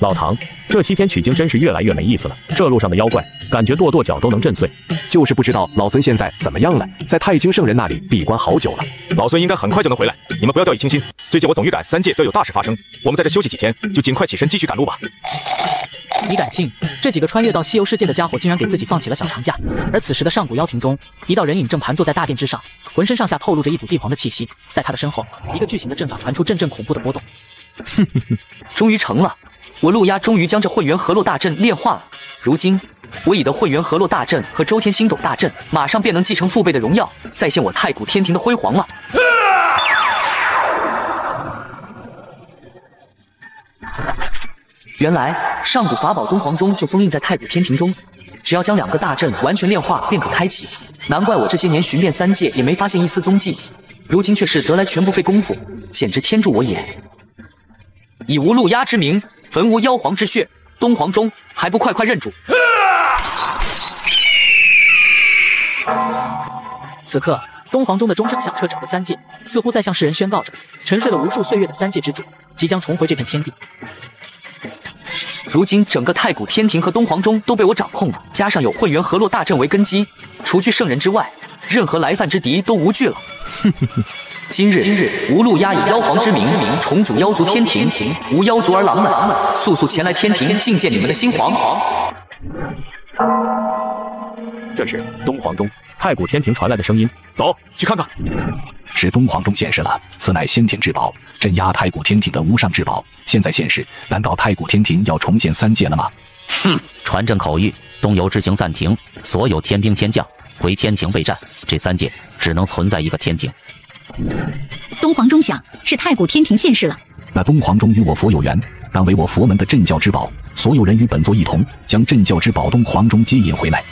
老唐，这西天取经真是越来越没意思了。这路上的妖怪，感觉跺跺脚都能震碎。就是不知道老孙现在怎么样了，在太清圣人那里闭关好久了。老孙应该很快就能回来，你们不要掉以轻心。最近我总预感三界都有大事发生，我们在这休息几天，就尽快起身继续赶路吧。你敢信？这几个穿越到西游世界的家伙，竟然给自己放起了小长假。而此时的上古妖庭中，一道人影正盘坐在大殿之上，浑身上下透露着一股帝皇的气息。在他的身后，一个巨型的阵法传出阵阵恐怖的波动。哼哼哼，终于成了！我陆压终于将这混元河洛大阵炼化了。如今，我已得混元河洛大阵和周天星斗大阵，马上便能继承父辈的荣耀，再现我太古天庭的辉煌了。原来上古法宝敦煌钟就封印在太古天庭中，只要将两个大阵完全炼化，便可开启。难怪我这些年寻遍三界也没发现一丝踪迹，如今却是得来全不费功夫，简直天助我也！以无路鸦之名，焚无妖皇之血，东皇钟还不快快认主！此刻。东皇钟的钟声响彻整个三界，似乎在向世人宣告着，沉睡了无数岁月的三界之主即将重回这片天地。如今整个太古天庭和东皇钟都被我掌控了，加上有混元河洛大阵为根基，除去圣人之外，任何来犯之敌都无惧了。哼哼哼今日，今日，无路鸦以妖皇之名重组妖族天庭，无妖族儿郎们，速速前来天庭觐见你们的新皇。这是东皇钟，太古天庭传来的声音，走去看看。是东皇钟显示了，此乃先天至宝，镇压太古天庭的无上至宝。现在现世，难道太古天庭要重建三界了吗？哼！传朕口谕，东游之行暂停，所有天兵天将回天庭备战。这三界只能存在一个天庭。东皇钟响，是太古天庭现世了。那东皇钟与我佛有缘，当为我佛门的镇教之宝。所有人与本座一同，将镇教之宝东皇钟接引回来。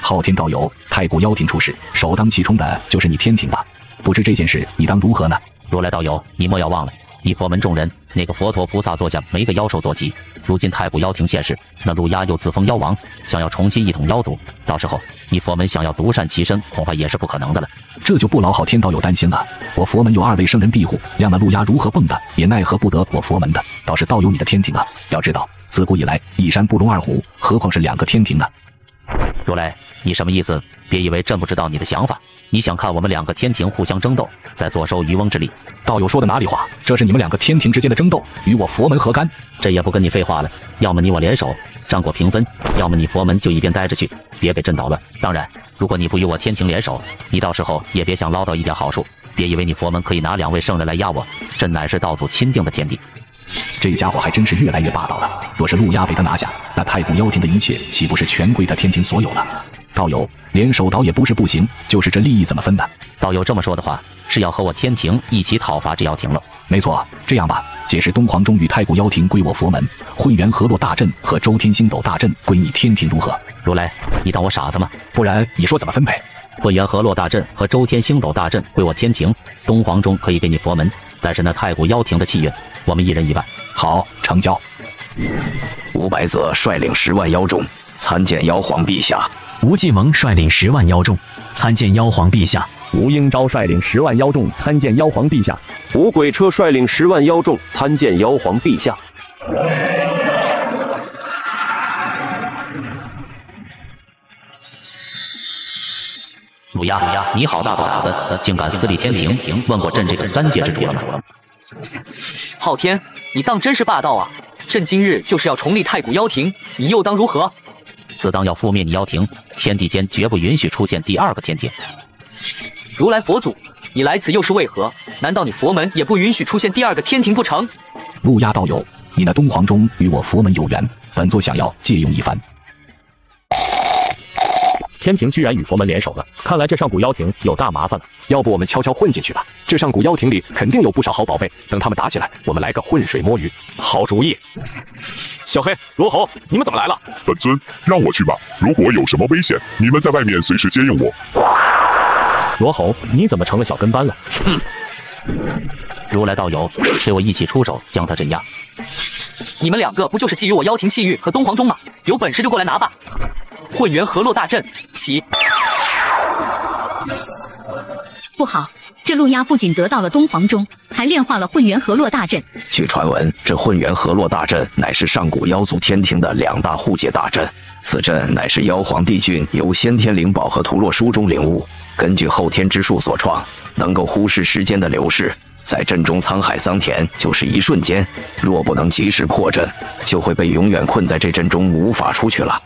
昊天道友，太古妖庭出事，首当其冲的就是你天庭吧？不知这件事你当如何呢？如来道友，你莫要忘了，你佛门众人那个佛陀菩萨座下没个妖兽坐骑。如今太古妖庭现世，那陆鸦又自封妖王，想要重新一统妖族，到时候你佛门想要独善其身，恐怕也是不可能的了。这就不劳好天道友担心了。我佛门有二位圣人庇护，让那陆鸦如何蹦跶，也奈何不得我佛门的。倒是道友你的天庭啊！要知道，自古以来一山不容二虎，何况是两个天庭呢？如来。你什么意思？别以为朕不知道你的想法。你想看我们两个天庭互相争斗，再坐收渔翁之利？道友说的哪里话？这是你们两个天庭之间的争斗，与我佛门何干？这也不跟你废话了。要么你我联手，战果平分；要么你佛门就一边待着去，别给朕捣乱。当然，如果你不与我天庭联手，你到时候也别想捞到一点好处。别以为你佛门可以拿两位圣人来压我，朕乃是道祖钦定的天帝。这家伙还真是越来越霸道了。若是陆压被他拿下，那太古妖庭的一切岂不是全归他天庭所有了？道友联手倒也不是不行，就是这利益怎么分的？道友这么说的话，是要和我天庭一起讨伐这妖庭了？没错，这样吧，解释东皇钟与太古妖庭归我佛门，混元河洛大阵和周天星斗大阵归你天庭，如何？如来，你当我傻子吗？不然你说怎么分配？混元河洛大阵和周天星斗大阵归我天庭，东皇钟可以给你佛门，但是那太古妖庭的气运，我们一人一半。好，成交。吴白泽率领十万妖众参见妖皇陛下。吴继蒙率领十万妖众参见妖皇陛下，吴英昭率领十万妖众参见妖皇陛下，吴鬼车率领十万妖众参见妖皇陛下。陆鸦，你好大的胆子，竟敢私立天庭，问过朕这个三界之主了吗？昊天，你当真是霸道啊！朕今日就是要重立太古妖庭，你又当如何？自当要覆灭你妖庭，天地间绝不允许出现第二个天庭。如来佛祖，你来此又是为何？难道你佛门也不允许出现第二个天庭不成？陆压道友，你那东皇钟与我佛门有缘，本座想要借用一番。天庭居然与佛门联手了，看来这上古妖庭有大麻烦了。要不我们悄悄混进去吧？这上古妖庭里肯定有不少好宝贝，等他们打起来，我们来个浑水摸鱼。好主意。小黑、罗侯，你们怎么来了？本尊让我去吧。如果有什么危险，你们在外面随时接应我。罗侯，你怎么成了小跟班了？哼！如来道友，随我一起出手将他镇压。你们两个不就是觊觎我妖庭细玉和东皇钟吗？有本事就过来拿吧！混元河洛大阵起！不好，这陆鸦不仅得到了东皇钟，还炼化了混元河洛大阵。据传闻，这混元河洛大阵乃是上古妖族天庭的两大护戒大阵。此阵乃是妖皇帝君由先天灵宝和图洛书中领悟，根据后天之术所创，能够忽视时间的流逝。在阵中沧海桑田就是一瞬间，若不能及时破阵，就会被永远困在这阵中，无法出去了。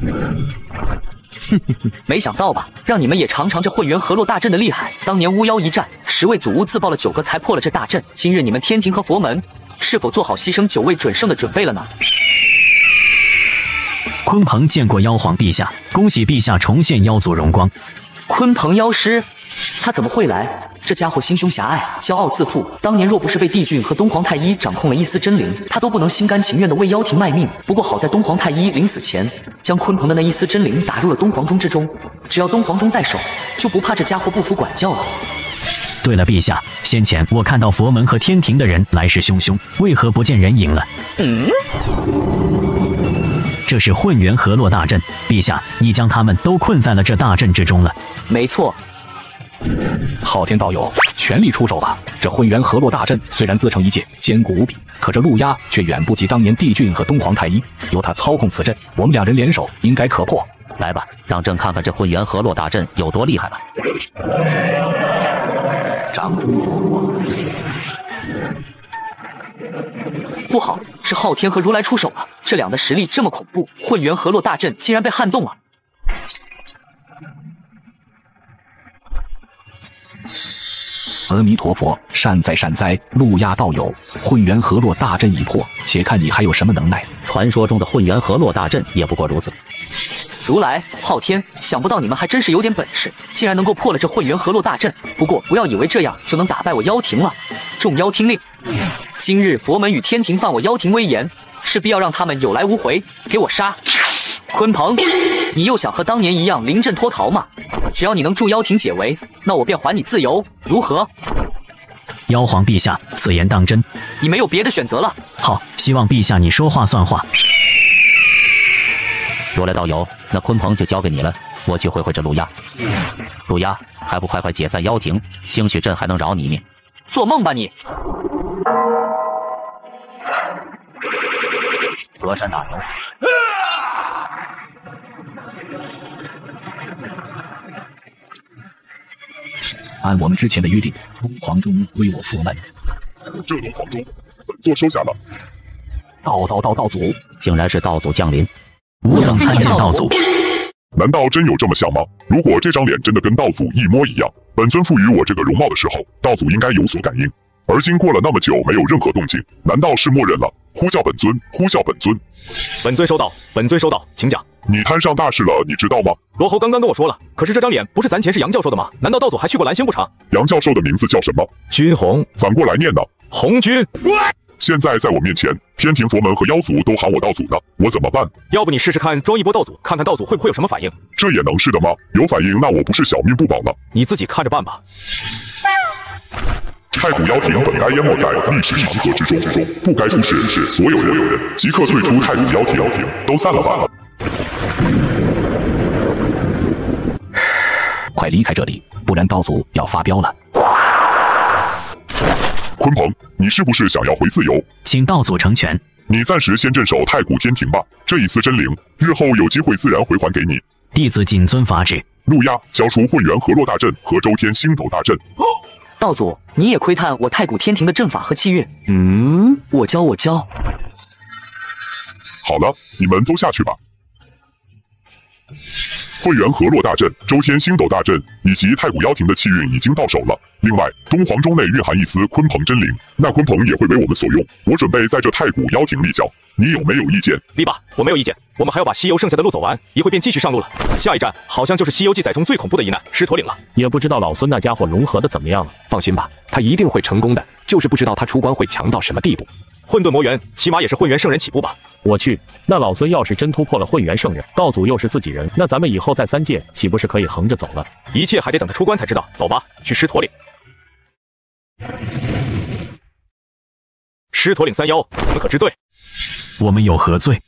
没想到吧，让你们也尝尝这混元河洛大阵的厉害。当年巫妖一战，十位祖巫自爆了九个，才破了这大阵。今日你们天庭和佛门，是否做好牺牲九位准圣的准备了呢？鲲鹏见过妖皇陛下，恭喜陛下重现妖族荣光。鲲鹏妖师，他怎么会来？这家伙心胸狭隘，骄傲自负。当年若不是被帝俊和东皇太一掌控了一丝真灵，他都不能心甘情愿的为妖庭卖命。不过好在东皇太一临死前，将鲲鹏的那一丝真灵打入了东皇钟之中。只要东皇钟在手，就不怕这家伙不服管教了。对了，陛下，先前我看到佛门和天庭的人来势汹汹，为何不见人影了？嗯。这是混元河洛大阵。陛下，你将他们都困在了这大阵之中了。没错。昊天道友，全力出手吧！这混元河洛大阵虽然自成一界，坚固无比，可这陆压却远不及当年帝俊和东皇太一。由他操控此阵，我们两人联手应该可破。来吧，让朕看看这混元河洛大阵有多厉害吧！掌中佛。不好，是昊天和如来出手了。这两的实力这么恐怖，混元河洛大阵竟然被撼动了。阿弥陀佛，善哉善哉！路亚道友，混元河洛大阵已破，且看你还有什么能耐。传说中的混元河洛大阵也不过如此。如来，昊天，想不到你们还真是有点本事，竟然能够破了这混元河洛大阵。不过不要以为这样就能打败我妖庭了。众妖听令，今日佛门与天庭犯我妖庭威严，势必要让他们有来无回，给我杀！鲲鹏，你又想和当年一样临阵脱逃吗？只要你能助妖庭解围，那我便还你自由，如何？妖皇陛下，此言当真？你没有别的选择了。好，希望陛下你说话算话。如来道友，那鲲鹏就交给你了，我去会会这陆压。陆压，还不快快解散妖庭？兴许朕还能饶你一命。做梦吧你！泽山大牛。按我们之前的约定，东皇钟归我佛门。这东皇钟，本座收下了。道道道道祖，竟然是道祖降临。吾等参见道祖。难道真有这么像吗？如果这张脸真的跟道祖一模一样，本尊赋予我这个容貌的时候，道祖应该有所感应。而今过了那么久，没有任何动静，难道是默认了？呼叫本尊，呼叫本尊。本尊收到，本尊收到，请讲。你摊上大事了，你知道吗？罗侯刚刚跟我说了，可是这张脸不是咱前世杨教授的吗？难道道祖还去过蓝星不成？杨教授的名字叫什么？君红。反过来念呢？红军。现在在我面前，天庭佛门和妖族都喊我道祖呢，我怎么办？要不你试试看，装一波道祖，看看道祖会不会有什么反应？这也能是的吗？有反应，那我不是小命不保了？你自己看着办吧。太古妖庭本该淹没在历史长河之中，不该出事。所有人即刻退出太古妖庭，都散了吧。快离开这里，不然道祖要发飙了。鲲鹏，你是不是想要回自由？请道祖成全。你暂时先镇守太古天庭吧，这一丝真灵，日后有机会自然回还给你。弟子谨遵法旨。路亚，交出混元河洛大阵和周天星斗大阵。道祖，你也窥探我太古天庭的阵法和气运。嗯，我教我教。好了，你们都下去吧。混元河洛大阵、周天星斗大阵以及太古妖庭的气运已经到手了。另外，东皇钟内蕴含一丝鲲鹏真灵，那鲲鹏也会为我们所用。我准备在这太古妖庭立脚，你有没有意见？立吧，我没有意见。我们还要把西游剩下的路走完，一会便继续上路了。下一站好像就是《西游记》载中最恐怖的一难——狮驼岭了。也不知道老孙那家伙融合的怎么样了。放心吧，他一定会成功的，就是不知道他出关会强到什么地步。混沌魔元起码也是混元圣人起步吧？我去，那老孙要是真突破了混元圣人，道祖又是自己人，那咱们以后在三界岂不是可以横着走了？一切还得等他出关才知道。走吧，去狮驼岭。狮驼岭三妖，你们可知罪？我们有何罪？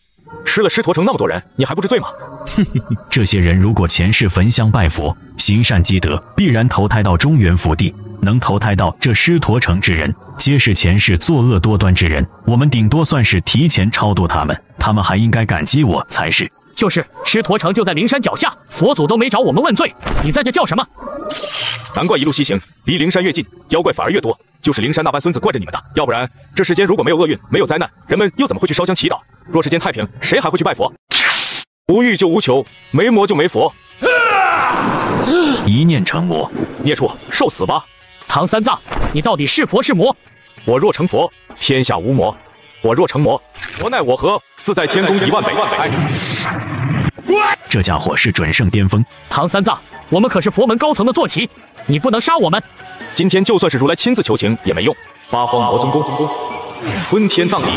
吃了狮驼城那么多人，你还不知罪吗？哼哼哼，这些人如果前世焚香拜佛、行善积德，必然投胎到中原福地。能投胎到这狮驼城之人，皆是前世作恶多端之人。我们顶多算是提前超度他们，他们还应该感激我才是。就是狮驼城就在灵山脚下，佛祖都没找我们问罪，你在这叫什么？难怪一路西行，离灵山越近，妖怪反而越多。就是灵山那班孙子惯着你们的，要不然这世间如果没有厄运，没有灾难，人们又怎么会去烧香祈祷？若世间太平，谁还会去拜佛？无欲就无求，没魔就没佛。一念成魔，孽畜，受死吧！唐三藏，你到底是佛是魔？我若成佛，天下无魔；我若成魔，佛奈我何？自在天宫一万北。这家伙是准圣巅峰。唐三藏，我们可是佛门高层的坐骑，你不能杀我们。今天就算是如来亲自求情也没用。八荒魔尊公，吞天葬礼。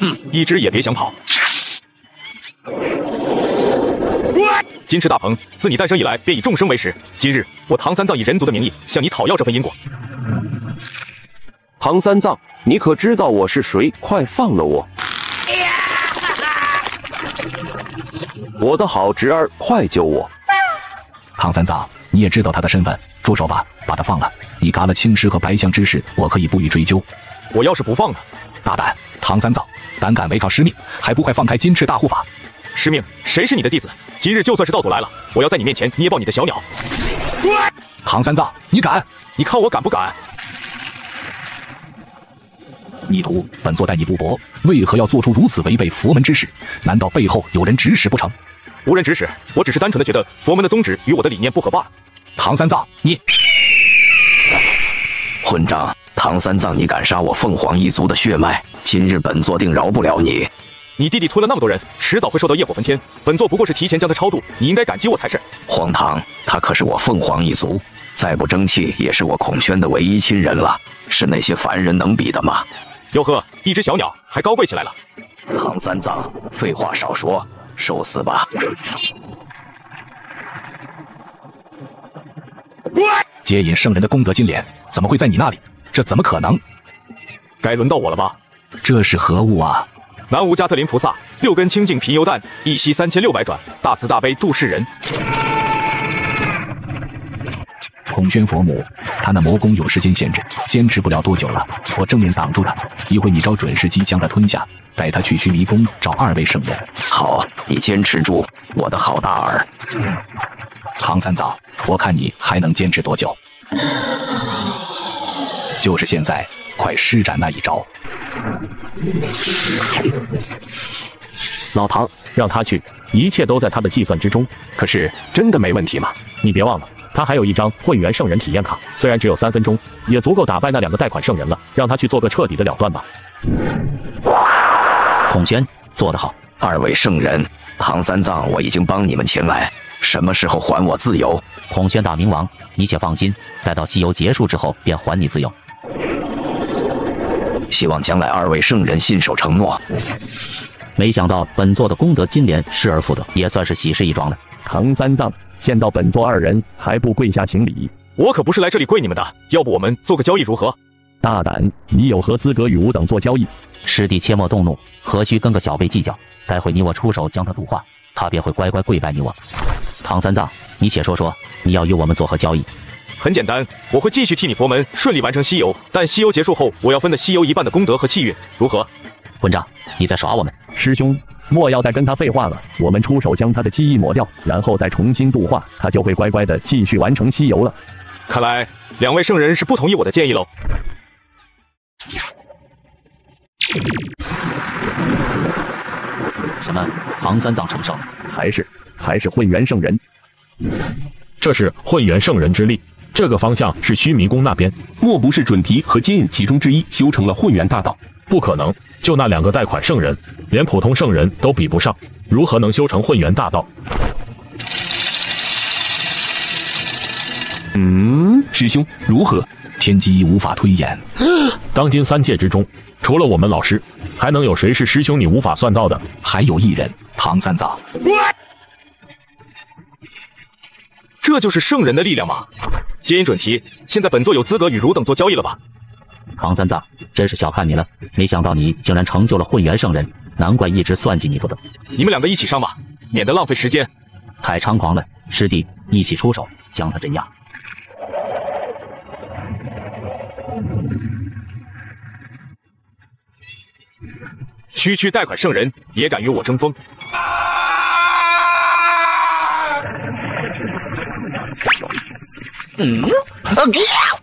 哼，一只也别想跑。金翅大鹏，自你诞生以来便以众生为食。今日我唐三藏以人族的名义向你讨要这份因果。唐三藏，你可知道我是谁？快放了我。我的好侄儿，快救我。唐三藏，你也知道他的身份，住手吧，把他放了。你嘎了青狮和白象之事，我可以不予追究。我要是不放呢？大胆，唐三藏，胆敢违抗师命，还不快放开金翅大护法。师命，谁是你的弟子？今日就算是道祖来了，我要在你面前捏爆你的小鸟！唐三藏，你敢？你看我敢不敢？逆徒，本座待你不薄，为何要做出如此违背佛门之事？难道背后有人指使不成？无人指使，我只是单纯的觉得佛门的宗旨与我的理念不合罢了。唐三藏，你混账！唐三藏，你敢杀我凤凰一族的血脉，今日本座定饶不了你！你弟弟吞了那么多人，迟早会受到业火焚天。本座不过是提前将他超度，你应该感激我才是。荒唐！他可是我凤凰一族，再不争气也是我孔宣的唯一亲人了，是那些凡人能比的吗？哟呵，一只小鸟还高贵起来了。唐三藏，废话少说，受死吧！接引圣人的功德金莲怎么会在你那里？这怎么可能？该轮到我了吧？这是何物啊？南无加特林菩萨，六根清净贫油蛋，一息三千六百转，大慈大悲度世人。孔宣佛母，他那魔功有时间限制，坚持不了多久了。我正面挡住他，一会你找准时机将他吞下，带他去须弥宫找二位圣人。好，你坚持住，我的好大儿。唐三藏，我看你还能坚持多久？就是现在，快施展那一招！老唐，让他去，一切都在他的计算之中。可是真的没问题吗？你别忘了，他还有一张混元圣人体验卡，虽然只有三分钟，也足够打败那两个贷款圣人了。让他去做个彻底的了断吧。孔宣做得好，二位圣人，唐三藏，我已经帮你们前来，什么时候还我自由？孔宣大明王，你且放心，待到西游结束之后便还你自由。希望将来二位圣人信守承诺。没想到本座的功德金莲失而复得，也算是喜事一桩了。唐三藏见到本座二人还不跪下行礼？我可不是来这里跪你们的，要不我们做个交易如何？大胆！你有何资格与吾等做交易？师弟切莫动怒，何须跟个小辈计较？待会你我出手将他度化，他便会乖乖跪拜你我。唐三藏，你且说说，你要与我们做何交易？很简单，我会继续替你佛门顺利完成西游，但西游结束后，我要分的西游一半的功德和气运，如何？混账！你在耍我们！师兄，莫要再跟他废话了，我们出手将他的记忆抹掉，然后再重新度化，他就会乖乖的继续完成西游了。看来两位圣人是不同意我的建议喽。什么？唐三藏成圣？还是还是混元圣人？这是混元圣人之力。这个方向是须弥宫那边，莫不是准提和接引其中之一修成了混元大道？不可能，就那两个贷款圣人，连普通圣人都比不上，如何能修成混元大道？嗯，师兄如何？天机无法推演。当今三界之中，除了我们老师，还能有谁是师兄你无法算到的？还有一人，唐三藏。这就是圣人的力量吗？接引准提，现在本座有资格与汝等做交易了吧？唐三藏，真是小看你了，没想到你竟然成就了混元圣人，难怪一直算计你不得。你们两个一起上吧，免得浪费时间。太猖狂了，师弟，一起出手将他镇压。区区贷款圣人也敢与我争锋？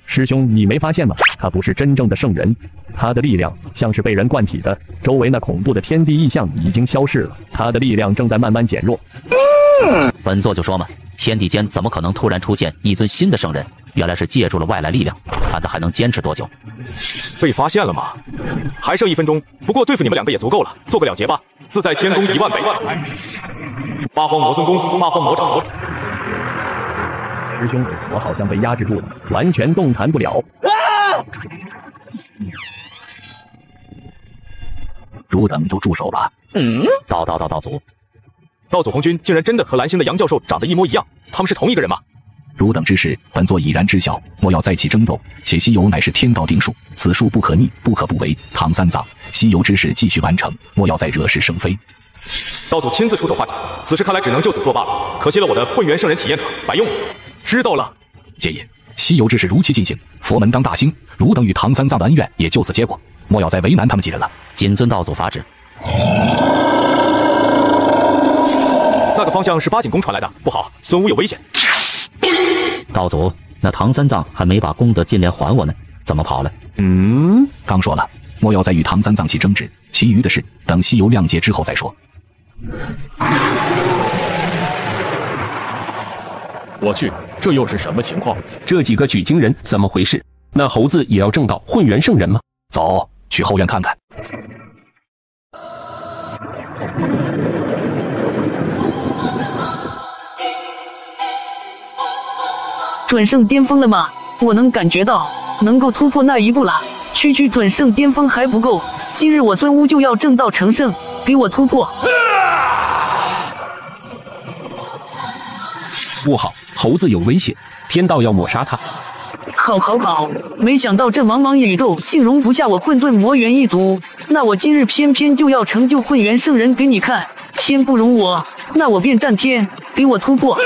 师兄，你没发现吗？他不是真正的圣人，他的力量像是被人灌体的。周围那恐怖的天地异象已经消逝了，他的力量正在慢慢减弱。本座就说嘛，天地间怎么可能突然出现一尊新的圣人？原来是借助了外来力量，看他还能坚持多久？被发现了吗？还剩一分钟，不过对付你们两个也足够了，做个了结吧。自在天宫一万倍，八荒魔尊公，八荒魔掌魔。师兄，我好像被压制住了，完全动弹不了。汝等都住手吧！嗯，道道道道祖，道祖红军竟然真的和蓝星的杨教授长得一模一样，他们是同一个人吗？汝等之事，本座已然知晓，莫要再起争斗。且西游乃是天道定数，此数不可逆，不可不为。唐三藏，西游之事继续完成，莫要再惹是生非。道祖亲自出手化解，此事看来只能就此作罢了。可惜了我的混元圣人体验卡，白用了。知道了，戒也。西游之事如期进行，佛门当大兴，汝等与唐三藏的恩怨也就此结果，莫要再为难他们几人了。谨遵道祖法旨。那个方向是八景宫传来的，不好，孙武有危险。道祖，那唐三藏还没把功德金莲还我呢，怎么跑了？嗯，刚说了，莫要再与唐三藏起争执，其余的事等西游亮劫之后再说。我去，这又是什么情况？这几个取经人怎么回事？那猴子也要正道混元圣人吗？走去后院看看。转圣巅峰了吗？我能感觉到能够突破那一步了。区区转圣巅峰还不够，今日我孙乌就要正道成圣，给我突破！不好，猴子有危险，天道要抹杀他。好，好，好！没想到这茫茫宇宙竟容不下我混沌魔猿一族，那我今日偏偏就要成就混元圣人给你看。天不容我，那我便战天，给我突破！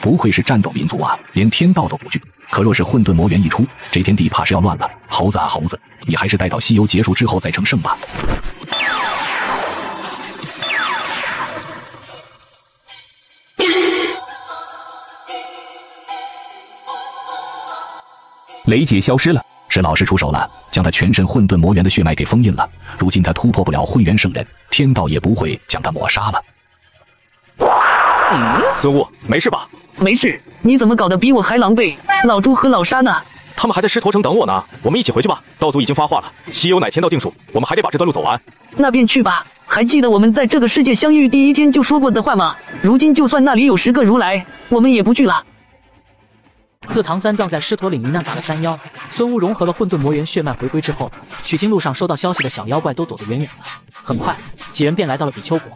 不愧是战斗民族啊，连天道都不惧。可若是混沌魔猿一出，这天地怕是要乱了。猴子啊，猴子，你还是待到西游结束之后再成圣吧。雷劫消失了，是老师出手了，将他全身混沌魔元的血脉给封印了。如今他突破不了混元圣人，天道也不会将他抹杀了。嗯，孙悟，没事吧？没事。你怎么搞得比我还狼狈？老朱和老沙呢？他们还在狮驼城等我呢。我们一起回去吧。道祖已经发话了，西游乃天道定数，我们还得把这段路走完。那便去吧。还记得我们在这个世界相遇第一天就说过的话吗？如今就算那里有十个如来，我们也不惧了。自唐三藏在狮驼岭遇难打了三妖，孙悟融合了混沌魔猿血脉回归之后，取经路上收到消息的小妖怪都躲得远远的。很快，几人便来到了比丘国。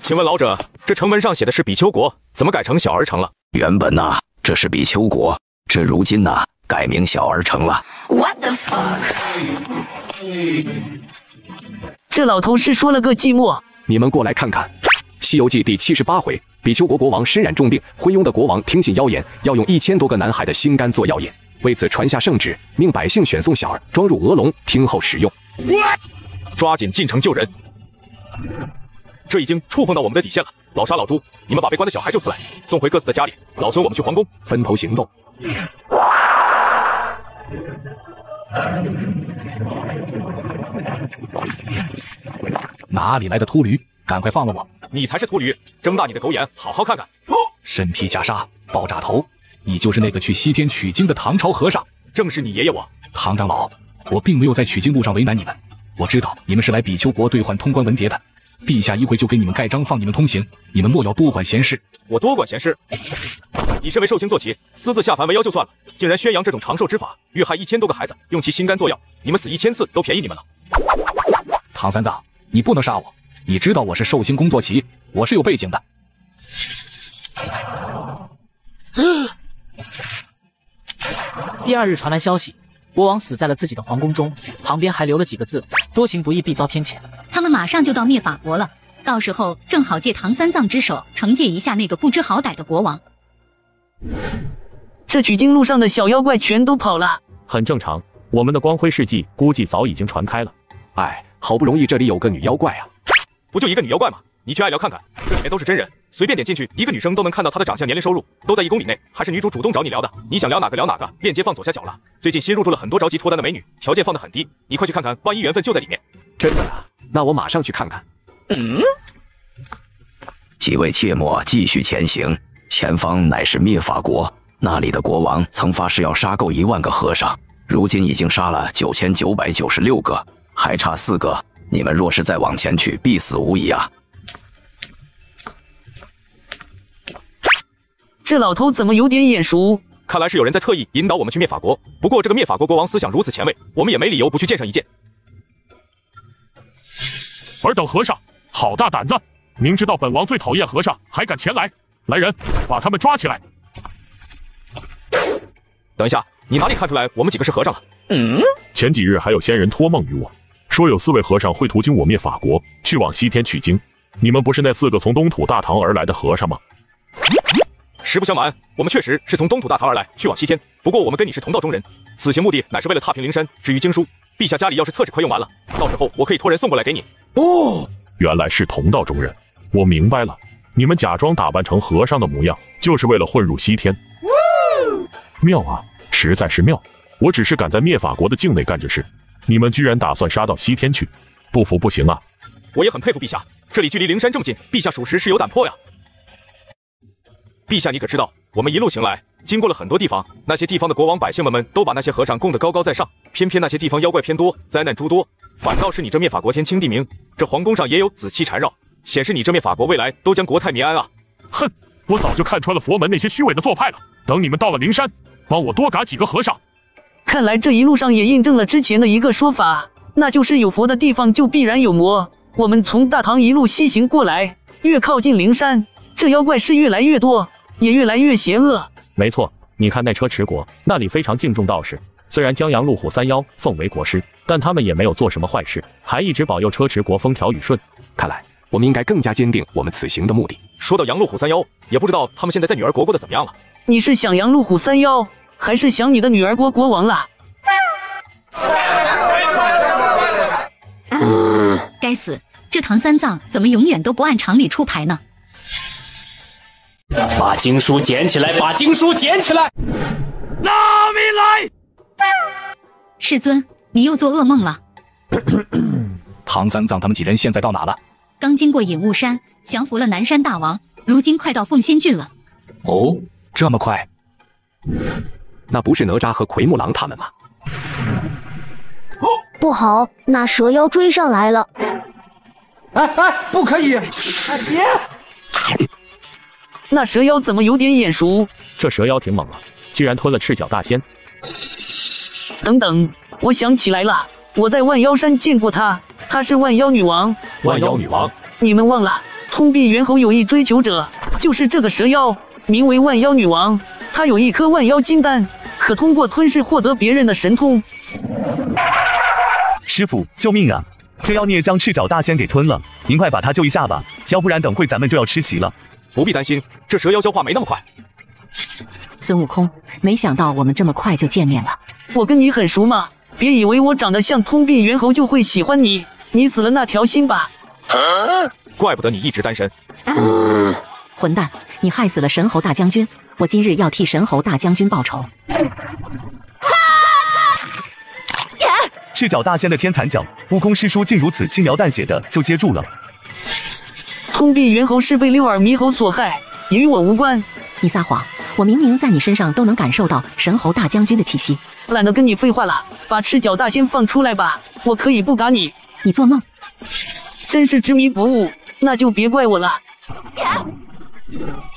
请问老者，这城门上写的是比丘国，怎么改成小儿城了？原本呐，这是比丘国，这如今呐，改名小儿城了。What the fuck？这老头是说了个寂寞。你们过来看看，《西游记》第七十八回。比丘国国王身染重病，昏庸的国王听信妖言，要用一千多个男孩的心肝做药引。为此传下圣旨，命百姓选送小儿装入鹅笼，听候使用。抓紧进城救人！这已经触碰到我们的底线了。老沙、老朱，你们把被关的小孩救出来，送回各自的家里。老孙，我们去皇宫，分头行动。哪里来的秃驴？赶快放了我！你才是秃驴，睁大你的狗眼，好好看看。身披袈裟，爆炸头，你就是那个去西天取经的唐朝和尚？正是你爷爷我。唐长老，我并没有在取经路上为难你们，我知道你们是来比丘国兑换通关文牒的，陛下一会就给你们盖章，放你们通行，你们莫要多管闲事。我多管闲事？你身为寿星坐骑，私自下凡为妖就算了，竟然宣扬这种长寿之法，遇害一千多个孩子，用其心肝做药，你们死一千次都便宜你们了。唐三藏，你不能杀我。你知道我是寿星工作旗，我是有背景的。第二日传来消息，国王死在了自己的皇宫中，旁边还留了几个字：多行不义必遭天谴。他们马上就到灭法国了，到时候正好借唐三藏之手惩戒一下那个不知好歹的国王。这取经路上的小妖怪全都跑了，很正常。我们的光辉事迹估计早已经传开了。哎，好不容易这里有个女妖怪啊！不就一个女妖怪吗？你去爱聊看看，这里面都是真人，随便点进去，一个女生都能看到她的长相、年龄、收入，都在一公里内。还是女主主动找你聊的，你想聊哪个聊哪个，链接放左下角了。最近新入驻了很多着急脱单的美女，条件放得很低，你快去看看，万一缘分就在里面。真的啊？那我马上去看看。嗯。几位切莫继续前行，前方乃是灭法国，那里的国王曾发誓要杀够一万个和尚，如今已经杀了九千九百九十六个，还差四个。你们若是再往前去，必死无疑啊！这老头怎么有点眼熟？看来是有人在特意引导我们去灭法国。不过这个灭法国国王思想如此前卫，我们也没理由不去见上一见。尔等和尚，好大胆子！明知道本王最讨厌和尚，还敢前来！来人，把他们抓起来！等一下，你哪里看出来我们几个是和尚了？嗯，前几日还有仙人托梦于我。说有四位和尚会途经我灭法国，去往西天取经。你们不是那四个从东土大唐而来的和尚吗？实不相瞒，我们确实是从东土大唐而来，去往西天。不过我们跟你是同道中人，此行目的乃是为了踏平灵山。至于经书，陛下家里要是厕纸快用完了，到时候我可以托人送过来给你。哦，原来是同道中人，我明白了。你们假装打扮成和尚的模样，就是为了混入西天。妙啊，实在是妙！我只是敢在灭法国的境内干这事，你们居然打算杀到西天去，不服不行啊！我也很佩服陛下，这里距离灵山这么近，陛下属实是有胆魄呀。陛下，你可知道，我们一路行来，经过了很多地方，那些地方的国王百姓们们都把那些和尚供得高高在上，偏偏那些地方妖怪偏多，灾难诸多，反倒是你这灭法国天清地明，这皇宫上也有紫气缠绕，显示你这灭法国未来都将国泰民安啊！哼，我早就看穿了佛门那些虚伪的做派了。等你们到了灵山，帮我多嘎几个和尚。看来这一路上也印证了之前的一个说法，那就是有佛的地方就必然有魔。我们从大唐一路西行过来，越靠近灵山，这妖怪是越来越多，也越来越邪恶。没错，你看那车迟国那里非常敬重道士，虽然江阳路虎三妖奉为国师，但他们也没有做什么坏事，还一直保佑车迟国风调雨顺。看来我们应该更加坚定我们此行的目的。说到阳路虎三妖，也不知道他们现在在女儿国过得怎么样了。你是想阳路虎三妖，还是想你的女儿国国王了？该死，这唐三藏怎么永远都不按常理出牌呢？把经书捡起来，把经书捡起来！拿命来！世尊，你又做噩梦了。唐三藏他们几人现在到哪了？刚经过隐雾山，降服了南山大王，如今快到凤仙郡了。哦，这么快？那不是哪吒和奎木狼他们吗？不好，那蛇妖追上来了！哎哎，不可以！哎别！那蛇妖怎么有点眼熟？这蛇妖挺猛啊，居然吞了赤脚大仙。等等，我想起来了，我在万妖山见过她，她是万妖女王。万妖女王？你们忘了，通臂猿猴有一追求者，就是这个蛇妖，名为万妖女王。她有一颗万妖金丹，可通过吞噬获得别人的神通。师傅，救命啊！这妖孽将赤脚大仙给吞了，您快把他救一下吧，要不然等会咱们就要吃席了。不必担心，这蛇妖消化没那么快。孙悟空，没想到我们这么快就见面了。我跟你很熟吗？别以为我长得像通臂猿猴就会喜欢你，你死了那条心吧。怪不得你一直单身。混蛋，你害死了神猴大将军，我今日要替神猴大将军报仇。赤脚大仙的天残脚，悟空师叔竟如此轻描淡写的就接住了。通臂猿猴是被六耳猕猴所害，也与我无关。你撒谎！我明明在你身上都能感受到神猴大将军的气息。懒得跟你废话了，把赤脚大仙放出来吧，我可以不嘎你。你做梦！真是执迷不悟，那就别怪我了。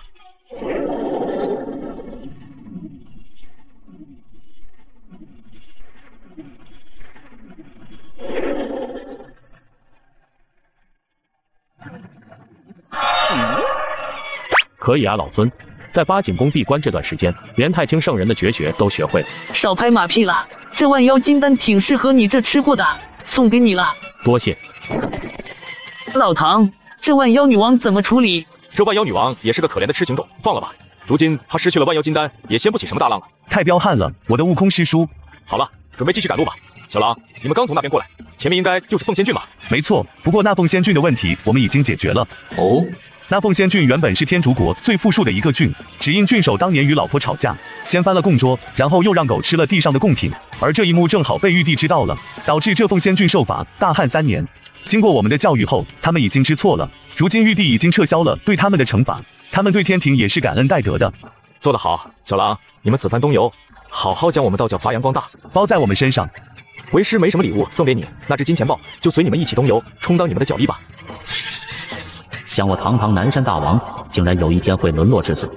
可以啊，老孙，在八景宫闭关这段时间，连太清圣人的绝学都学会了。少拍马屁了，这万妖金丹挺适合你这吃货的，送给你了。多谢。老唐，这万妖女王怎么处理？这万妖女王也是个可怜的痴情种，放了吧。如今她失去了万妖金丹，也掀不起什么大浪了。太彪悍了，我的悟空师叔。好了，准备继续赶路吧。小狼，你们刚从那边过来，前面应该就是凤仙郡吧？没错，不过那凤仙郡的问题我们已经解决了。哦，那凤仙郡原本是天竺国最富庶的一个郡，只因郡守当年与老婆吵架，掀翻了供桌，然后又让狗吃了地上的贡品，而这一幕正好被玉帝知道了，导致这凤仙郡受罚大旱三年。经过我们的教育后，他们已经知错了。如今玉帝已经撤销了对他们的惩罚，他们对天庭也是感恩戴德的。做得好，小狼，你们此番东游，好好将我们道教发扬光大，包在我们身上。为师没什么礼物送给你，那只金钱豹就随你们一起东游，充当你们的脚力吧。想我堂堂南山大王，竟然有一天会沦落至此。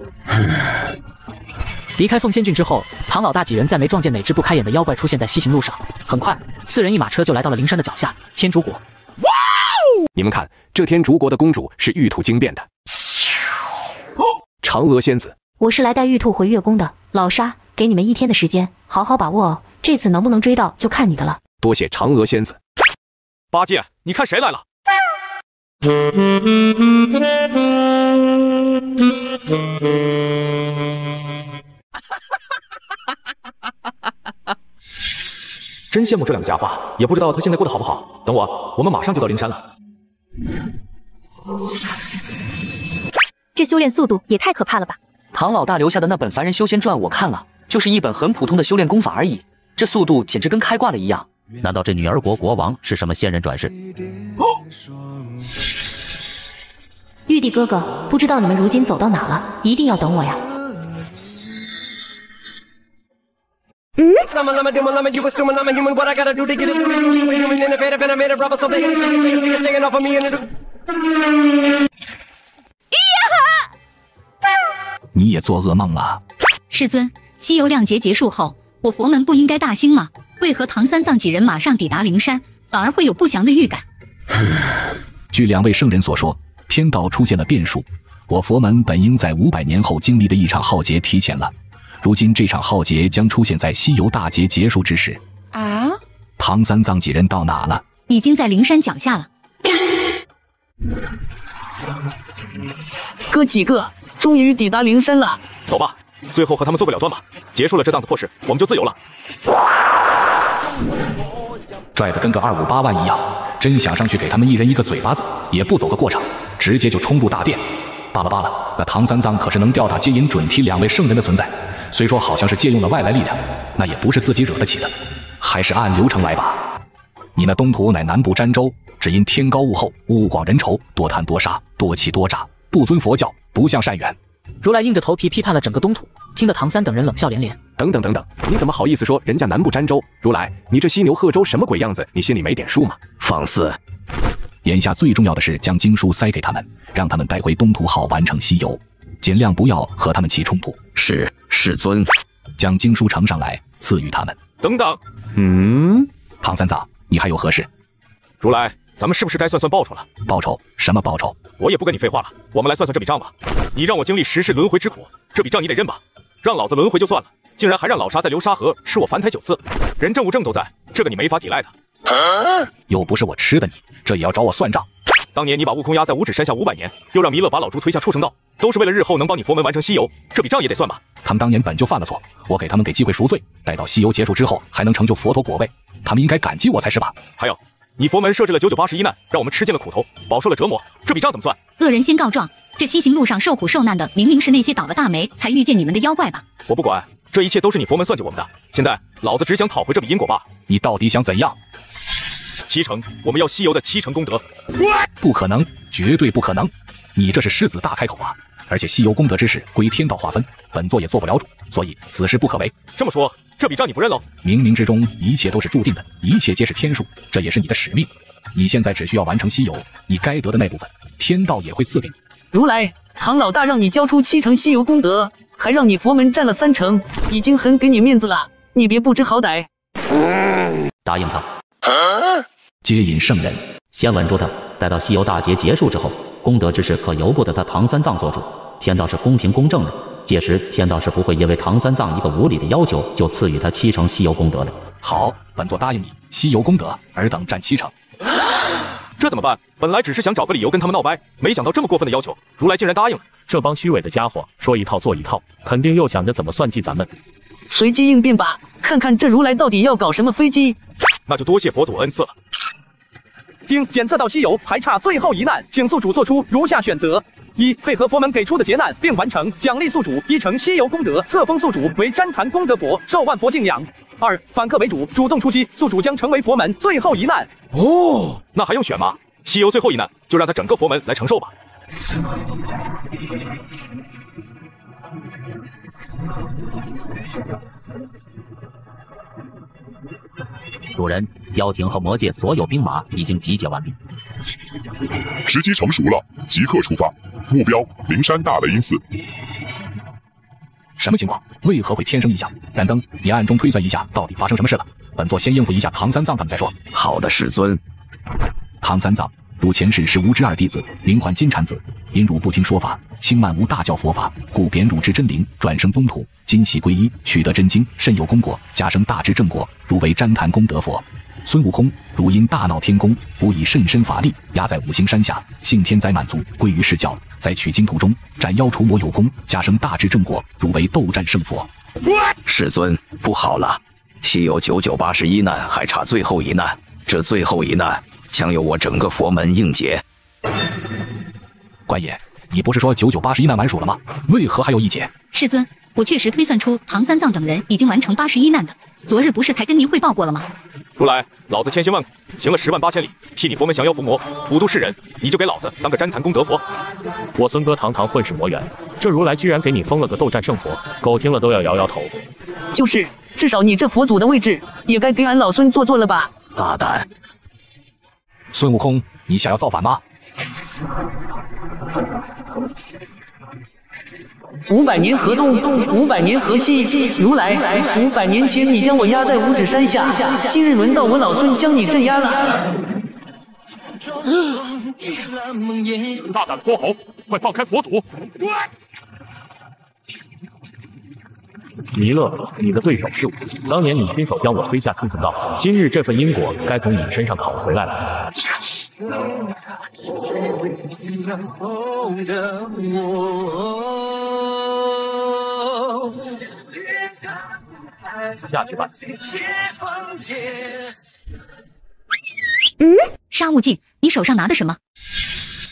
离开凤仙郡之后，唐老大几人再没撞见哪只不开眼的妖怪出现在西行路上。很快，四人一马车就来到了灵山的脚下，天竺国。哇哦！你们看，这天竺国的公主是玉兔精变的。嫦娥仙子，我是来带玉兔回月宫的。老沙，给你们一天的时间，好好把握哦。这次能不能追到，就看你的了。多谢嫦娥仙子。八戒，你看谁来了？真羡慕这两个家伙，也不知道他现在过得好不好。等我，我们马上就到灵山了。这修炼速度也太可怕了吧！唐老大留下的那本《凡人修仙传》我看了，就是一本很普通的修炼功法而已，这速度简直跟开挂了一样。难道这女儿国国王是什么仙人转世？玉帝哥哥，不知道你们如今走到哪了，一定要等我呀！嗯。你也做噩梦了？世尊，西游亮劫结束后，我佛门不应该大兴吗？为何唐三藏几人马上抵达灵山，反而会有不祥的预感？据两位圣人所说，天道出现了变数，我佛门本应在五百年后经历的一场浩劫提前了。如今这场浩劫将出现在西游大劫结束之时。啊！唐三藏几人到哪了？已经在灵山脚下了。哥几个终于抵达灵山了，走吧，最后和他们做个了断吧。结束了这档子破事，我们就自由了。拽得跟个二五八万一样，真想上去给他们一人一个嘴巴子，也不走个过场，直接就冲入大殿。罢了罢了，那唐三藏可是能吊打接引准提两位圣人的存在，虽说好像是借用了外来力量，那也不是自己惹得起的，还是按流程来吧。你那东土乃南部詹州，只因天高物厚，物广人稠，多贪多杀，多欺多诈，不尊佛教，不向善缘。如来硬着头皮批判了整个东土，听得唐三等人冷笑连连。等等等等，你怎么好意思说人家南部詹州？如来，你这犀牛贺州什么鬼样子？你心里没点数吗？放肆！眼下最重要的是将经书塞给他们，让他们带回东土，好完成西游，尽量不要和他们起冲突。是，世尊。将经书呈上来，赐予他们。等等，嗯，唐三藏，你还有何事？如来，咱们是不是该算算报酬了？报酬？什么报酬？我也不跟你废话了，我们来算算这笔账吧。你让我经历十世轮回之苦，这笔账你得认吧？让老子轮回就算了，竟然还让老沙在流沙河吃我凡胎九次，人证物证都在，这个你没法抵赖的。又不是我吃的你，这也要找我算账？当年你把悟空压在五指山下五百年，又让弥勒把老猪推下畜生道，都是为了日后能帮你佛门完成西游，这笔账也得算吧？他们当年本就犯了错，我给他们给机会赎罪，待到西游结束之后，还能成就佛陀果位，他们应该感激我才是吧？还有，你佛门设置了九九八十一难，让我们吃尽了苦头，饱受了折磨，这笔账怎么算？恶人先告状，这西行路上受苦受难的，明明是那些倒了大霉才遇见你们的妖怪吧？我不管，这一切都是你佛门算计我们的，现在老子只想讨回这笔因果罢了。你到底想怎样？七成，我们要西游的七成功德。不可能，绝对不可能！你这是狮子大开口啊！而且西游功德之事归天道划分，本座也做不了主，所以此事不可为。这么说，这笔账你不认喽？冥冥之中，一切都是注定的，一切皆是天数，这也是你的使命。你现在只需要完成西游，你该得的那部分，天道也会赐给你。如来，唐老大让你交出七成西游功德，还让你佛门占了三成，已经很给你面子了，你别不知好歹。答应他。接引圣人，先稳住他，待到西游大劫结束之后，功德之事可由不得他唐三藏做主。天道是公平公正的，届时天道是不会因为唐三藏一个无理的要求就赐予他七成西游功德的。好，本座答应你，西游功德尔等占七成。这怎么办？本来只是想找个理由跟他们闹掰，没想到这么过分的要求，如来竟然答应了。这帮虚伪的家伙，说一套做一套，肯定又想着怎么算计咱们。随机应变吧，看看这如来到底要搞什么飞机。那就多谢佛祖恩赐了。丁检测到西游还差最后一难，请宿主做出如下选择：一、配合佛门给出的劫难并完成，奖励宿主一成西游功德，册封宿主为旃檀功德佛，受万佛敬仰；二、反客为主，主动出击，宿主将成为佛门最后一难。哦，那还用选吗？西游最后一难，就让他整个佛门来承受吧。主人，妖庭和魔界所有兵马已经集结完毕，时机成熟了，即刻出发。目标：灵山大雷音寺。什么情况？为何会天生异象？燃灯，你暗中推算一下，到底发生什么事了？本座先应付一下唐三藏他们再说。好的，世尊。唐三藏，汝前世是无知二弟子，名唤金蝉子，因汝不听说法，轻慢无大教佛法，故贬汝之真灵，转生东土。今喜皈依，取得真经，甚有功果，加生大智正果，汝为旃檀功德佛。孙悟空汝因大闹天宫，不以甚深法力压在五行山下，幸天灾满足，归于释教。在取经途中斩妖除魔有功，加生大智正果，汝为斗战胜佛。世尊，不好了！西游九九八十一难，还差最后一难。这最后一难将有我整个佛门应劫。官爷，你不是说九九八十一难完属了吗？为何还有一劫？世尊，我确实推算出唐三藏等人已经完成八十一难的。昨日不是才跟您汇报过了吗？如来，老子千辛万苦行了十万八千里，替你佛门降妖伏魔，普度世人，你就给老子当个旃檀功德佛？我孙哥堂堂混世魔猿，这如来居然给你封了个斗战胜佛，狗听了都要摇摇头。就是，至少你这佛祖的位置也该给俺老孙坐坐了吧？大胆！孙悟空，你想要造反吗？五百年河东，五百年河西。如来，五百年前你将我压在五指山下，今日轮到我老孙将你镇压了。大胆泼猴，快放开佛祖！弥勒，你的对手是我。当年你亲手将我推下空城道，今日这份因果该从你身上讨回来了。下去吧。嗯，沙悟净，你手上拿的什么？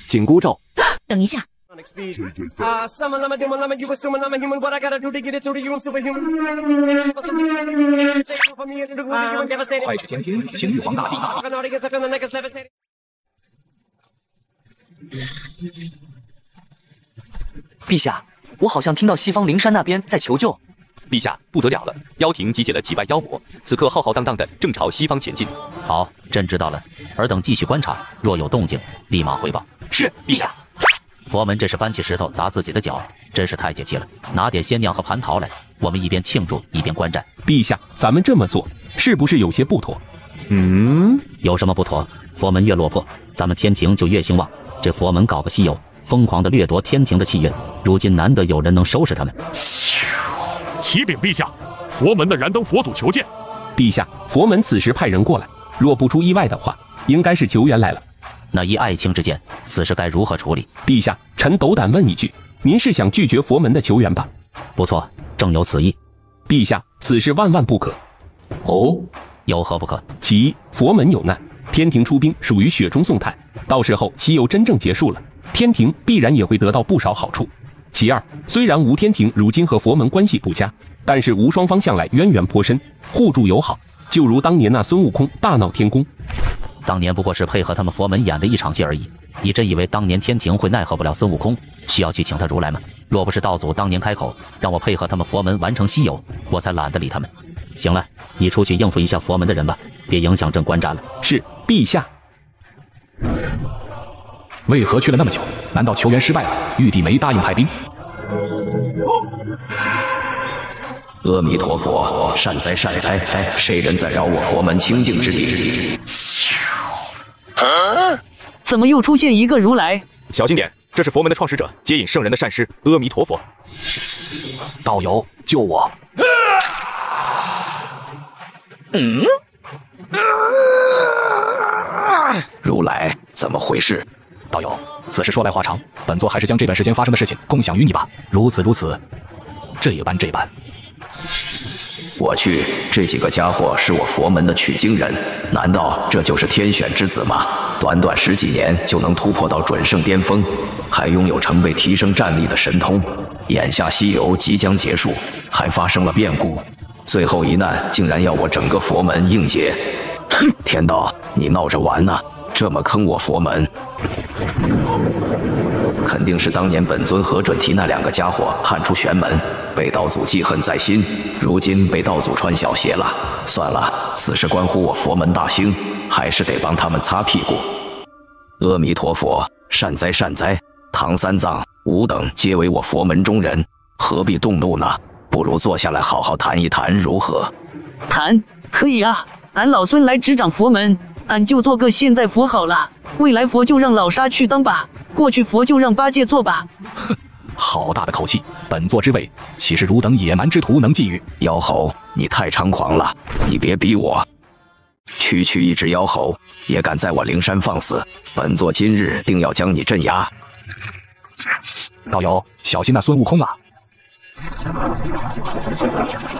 紧箍咒。等一下。快去天庭请玉皇大帝。陛下，我好像听到西方灵山那边在求救。陛下，不得了了！妖庭集结了几万妖魔，此刻浩浩荡荡的正朝西方前进。好，朕知道了。尔等继续观察，若有动静，立马回报。是，陛下。佛门这是搬起石头砸自己的脚，真是太解气了。拿点仙酿和蟠桃来，我们一边庆祝一边观战。陛下，咱们这么做是不是有些不妥？嗯，有什么不妥？佛门越落魄，咱们天庭就越兴旺。这佛门搞个西游，疯狂的掠夺天庭的气运，如今难得有人能收拾他们。启禀陛下，佛门的燃灯佛祖求见。陛下，佛门此时派人过来，若不出意外的话，应该是求援来了。那依爱卿之见，此事该如何处理？陛下，臣斗胆问一句，您是想拒绝佛门的求援吧？不错，正有此意。陛下，此事万万不可。哦，有何不可？其一，佛门有难，天庭出兵属于雪中送炭，到时候西游真正结束了，天庭必然也会得到不少好处。其二，虽然吴天庭如今和佛门关系不佳，但是吴双方向来渊源颇深，互助友好，就如当年那孙悟空大闹天宫。当年不过是配合他们佛门演的一场戏而已。你真以为当年天庭会奈何不了孙悟空？需要去请他如来吗？若不是道祖当年开口让我配合他们佛门完成西游，我才懒得理他们。行了，你出去应付一下佛门的人吧，别影响朕观战了。是，陛下。为何去了那么久？难道求援失败了？玉帝没答应派兵？阿弥陀佛，善哉善哉！谁人在扰我佛门清净之地？怎么又出现一个如来？小心点，这是佛门的创始者接引圣人的善师阿弥陀佛。道友，救我！嗯？如来，怎么回事？道友，此事说来话长，本座还是将这段时间发生的事情共享于你吧。如此如此，这般这般。我去，这几个家伙是我佛门的取经人，难道这就是天选之子吗？短短十几年就能突破到准圣巅峰，还拥有成倍提升战力的神通。眼下西游即将结束，还发生了变故，最后一难竟然要我整个佛门应劫。哼，天道，你闹着玩呢？这么坑我佛门？肯定是当年本尊和准提那两个家伙探出玄门。被道祖记恨在心，如今被道祖穿小鞋了。算了，此事关乎我佛门大兴，还是得帮他们擦屁股。阿弥陀佛，善哉善哉。唐三藏、吾等皆为我佛门中人，何必动怒呢？不如坐下来好好谈一谈，如何？谈可以啊，俺老孙来执掌佛门，俺就做个现在佛好了，未来佛就让老沙去当吧，过去佛就让八戒做吧。好大的口气！本座之位，岂是汝等野蛮之徒能觊觎？妖猴，你太猖狂了！你别逼我！区区一只妖猴，也敢在我灵山放肆？本座今日定要将你镇压！道友，小心那孙悟空啊！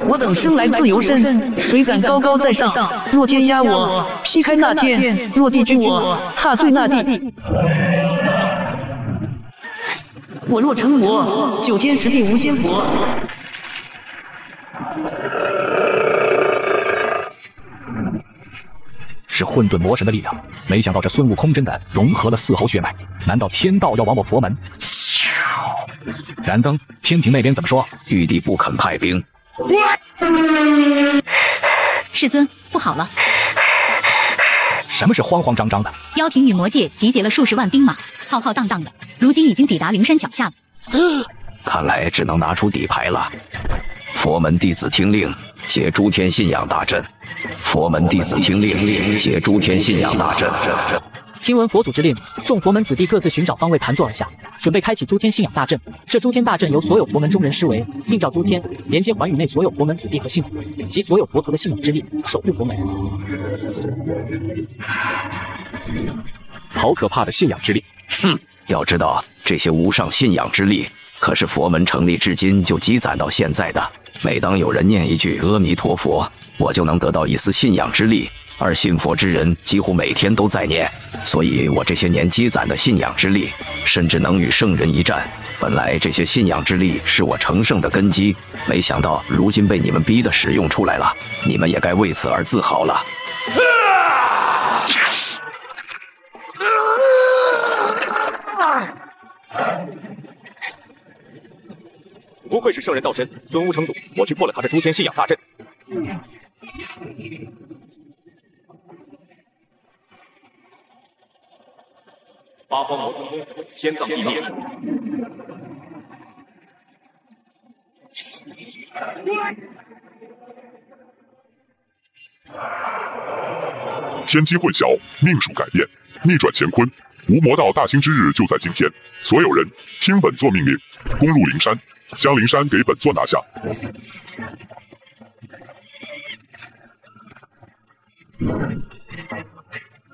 我等生来自由身，谁敢高高在上？若天压我，劈开那天；若地拘我，踏碎那地。我若成魔，九天十地无仙佛。是混沌魔神的力量，没想到这孙悟空真的融合了四猴血脉。难道天道要亡我佛门？燃灯，天庭那边怎么说？玉帝不肯派兵。世尊，不好了！什么是慌慌张张的？妖庭与魔界集结了数十万兵马，浩浩荡荡的，如今已经抵达灵山脚下了。看来只能拿出底牌了。佛门弟子听令，结诸天信仰大阵。佛门弟子听令，结诸天信仰大阵。听闻佛祖之令，众佛门子弟各自寻找方位盘坐而下，准备开启诸天信仰大阵。这诸天大阵由所有佛门中人施为，映照诸天，连接寰宇内所有佛门子弟和信徒及所有佛陀的信仰之力，守护佛门。好可怕的信仰之力！哼，要知道这些无上信仰之力，可是佛门成立至今就积攒到现在的。每当有人念一句阿弥陀佛，我就能得到一丝信仰之力。而信佛之人几乎每天都在念，所以我这些年积攒的信仰之力，甚至能与圣人一战。本来这些信仰之力是我成圣的根基，没想到如今被你们逼的使用出来了，你们也该为此而自豪了。不愧是圣人道身，孙乌城主，我去破了他这诸天信仰大阵。八荒魔尊，天葬地灭。天机混淆，命数改变，逆转乾坤。无魔道大兴之日就在今天。所有人听本座命令，攻入灵山，将灵山给本座拿下。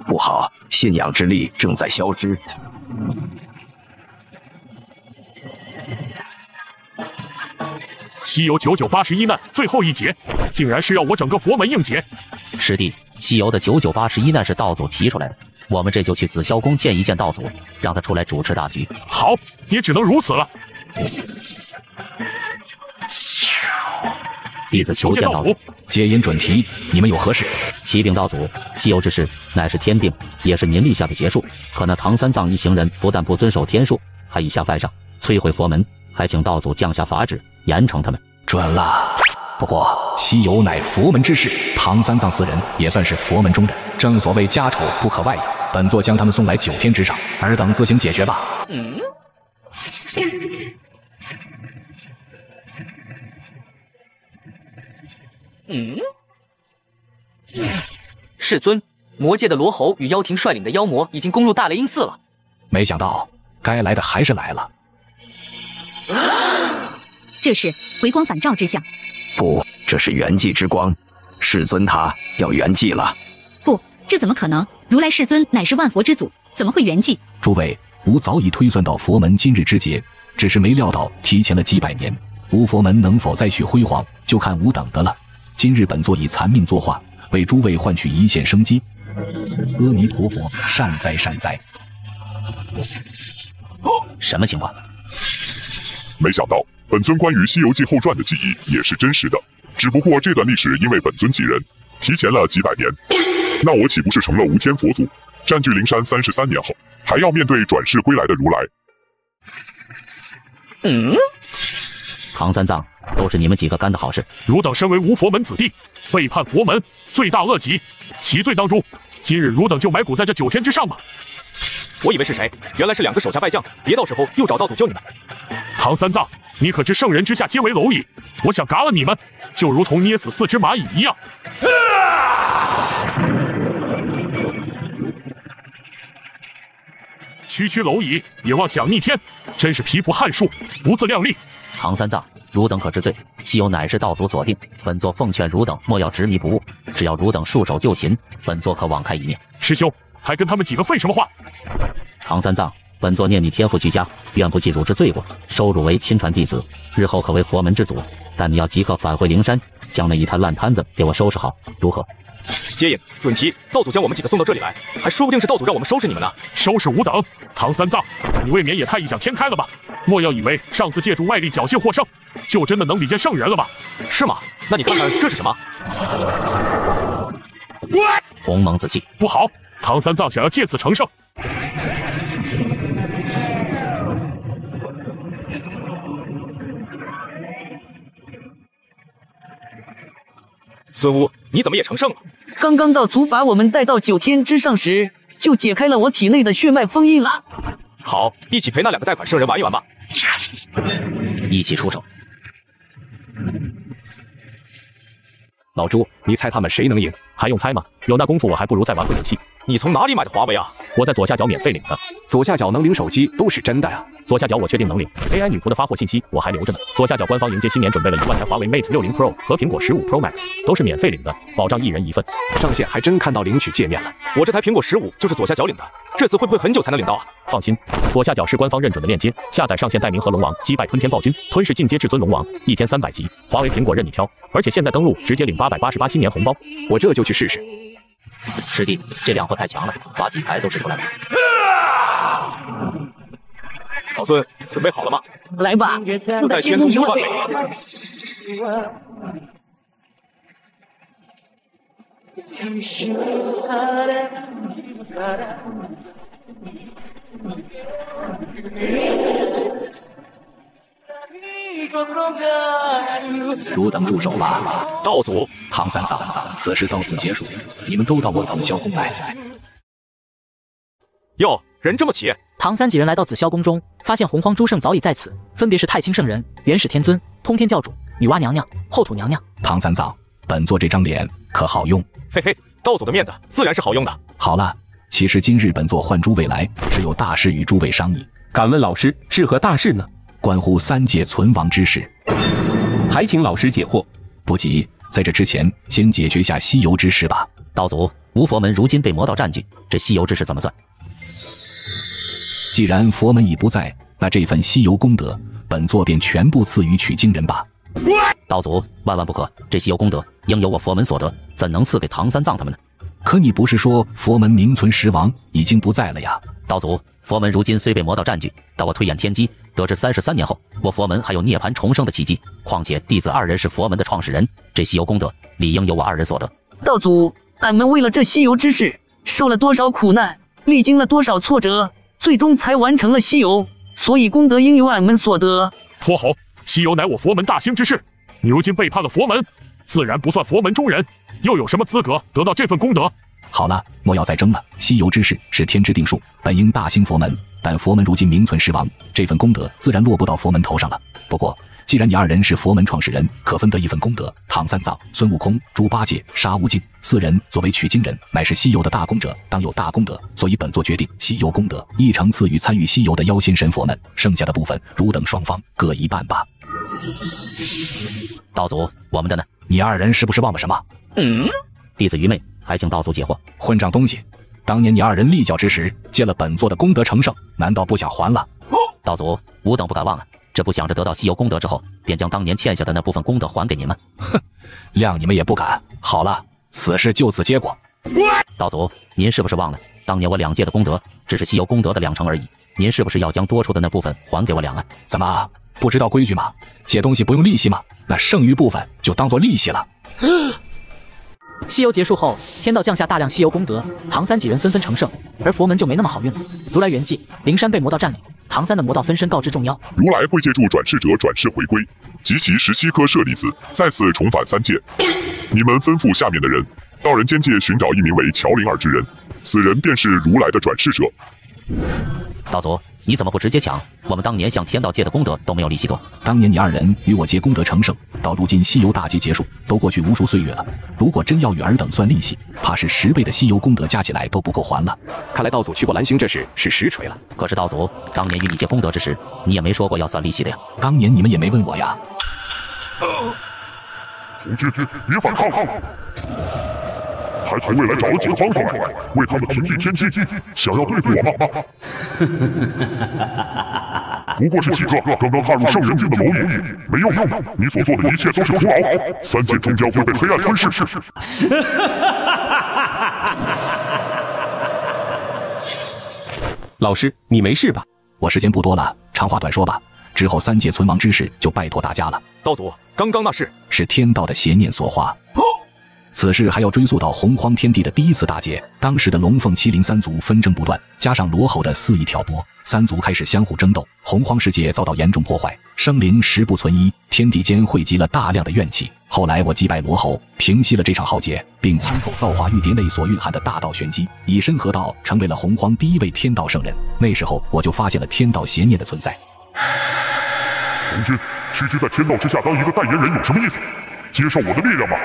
不好，信仰之力正在消失。西游九九八十一难最后一劫，竟然是要我整个佛门应劫！师弟，西游的九九八十一难是道祖提出来的，我们这就去紫霄宫见一见道祖，让他出来主持大局。好，也只能如此了。弟子求见道祖。接引准提，你们有何事？启禀道祖，西游之事乃是天定，也是您立下的劫数。可那唐三藏一行人不但不遵守天数，还以下犯上，摧毁佛门，还请道祖降下法旨，严惩他们。准了。不过西游乃佛门之事，唐三藏四人也算是佛门中人。正所谓家丑不可外扬，本座将他们送来九天之上，尔等自行解决吧。嗯。嗯，世尊，魔界的罗侯与妖庭率领的妖魔已经攻入大雷音寺了。没想到，该来的还是来了。这是回光返照之象。不，这是圆寂之光。世尊他要圆寂了。不，这怎么可能？如来世尊乃是万佛之祖，怎么会圆寂？诸位，吾早已推算到佛门今日之劫，只是没料到提前了几百年。吾佛门能否再续辉煌，就看吾等的了。今日本座以残命作画，为诸位换取一线生机。阿弥陀佛，善哉善哉。什么情况？没想到本尊关于《西游记后传》的记忆也是真实的，只不过这段历史因为本尊几人，提前了几百年。那我岂不是成了无天佛祖，占据灵山三十三年后，还要面对转世归来的如来？嗯，唐三藏。都是你们几个干的好事！汝等身为无佛门子弟，背叛佛门，罪大恶极，其罪当诛。今日汝等就埋骨在这九天之上吧！我以为是谁，原来是两个手下败将，别到时候又找道祖救你们。唐三藏，你可知圣人之下皆为蝼蚁？我想嘎了你们，就如同捏死四只蚂蚁一样。区区蝼蚁也妄想逆天，真是蚍蜉撼树，不自量力！唐三藏，汝等可知罪？西游乃是道祖所定，本座奉劝汝等莫要执迷不悟，只要汝等束手就擒，本座可网开一面。师兄，还跟他们几个废什么话？唐三藏，本座念你天赋俱佳，愿不计汝之罪过，收汝为亲传弟子，日后可为佛门之祖。但你要即刻返回灵山，将那一摊烂摊子给我收拾好，如何？接应，准提。道祖将我们几个送到这里来，还说不定是道祖让我们收拾你们呢。收拾吾等？唐三藏，你未免也太异想天开了吧？莫要以为上次借助外力侥幸获胜，就真的能比肩圣人了吧？是吗？那你看看这是什么？鸿蒙紫气，不好！唐三藏想要借此成圣。孙悟，你怎么也成圣了？刚刚道族把我们带到九天之上时，就解开了我体内的血脉封印了。好，一起陪那两个贷款圣人玩一玩吧。一起出手。老朱，你猜他们谁能赢？还用猜吗？有那功夫，我还不如再玩会游戏。你从哪里买的华为啊？我在左下角免费领的。左下角能领手机都是真的呀。左下角我确定能领 AI 女仆的发货信息，我还留着呢。左下角官方迎接新年准备了一万台华为 Mate 六零 Pro 和苹果十五 Pro Max，都是免费领的，保障一人一份。上线还真看到领取界面了。我这台苹果十五就是左下角领的，这次会不会很久才能领到啊？放心，左下角是官方认准的链接，下载上线代名和龙王，击败吞天暴君，吞噬进阶至尊龙王，一天三百级，华为苹果任你挑，而且现在登录直接领八百八十八新年红包。我这就去试试。师弟，这两货太强了，把底牌都使出来了。老孙，准备好了吗？来吧，自带天通一万倍。汝等住手吧！道祖，唐三藏，此事到此结束，你们都到我紫霄宫来。哟，人这么齐！唐三几人来到紫霄宫中，发现洪荒诸圣早已在此，分别是太清圣人、元始天尊、通天教主、女娲娘娘、后土娘娘。唐三藏，本座这张脸可好用？嘿嘿，道祖的面子自然是好用的。好了，其实今日本座唤诸位来，是有大事与诸位商议。敢问老师是何大事呢？关乎三界存亡之事，还请老师解惑。不急，在这之前，先解决下西游之事吧。道祖，无佛门如今被魔道占据，这西游之事怎么算？既然佛门已不在，那这份西游功德，本座便全部赐予取经人吧。道祖，万万不可！这西游功德应由我佛门所得，怎能赐给唐三藏他们呢？可你不是说佛门名存实亡，已经不在了呀？道祖，佛门如今虽被魔道占据，但我推演天机，得知三十三年后，我佛门还有涅槃重生的奇迹。况且弟子二人是佛门的创始人，这西游功德理应由我二人所得。道祖，俺们为了这西游之事，受了多少苦难，历经了多少挫折，最终才完成了西游，所以功德应由俺们所得。泼猴，西游乃我佛门大兴之事，你如今背叛了佛门，自然不算佛门中人，又有什么资格得到这份功德？好了，莫要再争了。西游之事是天之定数，本应大兴佛门，但佛门如今名存实亡，这份功德自然落不到佛门头上了。不过，既然你二人是佛门创始人，可分得一份功德。唐三藏、孙悟空、猪八戒、沙悟净四人作为取经人，乃是西游的大功者，当有大功德。所以本座决定，西游功德一成赐予参与西游的妖仙神佛们，剩下的部分，汝等双方各一半吧。道祖，我们的呢？你二人是不是忘了什么？嗯，弟子愚昧，还请道祖解惑。混账东西！当年你二人立教之时，借了本座的功德成圣，难道不想还了？道祖，吾等不敢忘啊！这不想着得到西游功德之后，便将当年欠下的那部分功德还给您吗？哼，谅你们也不敢。好了，此事就此结果。道祖，您是不是忘了，当年我两界的功德只是西游功德的两成而已？您是不是要将多出的那部分还给我两啊？怎么不知道规矩吗？借东西不用利息吗？那剩余部分就当做利息了。西游结束后，天道降下大量西游功德，唐三几人纷纷成圣，而佛门就没那么好运了。如来圆寂，灵山被魔道占领，唐三的魔道分身告知众妖，如来会借助转世者转世回归，集齐十七颗舍利子，再次重返三界。你们吩咐下面的人，到人间界寻找一名为乔灵儿之人，此人便是如来的转世者。道祖，你怎么不直接抢？我们当年向天道借的功德都没有利息多。当年你二人与我借功德成圣，到如今西游大劫结束，都过去无数岁月了。如果真要与尔等算利息，怕是十倍的西游功德加起来都不够还了。看来道祖去过蓝星这事是实锤了。可是道祖当年与你借功德之时，你也没说过要算利息的呀。当年你们也没问我呀。同志，别反抗！还从未来找了解方法，为他们平地天机，想要对付我吗？不过是几个刚刚踏入圣人境的蝼蚁，没用，你所做的一切都是徒劳。三界终将会被黑暗吞噬。老师，你没事吧？我时间不多了，长话短说吧。之后三界存亡之事就拜托大家了。道祖，刚刚那事是天道的邪念所化。此事还要追溯到洪荒天地的第一次大劫，当时的龙凤麒麟三族纷争不断，加上罗侯的肆意挑拨，三族开始相互争斗，洪荒世界遭到严重破坏，生灵十不存一，天地间汇集了大量的怨气。后来我击败罗侯，平息了这场浩劫，并参透造化玉蝶内所蕴含的大道玄机，以身合道，成为了洪荒第一位天道圣人。那时候我就发现了天道邪念的存在。红军，区区在天道之下当一个代言人有什么意思？接受我的力量吧，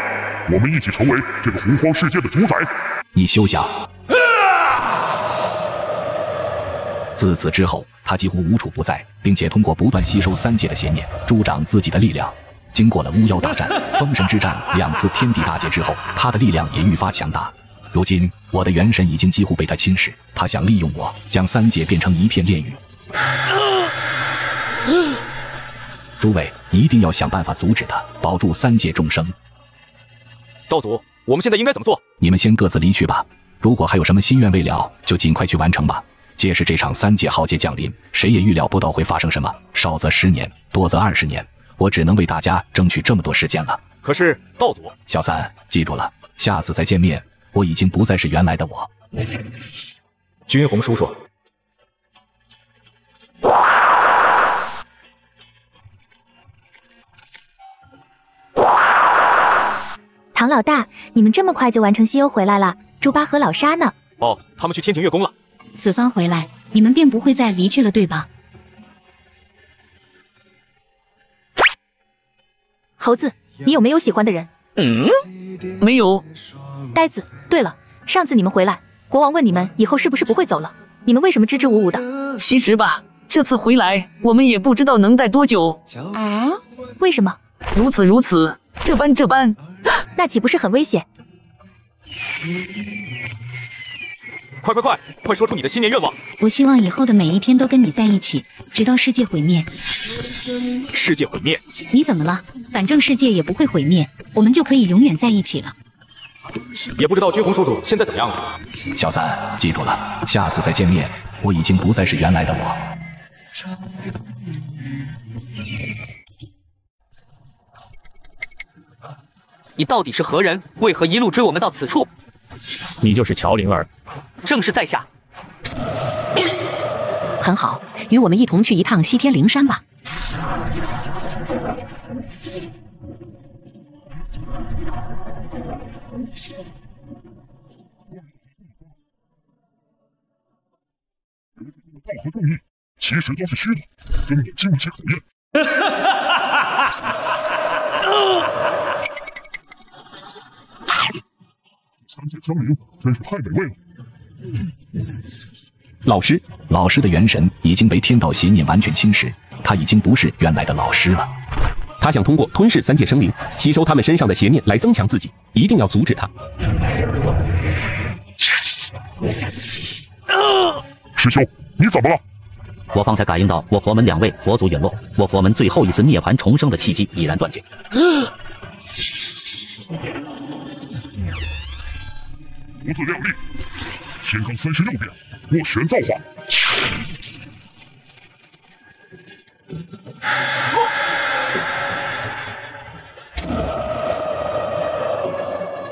我们一起成为这个洪荒世界的主宰。你休想！自此之后，他几乎无处不在，并且通过不断吸收三界的邪念，助长自己的力量。经过了巫妖大战、封神之战两次天地大劫之后，他的力量也愈发强大。如今，我的元神已经几乎被他侵蚀，他想利用我，将三界变成一片炼狱。诸位一定要想办法阻止他，保住三界众生。道祖，我们现在应该怎么做？你们先各自离去吧。如果还有什么心愿未了，就尽快去完成吧。届时这场三界浩劫降临，谁也预料不到会发生什么，少则十年，多则二十年。我只能为大家争取这么多时间了。可是道祖，小三，记住了，下次再见面，我已经不再是原来的我。君鸿叔叔。唐老大，你们这么快就完成西游回来了？猪八和老沙呢？哦，他们去天庭月宫了。此番回来，你们便不会再离去了，对吧？猴子，你有没有喜欢的人？嗯，没有。呆子，对了，上次你们回来，国王问你们以后是不是不会走了，你们为什么支支吾吾的？其实吧，这次回来，我们也不知道能待多久。啊？为什么？如此如此，这般这般。那岂不是很危险？快快快，快说出你的新年愿望！我希望以后的每一天都跟你在一起，直到世界毁灭。世界毁灭？你怎么了？反正世界也不会毁灭，我们就可以永远在一起了。也不知道君红叔叔现在怎么样了。小三，记住了，下次再见面，我已经不再是原来的我。你到底是何人？为何一路追我们到此处？你就是乔灵儿，正是在下。很好，与我们一同去一趟西天灵山吧。道和正义其实都是虚的，根本经不起考验。三界生灵真是太美味了。老师，老师的元神已经被天道邪念完全侵蚀，他已经不是原来的老师了。他想通过吞噬三界生灵，吸收他们身上的邪念来增强自己，一定要阻止他。师兄，你怎么了？我方才感应到我佛门两位佛祖陨落，我佛门最后一丝涅槃重生的契机已然断绝。不自量力！天罡三十六变，我玄造化。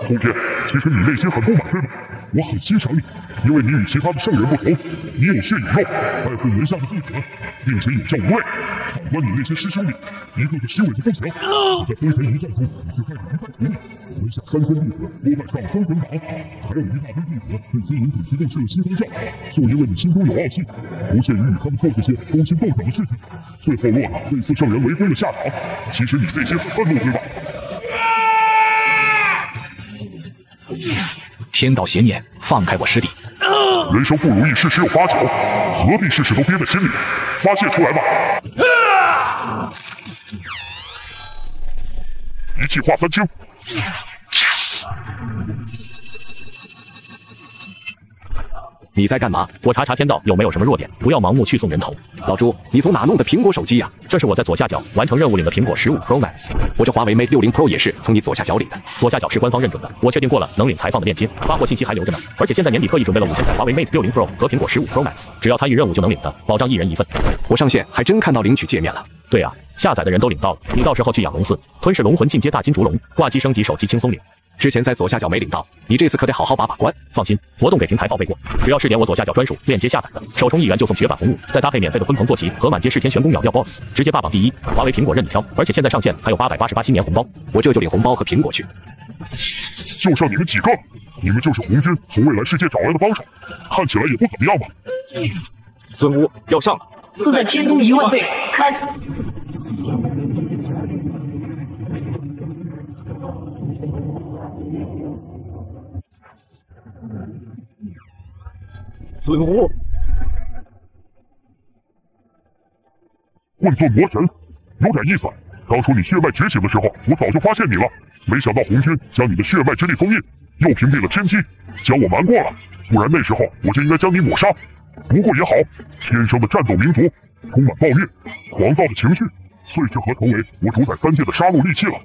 通天，其实你内心很不满，对吗？我很欣赏你，因为你与其他的圣人不同，你有血有肉，爱护门下的弟子，并且有教无畏。反观你那些师兄弟，一个个虚伪的不行。我在封神一战中已经带着一半徒弟，门下三千弟子都拜上了封神榜，还有一大堆弟子被金银主题动去了西方教，就因为你心中有傲气，不屑于与他们做这些勾心斗角的事情，最后落了类似圣人围攻的下场。其实你内心很愤怒，对吧？天道邪念，放开我师弟！人生不如意事十有八九，何必事事都憋在心里？发泄出来吧！一气化三清。你在干嘛？我查查天道有没有什么弱点，不要盲目去送人头。老朱，你从哪弄的苹果手机呀？这是我在左下角完成任务领的苹果十五 Pro Max。我这华为 Mate 六零 Pro 也是从你左下角领的。左下角是官方认准的，我确定过了，能领才放的链接，发货信息还留着呢。而且现在年底特意准备了五千台华为 Mate 六零 Pro 和苹果十五 Pro Max，只要参与任务就能领的，保障一人一份。我上线还真看到领取界面了。对啊，下载的人都领到了，你到时候去养龙寺，吞噬龙魂进阶大金烛龙，挂机升级手机轻松领。之前在左下角没领到，你这次可得好好把把关。放心，活动给平台报备过，只要是点我左下角专属链接下载的，首充一元就送绝版红物，再搭配免费的鲲鹏坐骑和满街是天玄宫秒掉 BOSS，直接霸榜第一。华为、苹果任你挑，而且现在上线还有八百八十八新年红包，我这就领红包和苹果去。就剩你们几个，你们就是红军从未来世界找来的帮手，看起来也不怎么样吧？孙乌要上了，刺在天宫一万倍，开！孙武，混沌魔神，有点意思。当初你血脉觉醒的时候，我早就发现你了。没想到红军将你的血脉之力封印，又屏蔽了天机，将我瞒过了。不然那时候我就应该将你抹杀。不过也好，天生的战斗民族，充满暴虐、狂躁的情绪，最适合成为我主宰三界的杀戮利器了。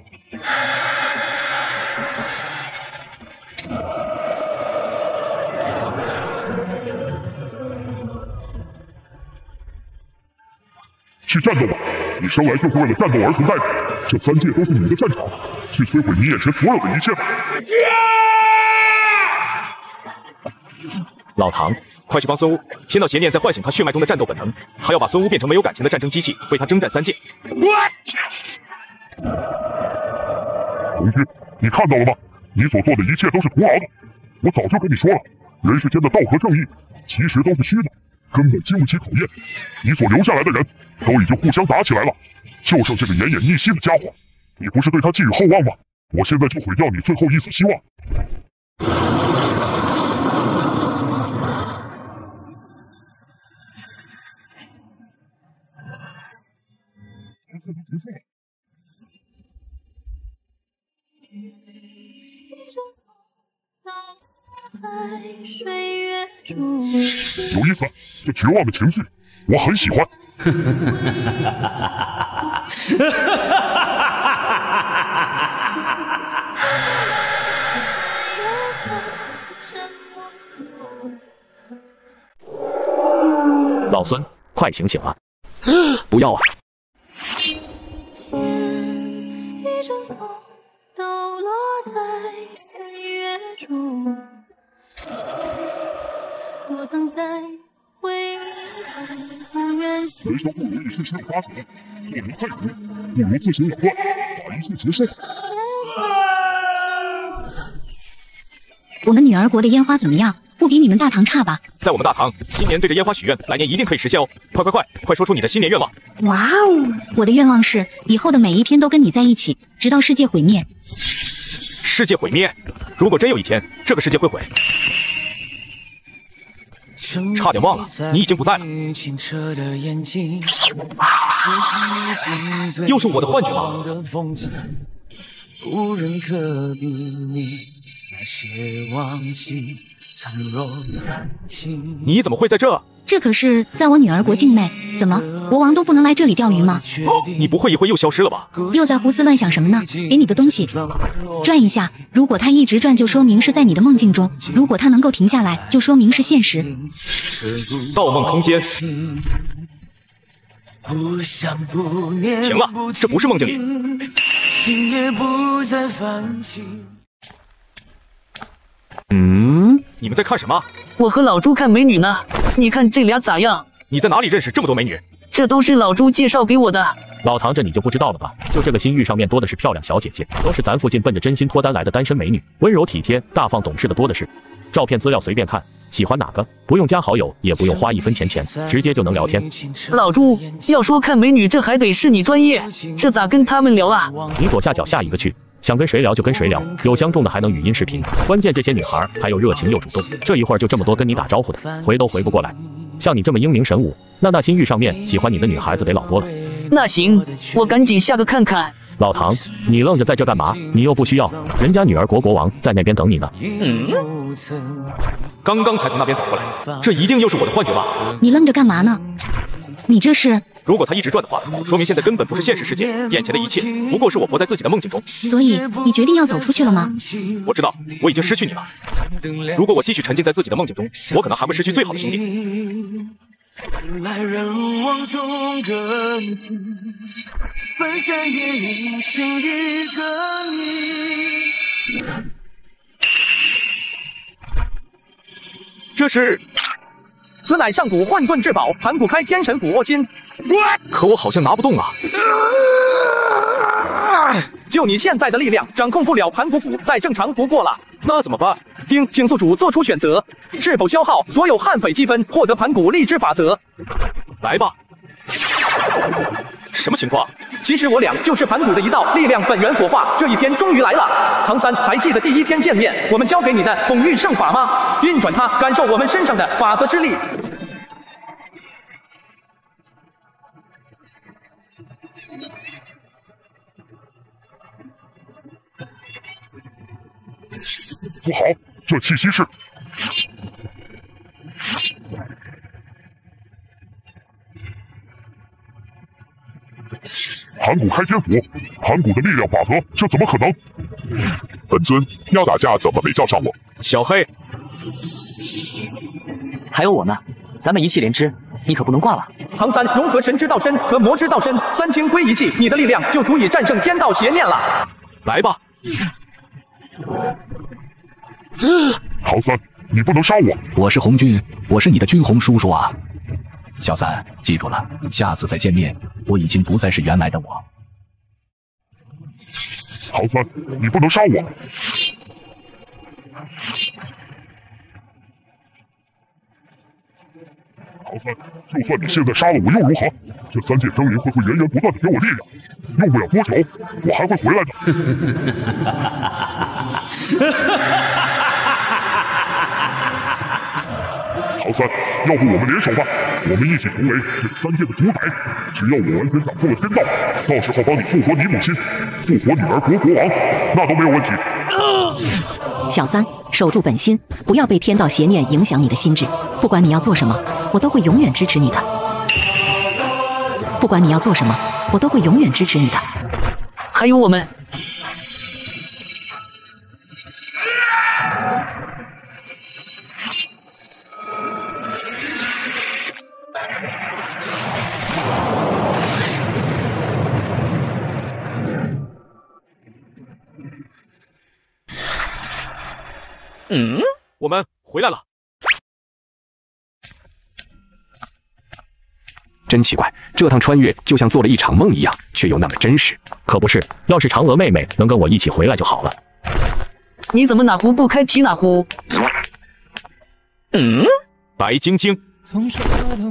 去战斗吧！你生来就是为了战斗而存在的，这三界都是你的战场，去摧毁你眼前所有的一切吧！老唐，快去帮孙乌！天道邪念在唤醒他血脉中的战斗本能，他要把孙乌变成没有感情的战争机器，为他征战三界。红军，你看到了吗？你所做的一切都是徒劳的。我早就跟你说了，人世间的道和正义其实都是虚的。根本经不起考验，你所留下来的人都已经互相打起来了，就剩这个奄奄一息的家伙，你不是对他寄予厚望吗？我现在就毁掉你最后一丝希望。有意思，这绝望的情绪，我很喜欢。老孙，快醒醒啊！不要啊！躲藏在回忆人生不如意事十有八九，做人太苦，不如自行了断，把一切结束。我们女儿国的烟花怎么样？不比你们大唐差吧？在我们大唐，新年对着烟花许愿，来年一定可以实现哦！快快快，快说出你的新年愿望！哇哦，我的愿望是以后的每一天都跟你在一起，直到世界毁灭。世界毁灭？如果真有一天这个世界会毁？差点忘了，你已经不在了。又是我的幻觉吗？你怎么会在这？这可是在我女儿国境内，怎么国王都不能来这里钓鱼吗？你不会一会又消失了吧？又在胡思乱想什么呢？给你个东西，转一下。如果它一直转，就说明是在你的梦境中；如果它能够停下来，就说明是现实。盗梦空间。停了，这不是梦境里。嗯。你们在看什么？我和老朱看美女呢，你看这俩咋样？你在哪里认识这么多美女？这都是老朱介绍给我的。老唐，这你就不知道了吧？就这个新域上面多的是漂亮小姐姐，都是咱附近奔着真心脱单来的单身美女，温柔体贴、大方懂事的多的是。照片资料随便看，喜欢哪个不用加好友，也不用花一分钱钱，直接就能聊天。老朱，要说看美女，这还得是你专业，这咋跟他们聊啊？你左下角下一个去，想跟谁聊就跟谁聊，有相中的还能语音视频，关键这些女孩还有热情又主动，这一会儿就这么多跟你打招呼的，回都回不过来。像你这么英明神武，那那新域上面喜欢你的女孩子得老多了。那行，我赶紧下个看看。老唐，你愣着在这干嘛？你又不需要，人家女儿国国王在那边等你呢。嗯，刚刚才从那边走过来，这一定又是我的幻觉吧？你愣着干嘛呢？你这是……如果他一直转的话，说明现在根本不是现实世界，眼前的一切不过是我活在自己的梦境中。所以你决定要走出去了吗？我知道我已经失去你了。如果我继续沉浸在自己的梦境中，我可能还会失去最好的兄弟。来人勿忘同根，翻山越岭寻一个你。这是，此乃上古混沌至宝盘古开天神斧握金。可我好像拿不动啊！就你现在的力量，掌控不了盘古斧，再正常不过了。那怎么办？丁，请宿主做出选择，是否消耗所有悍匪积分，获得盘古力之法则？来吧。什么情况？其实我俩就是盘古的一道力量本源所化，这一天终于来了。唐三，还记得第一天见面我们教给你的统御圣法吗？运转它，感受我们身上的法则之力。不好，这气息是盘古开天斧，盘古的力量法则，这怎么可能？本尊要打架，怎么没叫上我？小黑，还有我呢，咱们一气连枝，你可不能挂了。唐三，融合神之道身和魔之道身，三清归一气，你的力量就足以战胜天道邪念了。来吧。唐三，你不能杀我！我是红军，我是你的军红叔叔啊！小三，记住了，下次再见面，我已经不再是原来的我。唐三，你不能杀我！唐三，就算你现在杀了我又如何？这三界生灵会会源源不断的给我力量，用不了多久，我还会回来的。唐三，要不我们联手吧？我们一起成为这个三界的主宰。只要我完全掌控了天道，到时候帮你复活你母亲，复活女儿国国王，那都没有问题。小三，守住本心，不要被天道邪念影响你的心智。不管你要做什么，我都会永远支持你的。不管你要做什么，我都会永远支持你的。还有我们。嗯，我们回来了。真奇怪，这趟穿越就像做了一场梦一样，却又那么真实。可不是，要是嫦娥妹妹能跟我一起回来就好了。你怎么哪壶不开提哪壶？嗯，白晶晶，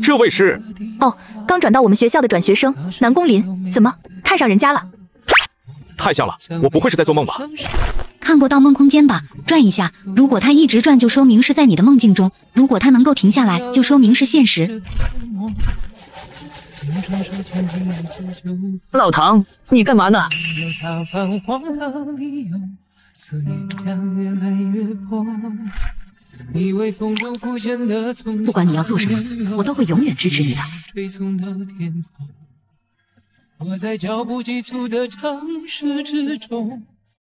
这位是？哦，刚转到我们学校的转学生南宫林，怎么看上人家了？太像了，我不会是在做梦吧？看过《盗梦空间》吧？转一下，如果它一直转，就说明是在你的梦境中；如果它能够停下来，就说明是现实。老唐，你干嘛呢？不管你要做什么，我都会永远支持你的。我在脚步急促的城市之中。